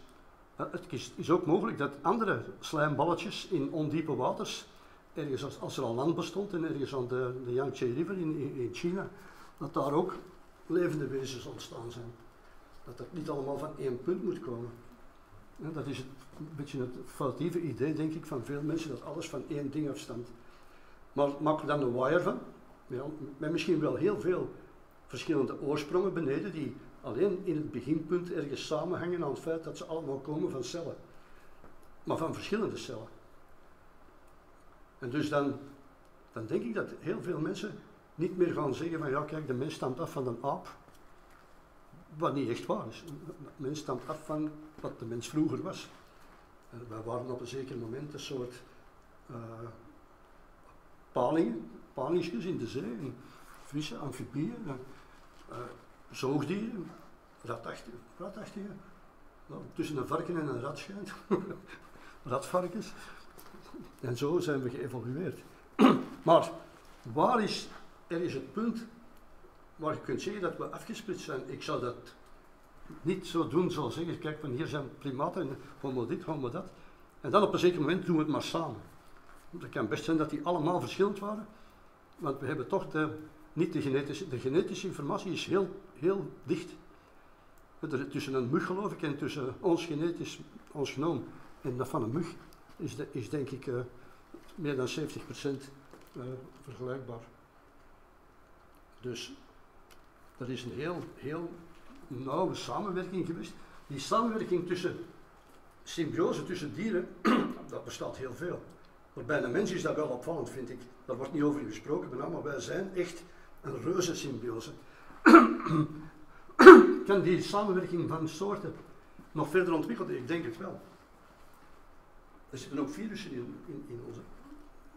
eh, Het is, ook mogelijk dat andere slijmballetjes in ondiepe waters, ergens als, er al land bestond en ergens aan de, de Yangtze River in China, dat daar ook levende wezens ontstaan zijn. Dat het niet allemaal van één punt moet komen. Dat is het, een beetje het foutieve idee, denk ik, van veel mensen, dat alles van één ding afstamt. Maar maak er dan een wire van, ja, met misschien wel heel veel verschillende oorsprongen beneden, die alleen in het beginpunt ergens samenhangen aan het feit dat ze allemaal komen van cellen. Maar van verschillende cellen. En dus dan, dan denk ik dat heel veel mensen niet meer gaan zeggen van ja kijk, de mens stamt af van een aap. Wat niet echt waar is. Mens stamt af van wat de mens vroeger was. En wij waren op een zeker moment een soort uh, palingen, palingsjes in de zee, en vissen, amfibieën, uh, zoogdieren, ratachtige, ratachtige nou, tussen een varken en een rat schijnt, ratvarkens. En zo zijn we geëvolueerd. maar waar is, er is het punt waar je kunt zeggen dat we afgesplitst zijn. Ik zou dat niet zo doen zoals zeggen, kijk, van hier zijn primaten en homo dit, homo dat. En dan op een zeker moment doen we het maar samen. Het kan best zijn dat die allemaal verschillend waren, want we hebben toch de, niet de genetische, de genetische informatie is heel, heel dicht. Tussen een mug geloof ik en tussen ons genetisch, ons genoom en dat van een mug is, is denk ik uh, meer dan 70% uh, vergelijkbaar. Dus dat is een heel, heel nauwe samenwerking geweest. Die samenwerking tussen symbiose tussen dieren, dat bestaat heel veel. Maar bij de mens is dat wel opvallend, vind ik. Daar wordt niet over gesproken, maar wij zijn echt een reuze symbiose. kan die samenwerking van soorten nog verder ontwikkelen? Ik denk het wel. Er zitten ook virussen in, in, onze.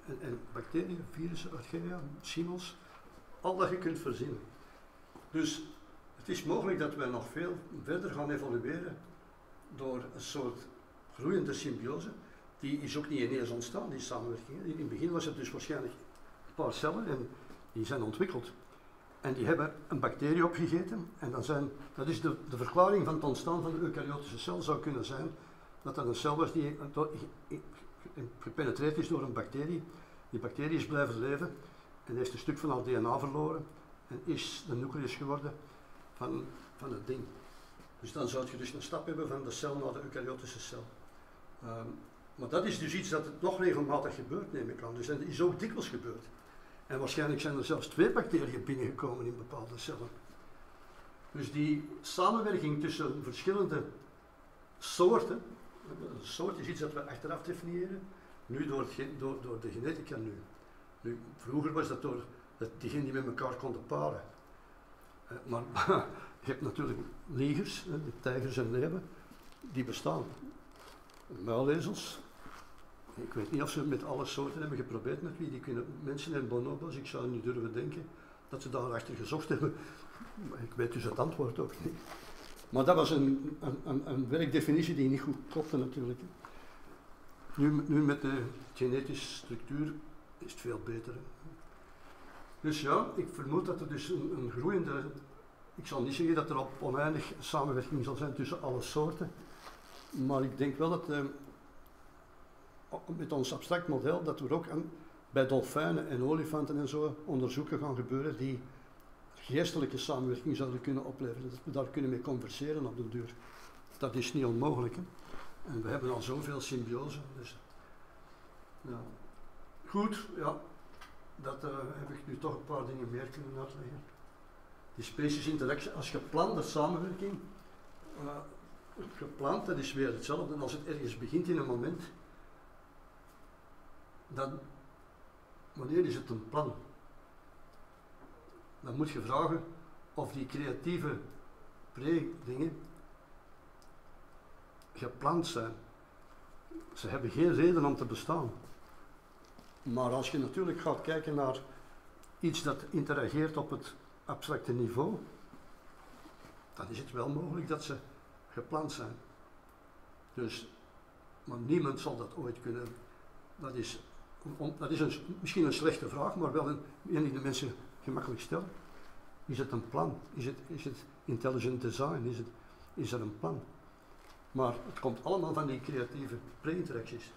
En, en, bacteriën, virussen, archaea, schimmels, al dat je kunt verzinnen. Dus het is mogelijk dat wij nog veel verder gaan evolueren door een soort groeiende symbiose. Die is ook niet ineens ontstaan, die samenwerking. In het begin was het dus waarschijnlijk een paar cellen en die zijn ontwikkeld. En die hebben een bacterie opgegeten. En dan zijn, dat is de, de verklaring van het ontstaan van de eukaryotische cel zou kunnen zijn dat dat een cel was die gepenetreerd is door een bacterie. Die bacterie is blijven leven en heeft een stuk van haar DNA verloren en is de nucleus geworden van, van het ding. Dus dan zou je dus een stap hebben van de cel naar de eukaryotische cel. Um, maar dat is dus iets dat het nog regelmatig gebeurt, neem ik aan. Dus dat is ook dikwijls gebeurd. En waarschijnlijk zijn er zelfs twee bacteriën binnengekomen in bepaalde cellen. Dus die samenwerking tussen verschillende soorten, een soort is iets dat we achteraf definiëren, nu door, door, door de genetica nu. nu. Vroeger was dat door dat diegenen die met elkaar konden paren. Uh, maar je hebt natuurlijk ligers, de tijgers en leeuwen, die bestaan. Muilezels. Ik weet niet of ze met alle soorten hebben geprobeerd met wie die kunnen. Mensen en bonobos, ik zou niet durven denken dat ze daarachter gezocht hebben. Maar ik weet dus het antwoord ook niet. Maar dat was een, een, een, werkdefinitie die niet goed klopte natuurlijk. Nu, nu met de genetische structuur is het veel beter. Dus ja, ik vermoed dat er dus een, groeiende. Ik zal niet zeggen dat er op oneindig samenwerking zal zijn tussen alle soorten. Maar ik denk wel dat uh, met ons abstract model dat er ook aan, bij dolfijnen en olifanten en zo onderzoeken gaan gebeuren die geestelijke samenwerking zouden kunnen opleveren. Dat we daar kunnen mee converseren op de duur. Dat is niet onmogelijk. Hè? En we hebben al zoveel symbiose. Dus. Goed, ja. Dat uh, heb ik nu toch een paar dingen meer kunnen uitleggen. Die species interaction, als geplande samenwerking, uh, gepland, dat is weer hetzelfde als het ergens begint in een moment. Dan, wanneer is het een plan? Dan moet je vragen of die creatieve pre-dingen gepland zijn. Ze hebben geen reden om te bestaan. Maar als je natuurlijk gaat kijken naar iets dat interageert op het abstracte niveau, dan is het wel mogelijk dat ze gepland zijn. Dus, maar niemand zal dat ooit kunnen. Dat is dat is een, misschien een slechte vraag, maar wel een, een die de mensen gemakkelijk stellen. Is het een plan? Is het, is het intelligent design? Is, het, is er een plan? Maar het komt allemaal van die creatieve pre-interacties.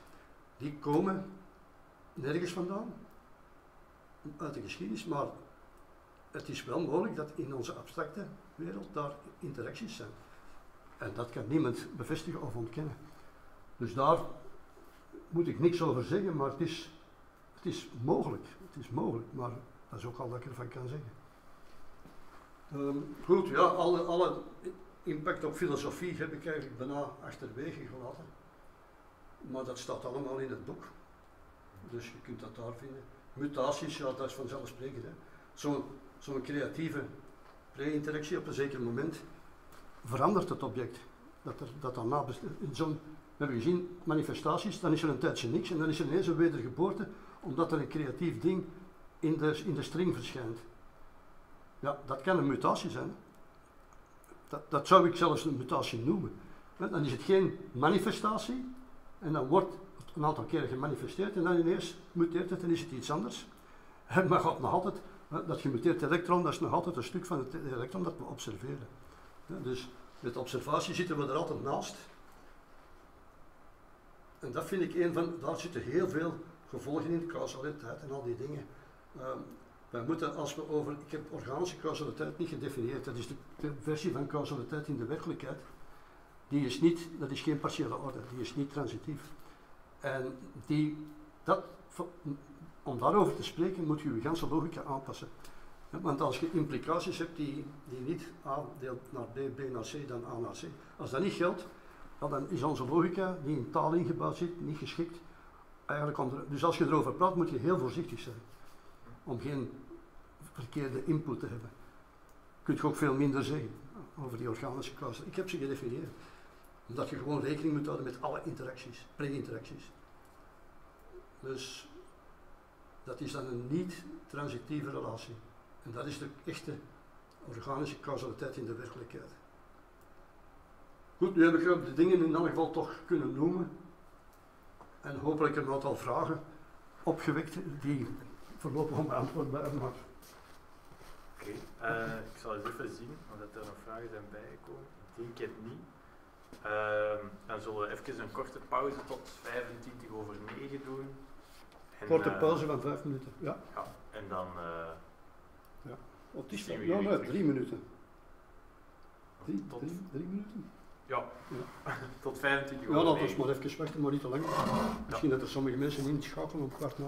Die komen nergens vandaan, uit de geschiedenis, maar het is wel mogelijk dat in onze abstracte wereld daar interacties zijn. En dat kan niemand bevestigen of ontkennen. Dus daar moet ik niks over zeggen, maar het is, het is mogelijk. Het is mogelijk, maar dat is ook al wat ik ervan kan zeggen. Ehm, goed, ja, alle, alle impact op filosofie heb ik eigenlijk bijna achterwege gelaten. Maar dat staat allemaal in het boek. Dus je kunt dat daar vinden. Mutaties, ja, dat is vanzelfsprekend. Zo'n zo'n creatieve pre-interactie op een zeker moment verandert het object. Dat er, dat best- in zo'n, we hebben gezien, manifestaties, dan is er een tijdje niks en dan is er ineens een wedergeboorte, omdat er een creatief ding in de, in de string verschijnt. Ja, dat kan een mutatie zijn. Dat, dat zou ik zelfs een mutatie noemen. Dan is het geen manifestatie en dan wordt een aantal keren gemanifesteerd en dan ineens muteert het en is het iets anders. Maar gaat nog altijd, dat gemuteerd elektron, dat is nog altijd een stuk van het elektron dat we observeren. Dus met observatie zitten we er altijd naast. En dat vind ik een van, daar zitten heel veel gevolgen in, causaliteit en al die dingen. Ehm, wij moeten, als we over, ik heb organische causaliteit niet gedefinieerd, dat is de, de versie van causaliteit in de werkelijkheid. Die is niet, dat is geen partiële orde, die is niet transitief. En die, dat, om daarover te spreken moet je je ganse logica aanpassen. Want als je implicaties hebt die, die niet A deelt naar B, B naar C, dan A naar C. Als dat niet geldt, dan is onze logica, die in taal ingebouwd zit, niet geschikt. Eigenlijk om dus als je erover praat, moet je heel voorzichtig zijn. Om geen verkeerde input te hebben. Kun je ook veel minder zeggen over die organische causa. Ik heb ze gedefinieerd. Omdat je gewoon rekening moet houden met alle interacties, pre-interacties. Dus dat is dan een niet-transitieve relatie. En dat is de echte organische causaliteit in de werkelijkheid. Goed, nu heb ik de dingen in elk geval toch kunnen noemen. En hopelijk een aantal vragen opgewekt die voorlopig onbeantwoord blijven. Maar Oké, eh, ik zal eens even zien of er nog vragen zijn bijgekomen. Ik denk het niet. Ehm, dan zullen we even een korte pauze tot 25 over 9 doen. En, korte eh, pauze van vijf minuten. Ja, Ja, en dan eh, op die Zien we ja, jullie nee, terug. drie minuten. Drie, tot, drie, drie minuten? ja, tot 25 Ja, over laten we 9. maar even wachten, maar niet te lang. Misschien dat er sommige mensen inschakelen op kwart na.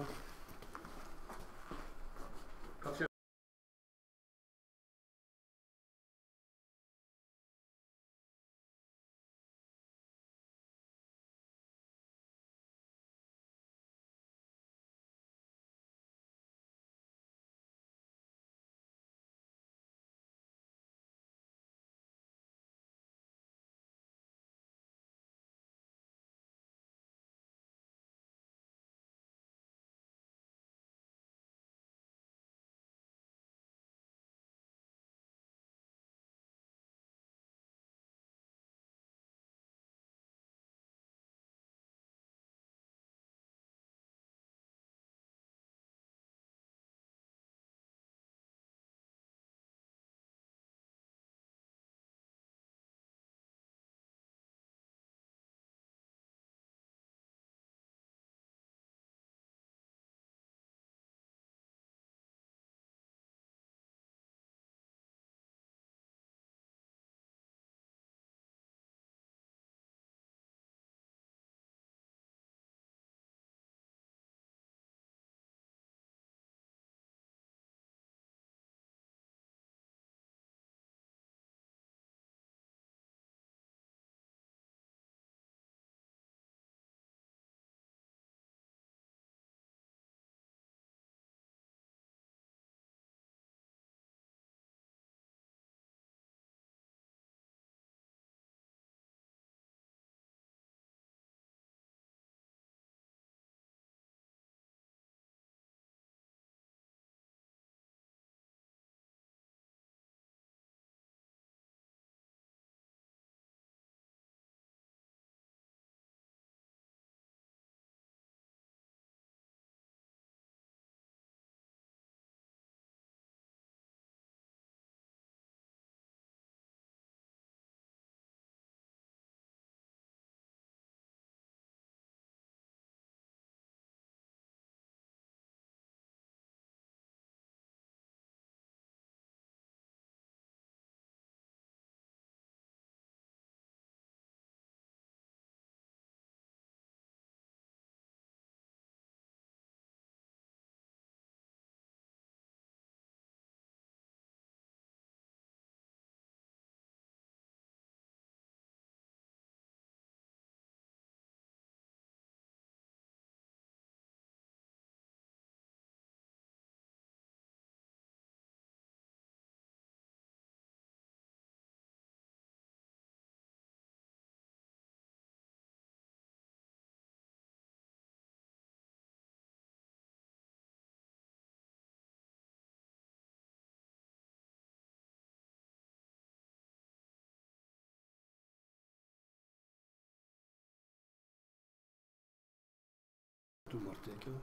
Doe maar tekenen.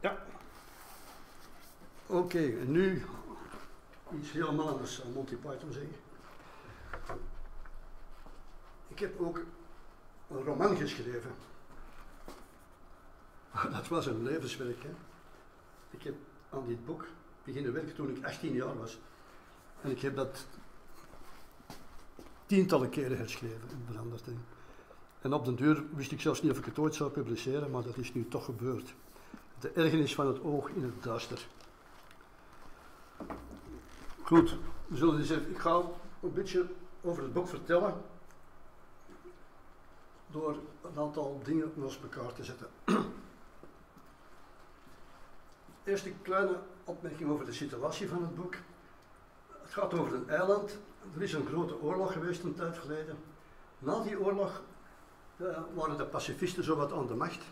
Ja. Oké, en nu iets helemaal anders aan Monty Python zeggen. Ik heb ook een roman geschreven. Dat was een levenswerk. Hè. Ik heb aan dit boek beginnen werken toen ik 18 jaar was. En ik heb dat tientallen keren herschreven en veranderd. hè. En op den duur wist ik zelfs niet of ik het ooit zou publiceren, maar dat is nu toch gebeurd. De ergernis van het oog in het duister. Goed, we zullen eens even, ik ga een beetje over het boek vertellen. Door een aantal dingen naast elkaar te zetten. Eerst een kleine opmerking over de situatie van het boek. Het gaat over een eiland. Er is een grote oorlog geweest een tijd geleden. Na die oorlog waren de pacifisten zowat aan de macht.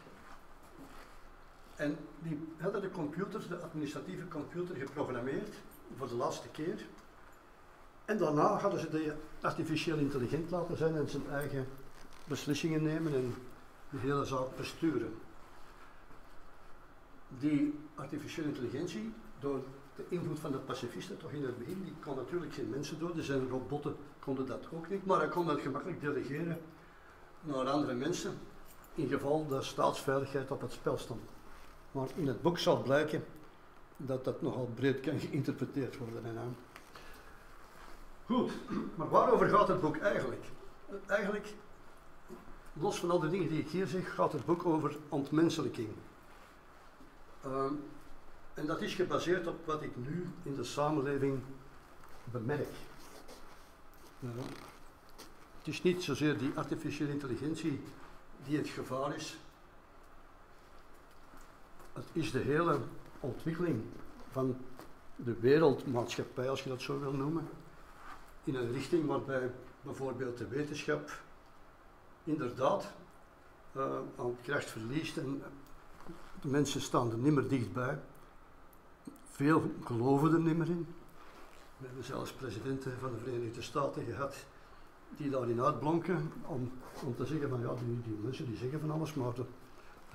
En die hadden de computer, de administratieve computer, geprogrammeerd voor de laatste keer. En daarna hadden ze de artificieel intelligent laten zijn en zijn eigen beslissingen nemen en de hele zaak besturen. Die artificiële intelligentie, door de invloed van de pacifisten toch in het begin, die kon natuurlijk geen mensen doden, zijn robotten konden dat ook niet, maar hij kon dat gemakkelijk delegeren naar andere mensen, in geval de staatsveiligheid op het spel stond. Maar in het boek zal blijken dat dat nogal breed kan geïnterpreteerd worden. En, aan. Goed, maar waarover gaat het boek eigenlijk? Eigenlijk, los van al de dingen die ik hier zeg, gaat het boek over ontmenselijking. Ehm, en dat is gebaseerd op wat ik nu in de samenleving bemerk. Ja. Het is niet zozeer die artificiële intelligentie die het gevaar is. Het is de hele ontwikkeling van de wereldmaatschappij, als je dat zo wil noemen, in een richting waarbij bijvoorbeeld de wetenschap inderdaad eh, aan kracht verliest en de mensen staan er niet meer dichtbij. Veel geloven er niet meer in. We hebben zelfs presidenten van de Verenigde Staten gehad die daarin uitblonken om, om te zeggen van ja, die, die mensen die zeggen van alles, maar dat,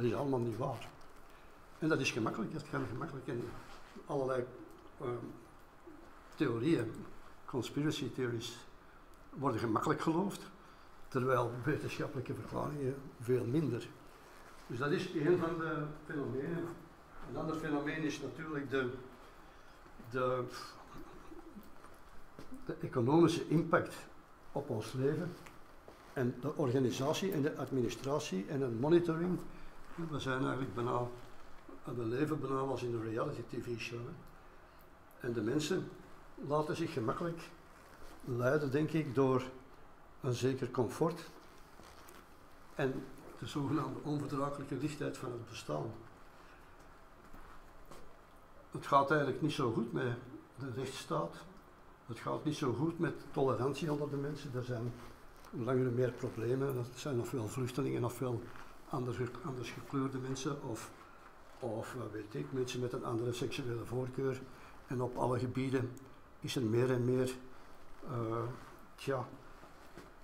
is allemaal niet waar. En dat is gemakkelijk, dat kan gemakkelijk. En allerlei uh, theorieën, conspiracy theories, worden gemakkelijk geloofd, terwijl wetenschappelijke verklaringen veel minder. Dus dat is een van de fenomenen. Een ander fenomeen is natuurlijk de, de, de economische impact op ons leven en de organisatie en de administratie en een monitoring. We zijn eigenlijk bijna, we leven bijna als in een reality tv show. Hè. En de mensen laten zich gemakkelijk leiden, denk ik, door een zeker comfort en de zogenaamde onverdraaglijke dichtheid van het bestaan. Het gaat eigenlijk niet zo goed met de rechtsstaat. Het gaat niet zo goed met tolerantie onder de mensen. Er zijn langer meer problemen. Er zijn veel vluchtelingen, of veel anders, anders gekleurde mensen, of, of weet ik, mensen met een andere seksuele voorkeur. En op alle gebieden is er meer en meer uh, tja,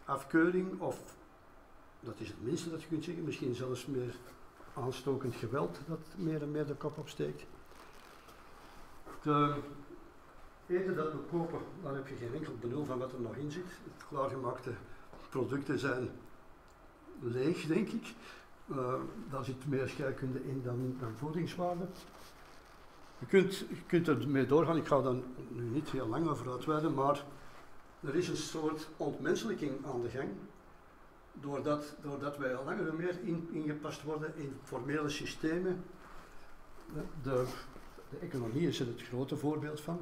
afkeuring, of dat is het minste dat je kunt zeggen, misschien zelfs meer aanstokend geweld dat meer en meer de kop opsteekt. De eten dat we kopen, dan heb je geen enkel benul van wat er nog in zit. Het klaargemaakte producten zijn leeg, denk ik. Uh, daar zit meer scheikunde in dan, dan voedingswaarde. Je kunt, je kunt ermee doorgaan, ik ga daar nu niet heel lang over uitweiden, maar er is een soort ontmenselijking aan de gang. Doordat, doordat wij al langer en meer in, ingepast worden in formele systemen. De, de economie is er het grote voorbeeld van.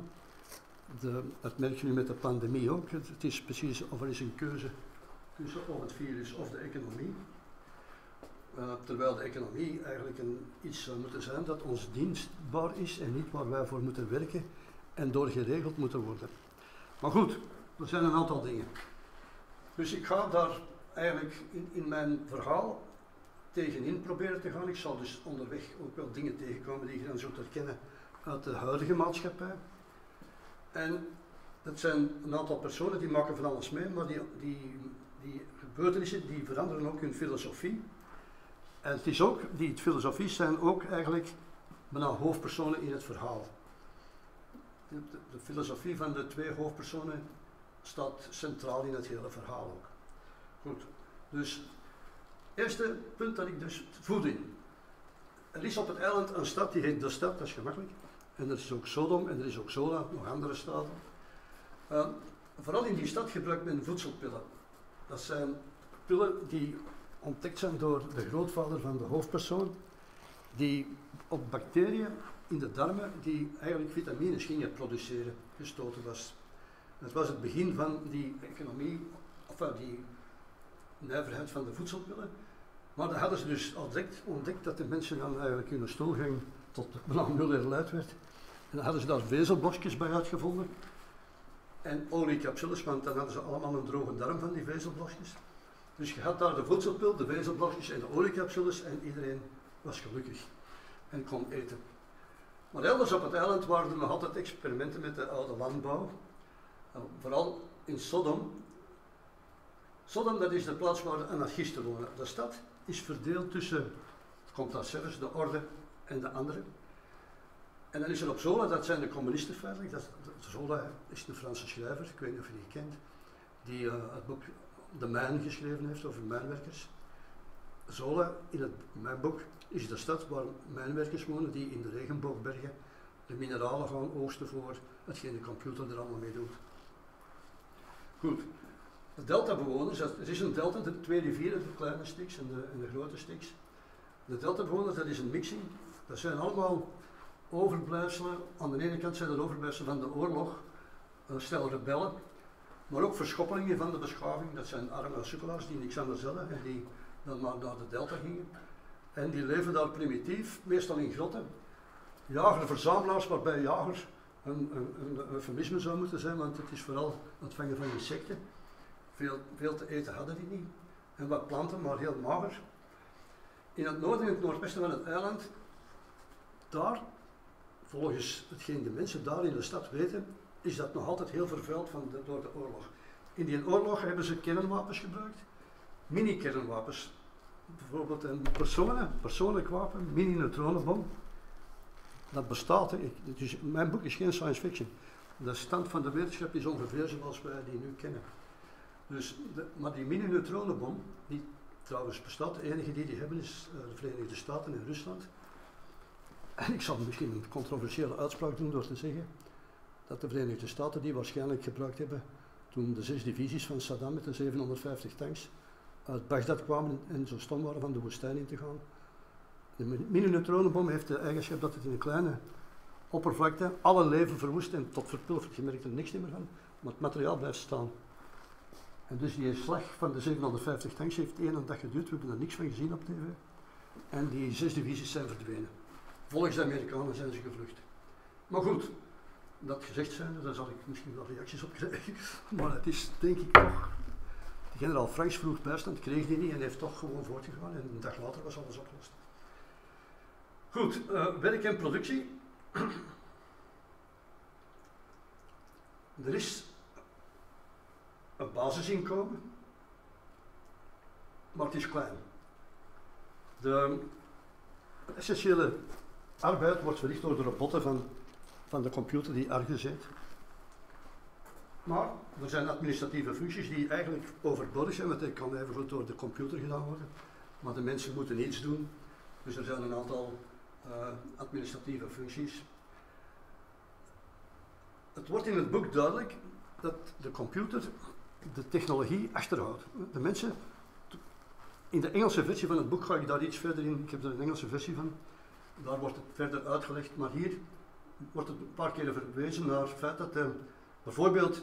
De, dat merk je nu met de pandemie ook. Het, is precies of er is een keuze tussen of het virus of de economie. Uh, terwijl de economie eigenlijk een, iets zou moeten zijn dat ons dienstbaar is en niet waar wij voor moeten werken en door geregeld moeten worden. Maar goed, er zijn een aantal dingen. Dus ik ga daar eigenlijk in, in mijn verhaal tegenin proberen te gaan. Ik zal dus onderweg ook wel dingen tegenkomen die je dan zult herkennen uit de huidige maatschappij. En dat zijn een aantal personen die maken van alles mee, maar die, die, die gebeurtenissen die veranderen ook hun filosofie. En het is ook, die filosofies zijn ook eigenlijk bijna hoofdpersonen in het verhaal. De filosofie van de twee hoofdpersonen staat centraal in het hele verhaal ook. Goed, dus eerste punt dat ik dus voeding. Er is op het eiland een stad die heet de stad, dat is gemakkelijk. En er is ook Sodom en er is ook Zola, nog andere staten. Uh, vooral in die stad gebruikt men voedselpillen. Dat zijn pillen die ontdekt zijn door de grootvader van de hoofdpersoon, die op bacteriën in de darmen die eigenlijk vitamines gingen produceren, gestoten was. Het was het begin van die economie, of van die nijverheid van de voedselpillen. Maar dan hadden ze dus direct ontdekt dat de mensen dan eigenlijk hun stoelgang tot bijna nul herleid werd. En dan hadden ze daar vezelblokjes bij uitgevonden. En oliecapsules, want dan hadden ze allemaal een droge darm van die vezelblokjes. Dus je had daar de voedselpil, de vezelblokjes en de oliecapsules en iedereen was gelukkig en kon eten. Maar elders op het eiland waren er nog altijd experimenten met de oude landbouw. Vooral in Sodom. Sodom dat is de plaats waar de anarchisten wonen. De stad is verdeeld tussen, het komt daar zelfs, de orde en de andere. En dan is er op Zola, dat zijn de communisten feitelijk. Dat, Zola is een Franse schrijver, ik weet niet of je die kent, die uh, het boek De Mijn geschreven heeft over mijnwerkers. Zola, in het mijnboek, is de stad waar mijnwerkers wonen die in de regenboogbergen de mineralen gaan oogsten voor hetgeen de computer er allemaal mee doet. Goed, de delta-bewoners, er is een delta, de twee rivieren, de kleine stiks en de, en de grote stiks. De delta-bewoners, dat is een mixing. Dat zijn allemaal overblijfselen. Aan de ene kant zijn dat overblijfselen van de oorlog, uh, stel rebellen, maar ook verschoppelingen van de beschaving. Dat zijn arme sukkelaars die niks anders hadden en die dan maar naar de delta gingen. En die leven daar primitief, meestal in grotten. Jager-verzamelaars, waarbij jager een, een, een eufemisme zou moeten zijn, want het is vooral het vangen van insecten. Veel, veel te eten hadden die niet. En wat planten, maar heel mager. In het noorden en het noordwesten van het eiland, daar, volgens hetgeen de mensen daar in de stad weten, is dat nog altijd heel vervuild van de, door de oorlog. In die oorlog hebben ze kernwapens gebruikt, mini-kernwapens. Bijvoorbeeld een personen, persoonlijk wapen, mini-neutronenbom. Dat bestaat. Ik, mijn boek is geen science fiction. De stand van de wetenschap is ongeveer zoals wij die nu kennen. Dus maar die mini-neutronenbom, die trouwens bestaat, de enige die die hebben is uh, de Verenigde Staten en Rusland. En ik zal misschien een controversiële uitspraak doen door te zeggen dat de Verenigde Staten die waarschijnlijk gebruikt hebben toen de zes divisies van Saddam met de 750 tanks uit Bagdad kwamen en zo stom waren van de woestijn in te gaan. De mini-neutronenbom heeft de eigenschap dat het in een kleine oppervlakte alle leven verwoest en tot verpulvert. Je merkt er niks meer van, maar het materiaal blijft staan. En dus die slag van de 750 tanks heeft één dag geduurd, we hebben er niks van gezien op tv. En die zes divisies zijn verdwenen. Volgens de Amerikanen zijn ze gevlucht. Maar goed, dat gezegd zijn, daar zal ik misschien wel reacties op krijgen. Maar het is denk ik toch. De generaal Franks vroeg bijstand, kreeg die niet en heeft toch gewoon voortgegaan. En een dag later was alles opgelost. Goed, uh, werk en productie. er is een basisinkomen, maar het is klein. De essentiële arbeid wordt verricht door de robotten van, van de computer die Argus heet. Maar er zijn administratieve functies die eigenlijk overbodig zijn, want dat kan even door de computer gedaan worden. Maar de mensen moeten iets doen, dus er zijn een aantal uh, administratieve functies. Het wordt in het boek duidelijk dat de computer de technologie achterhoudt. De mensen, in de Engelse versie van het boek ga ik daar iets verder in, ik heb er een Engelse versie van, daar wordt het verder uitgelegd, maar hier wordt het een paar keer verwezen naar het feit dat uh, bijvoorbeeld,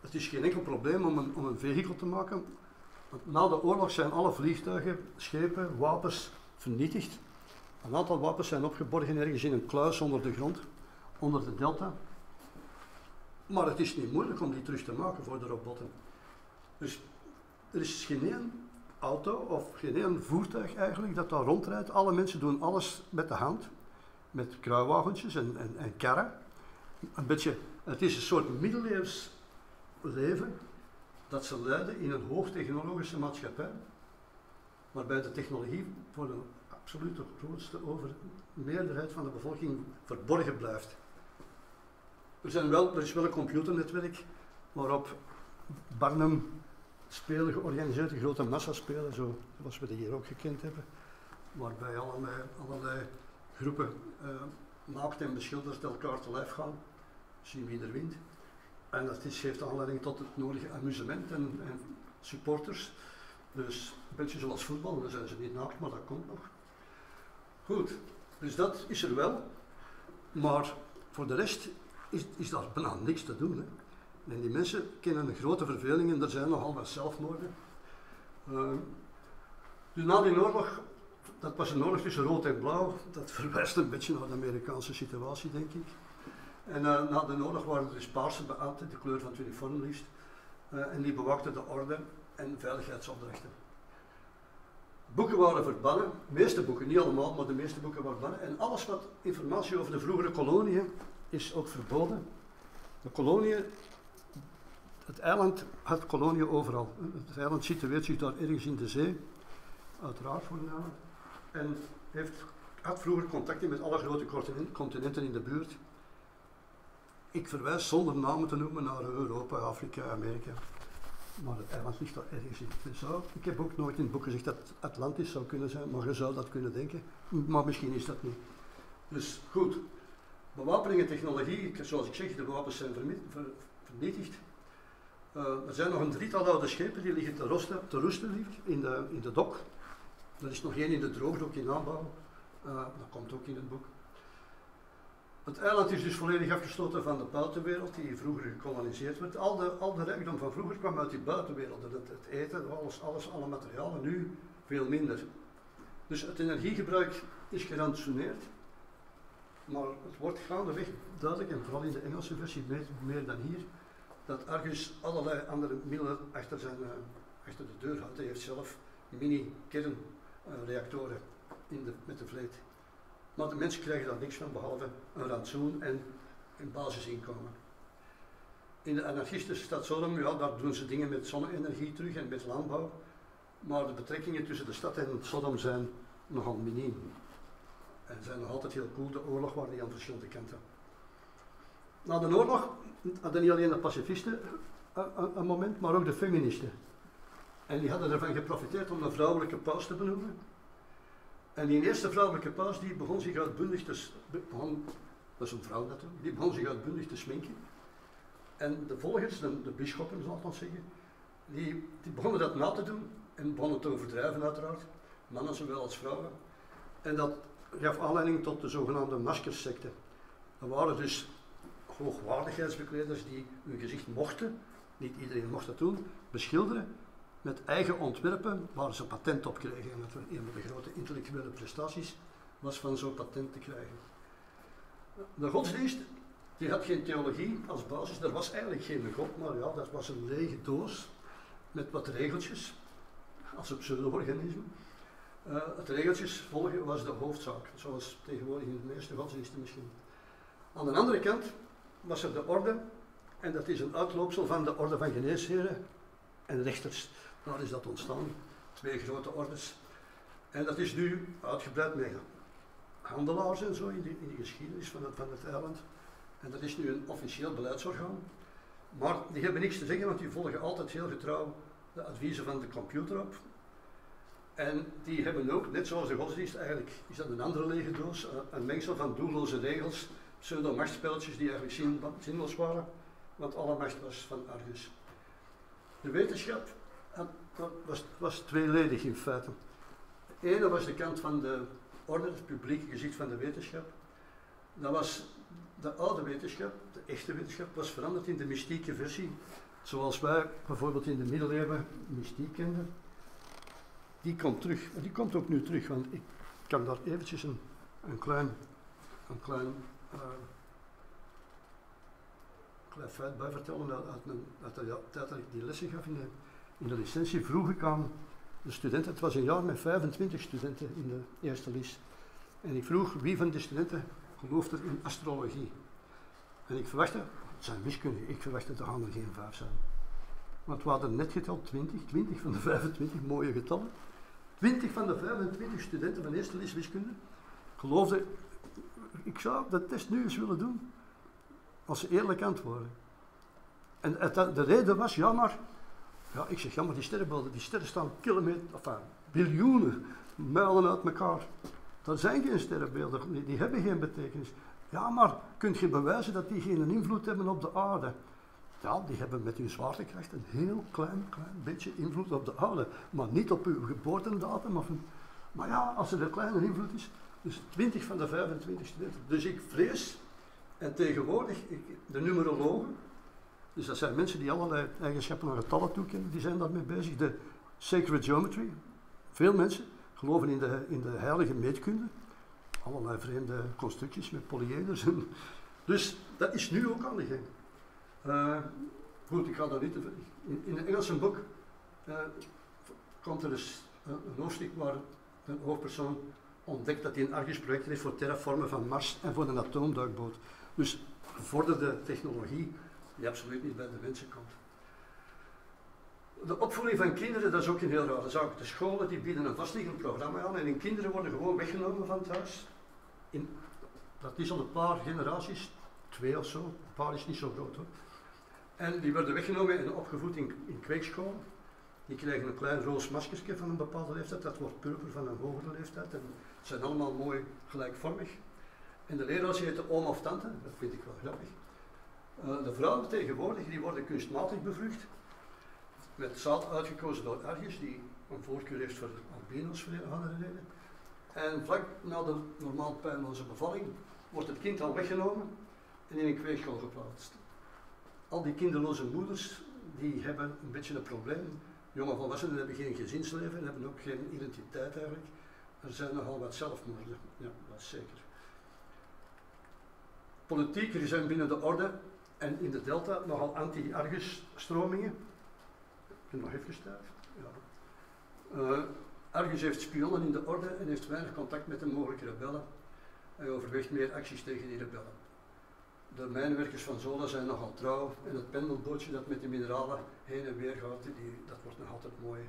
het is geen enkel probleem om een, om een vehikel te maken, want na de oorlog zijn alle vliegtuigen, schepen, wapens vernietigd. Een aantal wapens zijn opgeborgen ergens in een kluis onder de grond, onder de delta. Maar het is niet moeilijk om die terug te maken voor de robotten. Dus er is geen auto of geen voertuig eigenlijk dat daar rondrijdt. Alle mensen doen alles met de hand, met kruiwagentjes en, en, en karren. Een beetje, het is een soort middeleeuws leven dat ze leiden in een hoogtechnologische maatschappij. waarbij de technologie voor de absolute grootste over meerderheid van de bevolking verborgen blijft. Er, zijn wel, er is wel een computernetwerk waarop Barnum spelen georganiseerd, een grote massaspelen, zoals we die hier ook gekend hebben, waarbij allerlei, allerlei groepen uh, naakt en beschilderd elkaar te lijf gaan, zien wie er wint. En dat is, geeft aanleiding tot het nodige amusement en, en supporters. Dus een beetje zoals voetbal, dan zijn ze niet naakt, maar dat komt nog. Goed, dus dat is er wel. Maar voor de rest is, is daar bijna niks te doen. Hè. En die mensen kennen grote verveling en er zijn nogal wat zelfmoorden. Uh, dus na die oorlog, dat was een oorlog tussen rood en blauw, dat verwijst een beetje naar de Amerikaanse situatie, denk ik. En uh, na de oorlog waren er dus paarse de kleur van het uniform liefst, uh, en die bewakten de orde en veiligheidsopdrachten. Boeken waren verbannen, de meeste boeken, niet allemaal, maar de meeste boeken waren verbannen. En alles wat informatie over de vroegere koloniën is ook verboden. De koloniën, het eiland had koloniën overal. Het eiland situeert zich daar ergens in de zee, uiteraard voornamelijk. En heeft, had vroeger contacten met alle grote continenten in de buurt. Ik verwijs zonder namen te noemen naar Europa, Afrika, Amerika. Maar het eiland ligt daar ergens in. Zou, ik heb ook nooit in het boek gezegd dat het Atlantis zou kunnen zijn, maar je zou dat kunnen denken. Maar misschien is dat niet. Dus goed, bewapening en technologie, zoals ik zeg, de wapens zijn vernietigd. Uh, er zijn nog een drietal oude schepen die liggen te, rosten, te roesten in de, in de dok. Er is nog één in de droogdok in aanbouw. Uh, dat komt ook in het boek. Het eiland is dus volledig afgesloten van de buitenwereld die vroeger gekoloniseerd werd. Al de, al de rijkdom van vroeger kwam uit die buitenwereld. Het, het eten, alles, alles, alle materialen. Nu veel minder. Dus het energiegebruik is gerantsoeneerd. Maar het wordt gaandeweg duidelijk, en vooral in de Engelse versie meer dan hier, dat Argus allerlei andere middelen achter, zijn, uh, achter de deur had. Hij heeft zelf mini-kernreactoren met de vleet. Maar de mensen krijgen daar niks van behalve een rantsoen en een basisinkomen. In de anarchistische stad Sodom, ja, daar doen ze dingen met zonne-energie terug en met landbouw. Maar de betrekkingen tussen de stad en Sodom zijn nogal miniem. En zijn nog altijd heel cool. De oorlog waar die aan verschillende kanten. Na de oorlog hadden niet alleen de pacifisten een, een moment, maar ook de feministen. En die hadden ervan geprofiteerd om een vrouwelijke paus te benoemen. En die eerste vrouwelijke paus die begon zich uitbundig te begon, dat een vrouw natuurlijk, die begon zich uitbundig te sminken. En de volgers, de, de bisschoppen zal ik maar zeggen, die, die begonnen dat na te doen en begonnen te overdrijven uiteraard, mannen zowel als vrouwen. En dat gaf aanleiding tot de zogenaamde maskersecte. Dat waren dus hoogwaardigheidsbekleders die hun gezicht mochten, niet iedereen mocht dat doen, beschilderen met eigen ontwerpen waar ze patent op kregen. En dat een van de grote intellectuele prestaties was van zo'n patent te krijgen. De godsdienst die had geen theologie als basis, er was eigenlijk geen god, maar ja, dat was een lege doos met wat regeltjes, als een pseudo-organisme. Uh, het regeltjes volgen was de hoofdzaak, zoals tegenwoordig in de meeste godsdiensten misschien. Aan de andere kant was er de orde, en dat is een uitloopsel van de orde van geneesheren en rechters. Daar is dat ontstaan, twee grote ordes. En dat is nu uitgebreid met handelaars en zo in de, geschiedenis van het, van het eiland. En dat is nu een officieel beleidsorgaan. Maar die hebben niks te zeggen, want die volgen altijd heel getrouw de adviezen van de computer op. En die hebben ook, net zoals de godsdienst, eigenlijk is dat een andere lege doos, een mengsel van doelloze regels, pseudo-machtspelletjes die eigenlijk zin, zinloos waren, want alle macht was van Argus. De wetenschap was, was tweeledig in feite. De ene was de kant van de orde, het publieke gezicht van de wetenschap. Dat was de oude wetenschap, de echte wetenschap, was veranderd in de mystieke versie. Zoals wij bijvoorbeeld in de middeleeuwen mystiek kenden. Die komt terug. En die komt ook nu terug, want ik kan daar eventjes een, een klein, een klein, klein feit bij vertellen uit, de tijd dat ik die lessen gaf in de in de licentie vroeg ik aan de studenten, het was een jaar met 25 studenten in de eerste les. En ik vroeg wie van de studenten gelooft er in astrologie. En ik verwachtte, het zijn wiskunde, ik verwachtte er er geen vijf zijn. Want we hadden net geteld 20, 20 van de 25 mooie getallen. 20 van de 25 studenten van eerste les wiskunde geloofden, ik zou de test nu eens willen doen, als ze eerlijk antwoorden. En de reden was, ja maar, ja, ik zeg, ja maar die sterrenbeelden, die sterren staan kilometer, enfin, biljoenen mijlen uit elkaar. Dat zijn geen sterrenbeelden, die, die hebben geen betekenis. Ja, maar kunt je bewijzen dat die geen invloed hebben op de aarde? Ja, die hebben met hun zwaartekracht een heel klein, klein beetje invloed op de aarde, maar niet op uw geboortedatum. Of een, maar ja, als er een kleine invloed is, dus 20 van de 25 studenten. Dus ik vrees, en tegenwoordig, ik, de numerologen, dus dat zijn mensen die allerlei eigenschappen naar getallen toekennen, die zijn daarmee bezig. De sacred geometry, veel mensen geloven in de, in de heilige meetkunde, allerlei vreemde constructies met polyeders. en- Dus dat is nu ook aan de gang. Eh, goed, ik ga daar niet te. In, in een Engelse boek eh, komt er dus een, een hoofdstuk waar een hoofdpersoon ontdekt dat hij een Argus-project heeft voor terraformen van Mars en voor een atoomduikboot. Dus gevorderde technologie die absoluut niet bij de mensen komt. De opvoeding van kinderen, dat is ook een heel rare zaak. De scholen die bieden een vastliggend programma aan en hun kinderen worden gewoon weggenomen van het huis. In, dat is al een paar generaties, twee of zo, een paar is niet zo groot hoor. En die worden weggenomen en opgevoed in, in. Die krijgen een klein roos maskertje van een bepaalde leeftijd, dat wordt purper van een hogere leeftijd. En het zijn allemaal mooi gelijkvormig. En de leraars heten oom of tante, dat vind ik wel grappig. Eh, de vrouwen tegenwoordig die worden kunstmatig bevrucht. Met zaad uitgekozen door Argus, die een voorkeur heeft voor albino's voor andere reden. En vlak na de normaal pijnloze bevalling wordt het kind al weggenomen en in een kweekschool geplaatst. Al die kinderloze moeders die hebben een beetje een probleem. Jonge volwassenen hebben geen gezinsleven, hebben ook geen identiteit eigenlijk. Er zijn nogal wat zelfmoorden, ja, dat is zeker. Politiek, er zijn binnen de orde en in de delta nogal anti-Argus-stromingen. Ik nog even staan. Ja. Eh, Argus heeft spionnen in de orde en heeft weinig contact met de mogelijke rebellen. Hij overweegt meer acties tegen die rebellen. De mijnwerkers van Zola zijn nogal trouw en het pendelbootje dat met de mineralen heen en weer gaat, die, dat wordt nog altijd mooi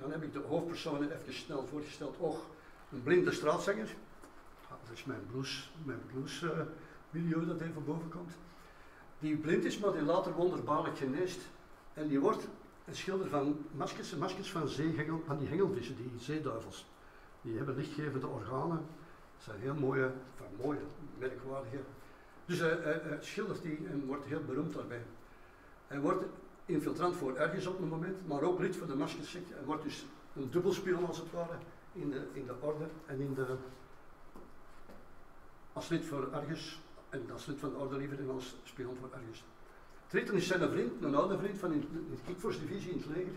Dan heb ik de hoofdpersonen even snel voorgesteld. Och, een blinde straatzanger. Ah, dat is mijn blues, mijn blues eh, video dat even boven komt. Die blind is, maar die later wonderbaarlijk geneest. En die wordt een schilder van maskers, maskers van zeehengel, van die hengelvissen, die zeeduivels. Die hebben lichtgevende organen. Dat zijn heel mooie, van mooie, merkwaardige. Dus hij, hij- hij schildert die en wordt heel beroemd daarbij. Hij wordt infiltrant voor ergens op een moment, maar ook lid voor de maskersecte. Hij wordt dus een dubbelspion als het ware in de, in de orde en in de, als lid voor Argus en als lid van de orde liever en als spion voor Argus. Triton is zijn vriend, een oude vriend van de Kickforce divisie in het leger.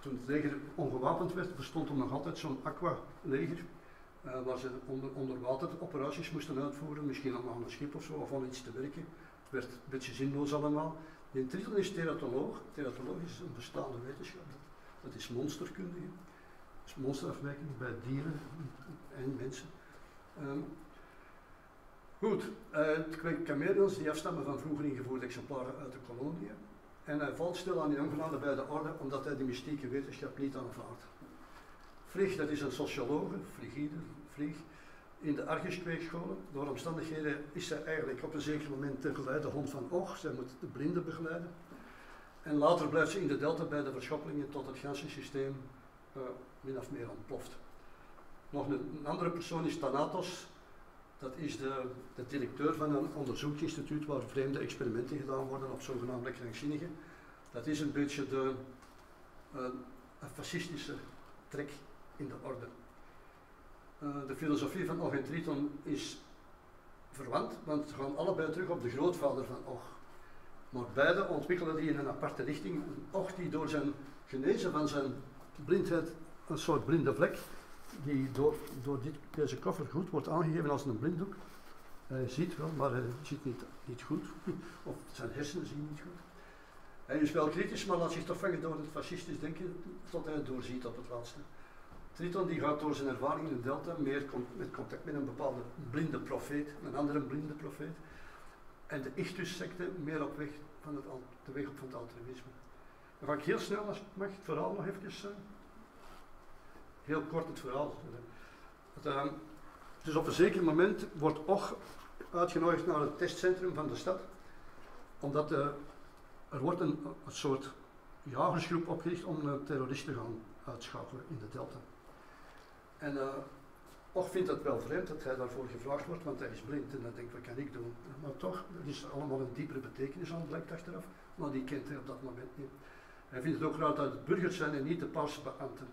Toen het leger ongewapend werd, bestond er nog altijd zo'n aqua-leger. eh, waar ze onder, onder water operaties moesten uitvoeren, misschien allemaal aan een schip of zo, of om iets te werken. Het werd een beetje zinloos allemaal. Die Triton is teratoloog. Teratoloog is een bestaande wetenschap. Dat is monsterkundige. Is monsterafwijking bij dieren en mensen. Ehm, goed, eh, het kweekt chameleons die afstammen van vroeger ingevoerde exemplaren uit de koloniën. En hij valt stil aan die ongenade bij de orde omdat hij de mystieke wetenschap niet aanvaardt. Vlieg, dat is een socioloog, frigide, vlieg, in de Argus-kweekscholen. Door omstandigheden is zij eigenlijk op een zeker moment de geleidehond van Och. Zij moet de blinden begeleiden. En later blijft ze in de delta bij de verschoppelingen tot het ganse systeem eh, min of meer ontploft. Nog een, een andere persoon is Thanatos. Dat is de, de directeur van een onderzoeksinstituut waar vreemde experimenten gedaan worden op zogenaamde krankzinnigen. Dat is een beetje de eh, een fascistische trek in de orde. Eh, de filosofie van Och en Triton is verwant, want ze gaan allebei terug op de grootvader van Och. Maar beide ontwikkelen die in een aparte richting. Och die door zijn genezen van zijn blindheid, een soort blinde vlek, die door, door dit, deze koffer goed wordt aangegeven als een blinddoek. Hij ziet wel, maar hij ziet niet, niet goed. Of zijn hersenen zien niet goed. Hij is wel kritisch, maar laat zich toch vangen door het fascistisch denken tot hij het doorziet op het laatste. Triton die gaat door zijn ervaring in de delta meer met contact met een bepaalde blinde profeet, een andere blinde profeet. En de Ichthus-secte meer op weg van het, de weg op van het altruïsme. Dan ga ik heel snel, als mag, het verhaal nog even uh, heel kort het verhaal. Ehm, dus op een zeker moment wordt Och uitgenodigd naar het testcentrum van de stad, omdat eh, er wordt een, soort jagersgroep opgericht om terroristen te gaan uitschakelen in de delta. En uh, Och vindt het wel vreemd dat hij daarvoor gevraagd wordt, want hij is blind en dan denkt wat kan ik doen. Maar toch, er is allemaal een diepere betekenis aan, blijkt achteraf, maar die kent hij op dat moment niet. Hij vindt het ook raar dat het burgers zijn en niet de parsbeambten.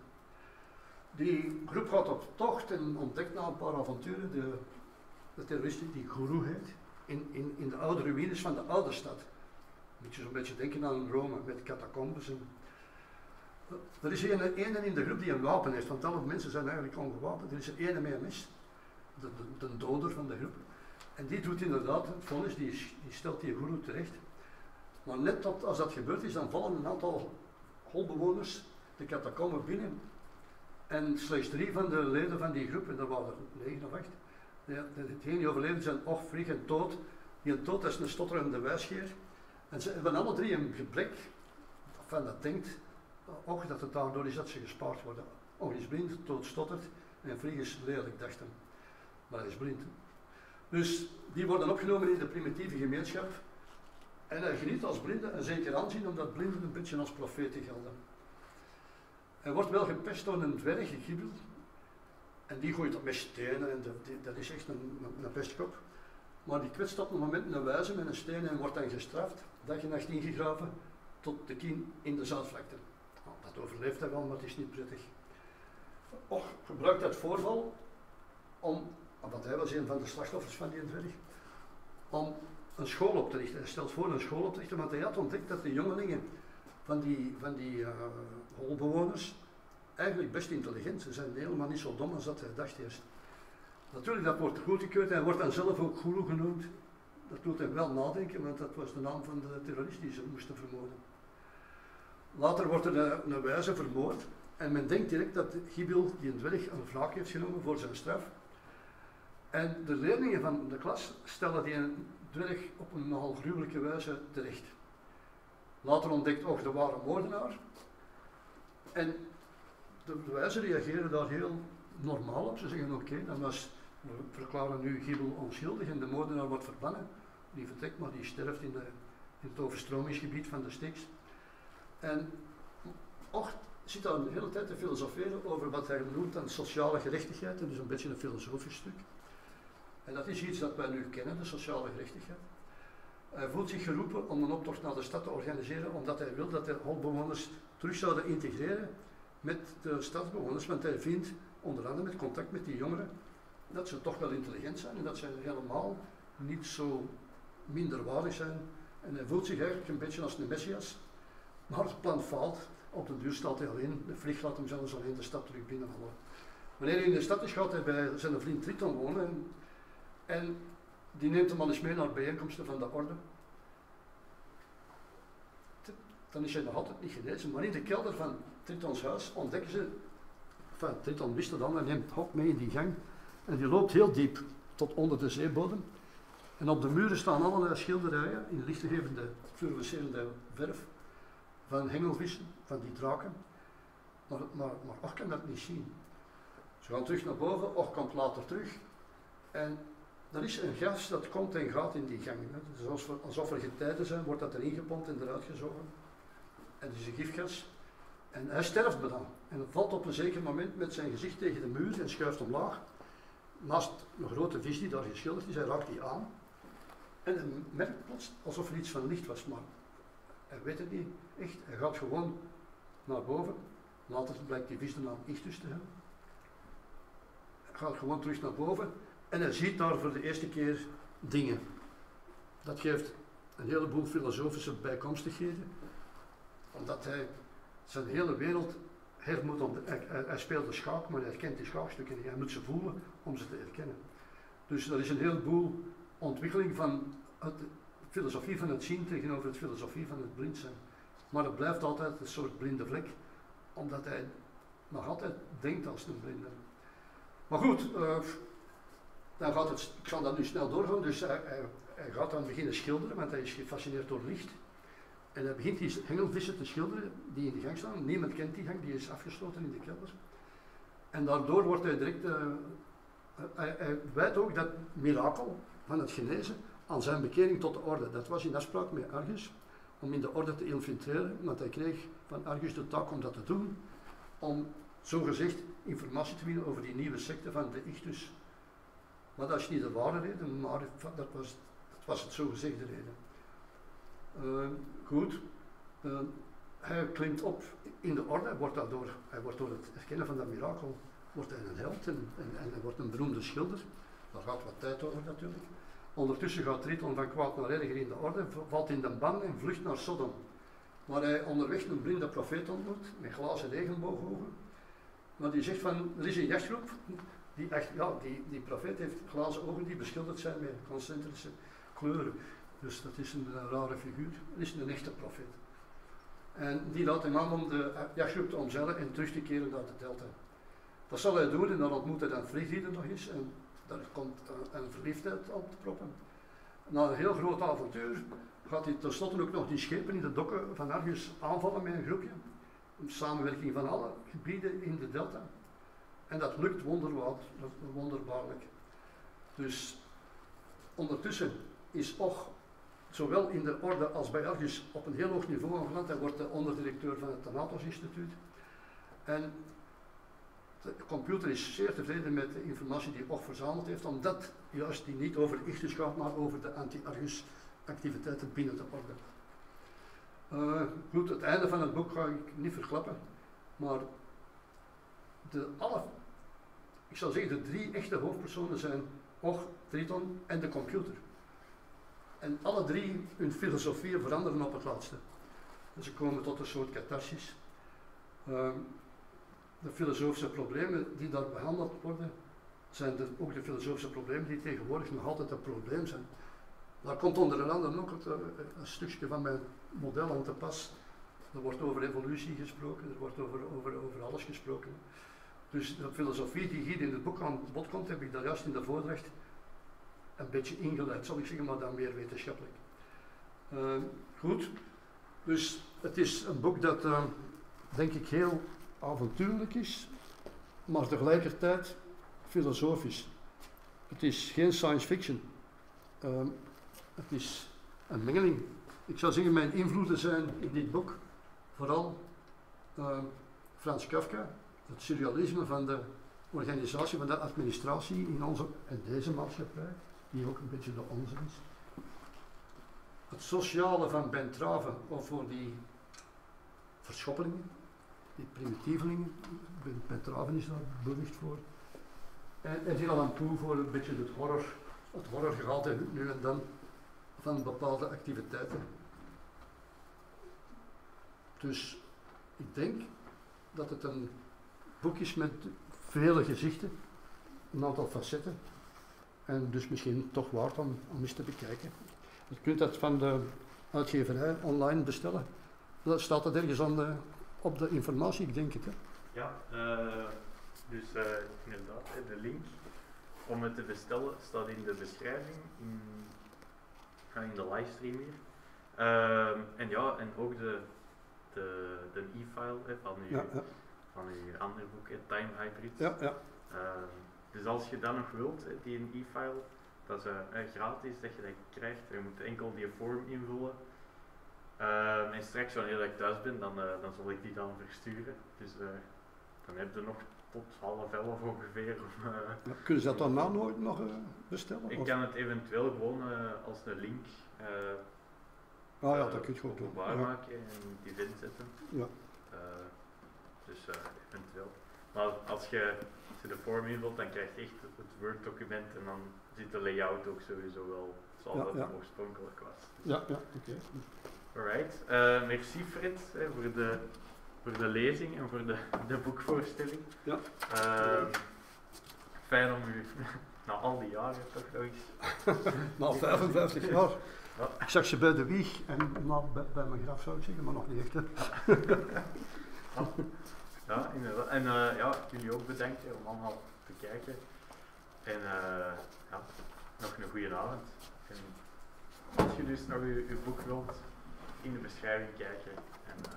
Die groep gaat op tocht en ontdekt na een paar avonturen de, de terrorist die Guru heet, in, in, in de oude ruïnes van de oude stad. Moet je zo'n beetje denken aan Rome met catacombes. En, er is een ene in de groep die een wapen heeft, want alle mensen zijn eigenlijk ongewapend. Er is er ene met mes, de, de, de, doder van de groep. En die doet inderdaad het vonnis, die, die stelt die guru terecht. Maar net tot, als dat gebeurd is, dan vallen een aantal holbewoners de catacomben binnen. En slechts drie van de leden van die groep, en dat waren er negen of acht, hetgeen die overleden zijn, och, vlieg en dood. Die dood is een stotterende wijsgeer. En ze hebben alle drie een gebrek, van dat denkt, ook dat het daardoor is dat ze gespaard worden. Och is blind, dood stottert, en vlieg is lelijk, dachten. Maar hij is blind. Dus die worden opgenomen in de primitieve gemeenschap. En hij geniet als blinde en zeker aanzien, omdat blinden een beetje als profeten gelden. Hij wordt wel gepest door een dwerg, een gibbel. En die gooit op met stenen en dat is echt een, een, pestkop. Maar die kwetst op een moment een wijze met een steen en wordt dan gestraft, dag en nacht ingegraven, tot de kin in de zaatvlakte. Dat overleeft wel, maar het is niet prettig. Och gebruikt dat voorval om, want hij was een van de slachtoffers van die dwerg, om een school op te richten. Hij stelt voor een school op te richten, want hij had ontdekt dat de jongelingen van die, van die uh, holbewoners eigenlijk best intelligent. Ze zijn helemaal niet zo dom als dat hij dacht eerst. Natuurlijk, dat wordt goedgekeurd. Hij wordt dan zelf ook Gulu genoemd. Dat doet hem wel nadenken, want dat was de naam van de terrorist die ze moesten vermoorden. Later wordt er een, wijze vermoord. En men denkt direct dat Gibil, die een dwerg, een wraak heeft genomen voor zijn straf. En de leerlingen van de klas stellen die een dwerg op een nogal gruwelijke wijze terecht. Later ontdekt ook de ware moordenaar. En de wijzen reageren daar heel normaal op. Ze zeggen oké, dan we verklaren nu Giebel onschuldig en de moordenaar wordt verbannen. Die vertrekt maar die sterft in, de, in het overstromingsgebied van de Styx. En Och zit daar een hele tijd te filosoferen over wat hij noemt dan sociale gerechtigheid. Dat is een beetje een filosofisch stuk. En dat is iets dat wij nu kennen, de sociale gerechtigheid. Hij voelt zich geroepen om een optocht naar de stad te organiseren, omdat hij wil dat de holbewoners terug zouden integreren met de stadsbewoners. Want hij vindt, onder andere met contact met die jongeren, dat ze toch wel intelligent zijn en dat ze helemaal niet zo minderwaardig zijn. En hij voelt zich eigenlijk een beetje als een messias. Maar het plan faalt. Op de duur staat hij alleen. De vlieg laat hem zelfs alleen de stad terug binnenvallen. Wanneer hij in de stad is, gaat hij bij zijn vriend Triton wonen. En, en die neemt hem al eens mee naar bijeenkomsten van de orde. Dan is hij nog altijd niet genezen. Maar in de kelder van Tritons huis ontdekken ze, enfin, Triton wist het dan, hij neemt Hok mee in die gang. En die loopt heel diep tot onder de zeebodem. En op de muren staan allerlei schilderijen in lichtgevende, fluorescerende verf van hengelvissen, van die draken. Maar, maar, maar Och kan dat niet zien. Ze gaan terug naar boven, Och komt later terug. En er is een gas dat komt en gaat in die gang. Dus alsof, er getijden zijn, wordt dat erin gepompt en eruit gezogen. En het is een gifgas. En hij sterft dan. En het valt op een zeker moment met zijn gezicht tegen de muur en schuift omlaag. Naast een grote vis die daar geschilderd is, hij raakt die aan. En hij merkt plots alsof er iets van licht was, maar hij weet het niet echt. Hij gaat gewoon naar boven. Later blijkt die vis de naam Ichtus te hebben. Hij gaat gewoon terug naar boven en hij ziet daar voor de eerste keer dingen. Dat geeft een heleboel filosofische bijkomstigheden, omdat hij zijn hele wereld her moet. Hij, hij speelt de schaak, maar hij herkent die schaakstukken niet. Hij moet ze voelen om ze te herkennen. Dus er is een heleboel ontwikkeling van het filosofie van het zien tegenover het filosofie van het blind zijn. Maar het blijft altijd een soort blinde vlek, omdat hij nog altijd denkt als een blinde. Maar goed, uh, dan gaat het, ik zal dat nu snel doorgaan, dus hij, hij, gaat dan beginnen schilderen, want hij is gefascineerd door licht. En hij begint die hengelvissen te schilderen die in de gang staan. Niemand kent die gang, die is afgesloten in de kelder. En daardoor wordt hij direct, eh, hij, hij ook dat mirakel van het genezen aan zijn bekering tot de orde. Dat was in afspraak met Argus om in de orde te infiltreren, want hij kreeg van Argus de taak om dat te doen, om zogezegd informatie te winnen over die nieuwe secte van de Ichtus. Maar dat is niet de ware reden, maar dat was, dat was het zogezegde reden. Uh, goed, uh, hij klimt op in de orde, wordt, daardoor, hij wordt door het erkennen van dat mirakel wordt hij een held en, en, en wordt een beroemde schilder. Daar gaat wat tijd over natuurlijk. Ondertussen gaat Triton van kwaad naar erger in de orde, valt in de ban en vlucht naar Sodom. Waar hij onderweg een blinde profeet ontmoet, met glazen regenboogogen. Maar die zegt van, er is een jachtgroep, die, echt, ja, die, die profeet heeft glazen ogen die beschilderd zijn met concentrische kleuren. Dus dat is een, rare figuur, dat is een echte profeet. En die laat hem aan om de jachtgroep te omzeilen en terug te keren naar de delta. Dat zal hij doen en dan ontmoet hij dan Frigide nog eens en daar komt een verliefdheid op te proppen. Na een heel groot avontuur gaat hij tenslotte ook nog die schepen in de dokken van Argus aanvallen met een groepje. Een samenwerking van alle gebieden in de delta. En dat lukt wonderbaarlijk. Dus ondertussen is Och zowel in de orde als bij Argus op een heel hoog niveau aangeland. Hij wordt de onderdirecteur van het Thanatos Instituut. En de computer is zeer tevreden met de informatie die Och verzameld heeft, omdat juist die niet over Ichthus gaat, maar over de anti-Argus activiteiten binnen de orde. Goed, het einde van het boek ga ik niet verklappen, maar de alle, ik zou zeggen, de drie echte hoofdpersonen zijn Och, Triton en de computer. En alle drie hun filosofieën veranderen op het laatste. Dus ze komen tot een soort catharsis. Uh, de filosofische problemen die daar behandeld worden, zijn ook de filosofische problemen die tegenwoordig nog altijd een probleem zijn. Daar komt onder andere ook uh, een stukje van mijn model aan te pas. Er wordt over evolutie gesproken, er wordt over, over, over alles gesproken. Dus de filosofie die hier in het boek aan bod komt, heb ik daar juist in de voordracht een beetje ingeleid, zal ik zeggen, maar dan meer wetenschappelijk. Uh, goed, dus het is een boek dat, uh, denk ik, heel avontuurlijk is, maar tegelijkertijd filosofisch. Het is geen science fiction. Uh, het is een mengeling. Ik zou zeggen, mijn invloeden zijn in dit boek vooral uh, Frans Kafka, het surrealisme van de organisatie, van de administratie in onze en deze maatschappij, die ook een beetje de onze is. Het sociale van Ben Traven, of voor die verschoppelingen, die primitievelingen, Ben Traven is daar berucht voor. En, en Dylan Poe voor een beetje het horror, het horrorgehalte nu en dan van bepaalde activiteiten. Dus ik denk dat het een boek is met vele gezichten, een aantal facetten. En dus misschien toch waard om, om eens te bekijken. Je kunt dat van de uitgeverij online bestellen. Dat staat dat ergens aan de, op de informatie, ik denk het. Hè? Ja, uh, dus uh, inderdaad, de link om het te bestellen staat in de beschrijving, in, in de livestream hier. Uh, en ja, en ook de, de, de e-file van, uw, ja, ja. van uw andere boek, Time Hybrid. Ja, ja. Ehm, dus als je dat nog wilt, die e-file, dat is uh, gratis dat je dat krijgt. Je moet enkel die vorm invullen. Uh, en straks wanneer ik thuis ben, dan, uh, dan zal ik die dan versturen. Dus uh, dan heb je nog tot half elf ongeveer. Om, ja, kunnen ze dat dan nou nooit nog bestellen? Ik of? kan het eventueel gewoon als een link ah, ja, dat kun je gewoon doen. ja. en die zetten. Ja. dus eventueel. Maar als je, als je de vorm invult, dan krijg je echt het Word document en dan zit de layout ook sowieso wel zoals ja, dat oorspronkelijk was. Dus ja, ja, oké. Okay. Alright, uh, merci hè, voor, de, voor de lezing en voor de, de boekvoorstelling. Ja. Uh, fijn om u na al die jaren toch nog eens. na 55 jaar. Ja. Ik zag ze bij de wieg en nou, bij, bij, mijn graf zou ik zeggen, maar nog niet echt. Hè. ja. ja, inderdaad. En uh, ja, jullie ook bedanken om allemaal te kijken. En ja, nog een goede avond. En als je dus nog uw, uw boek wilt, in de beschrijving kijken en uh,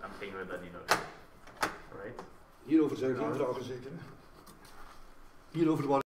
dan brengen we dat in orde. Alright. Hierover zijn geen vragen zeker. Hierover waren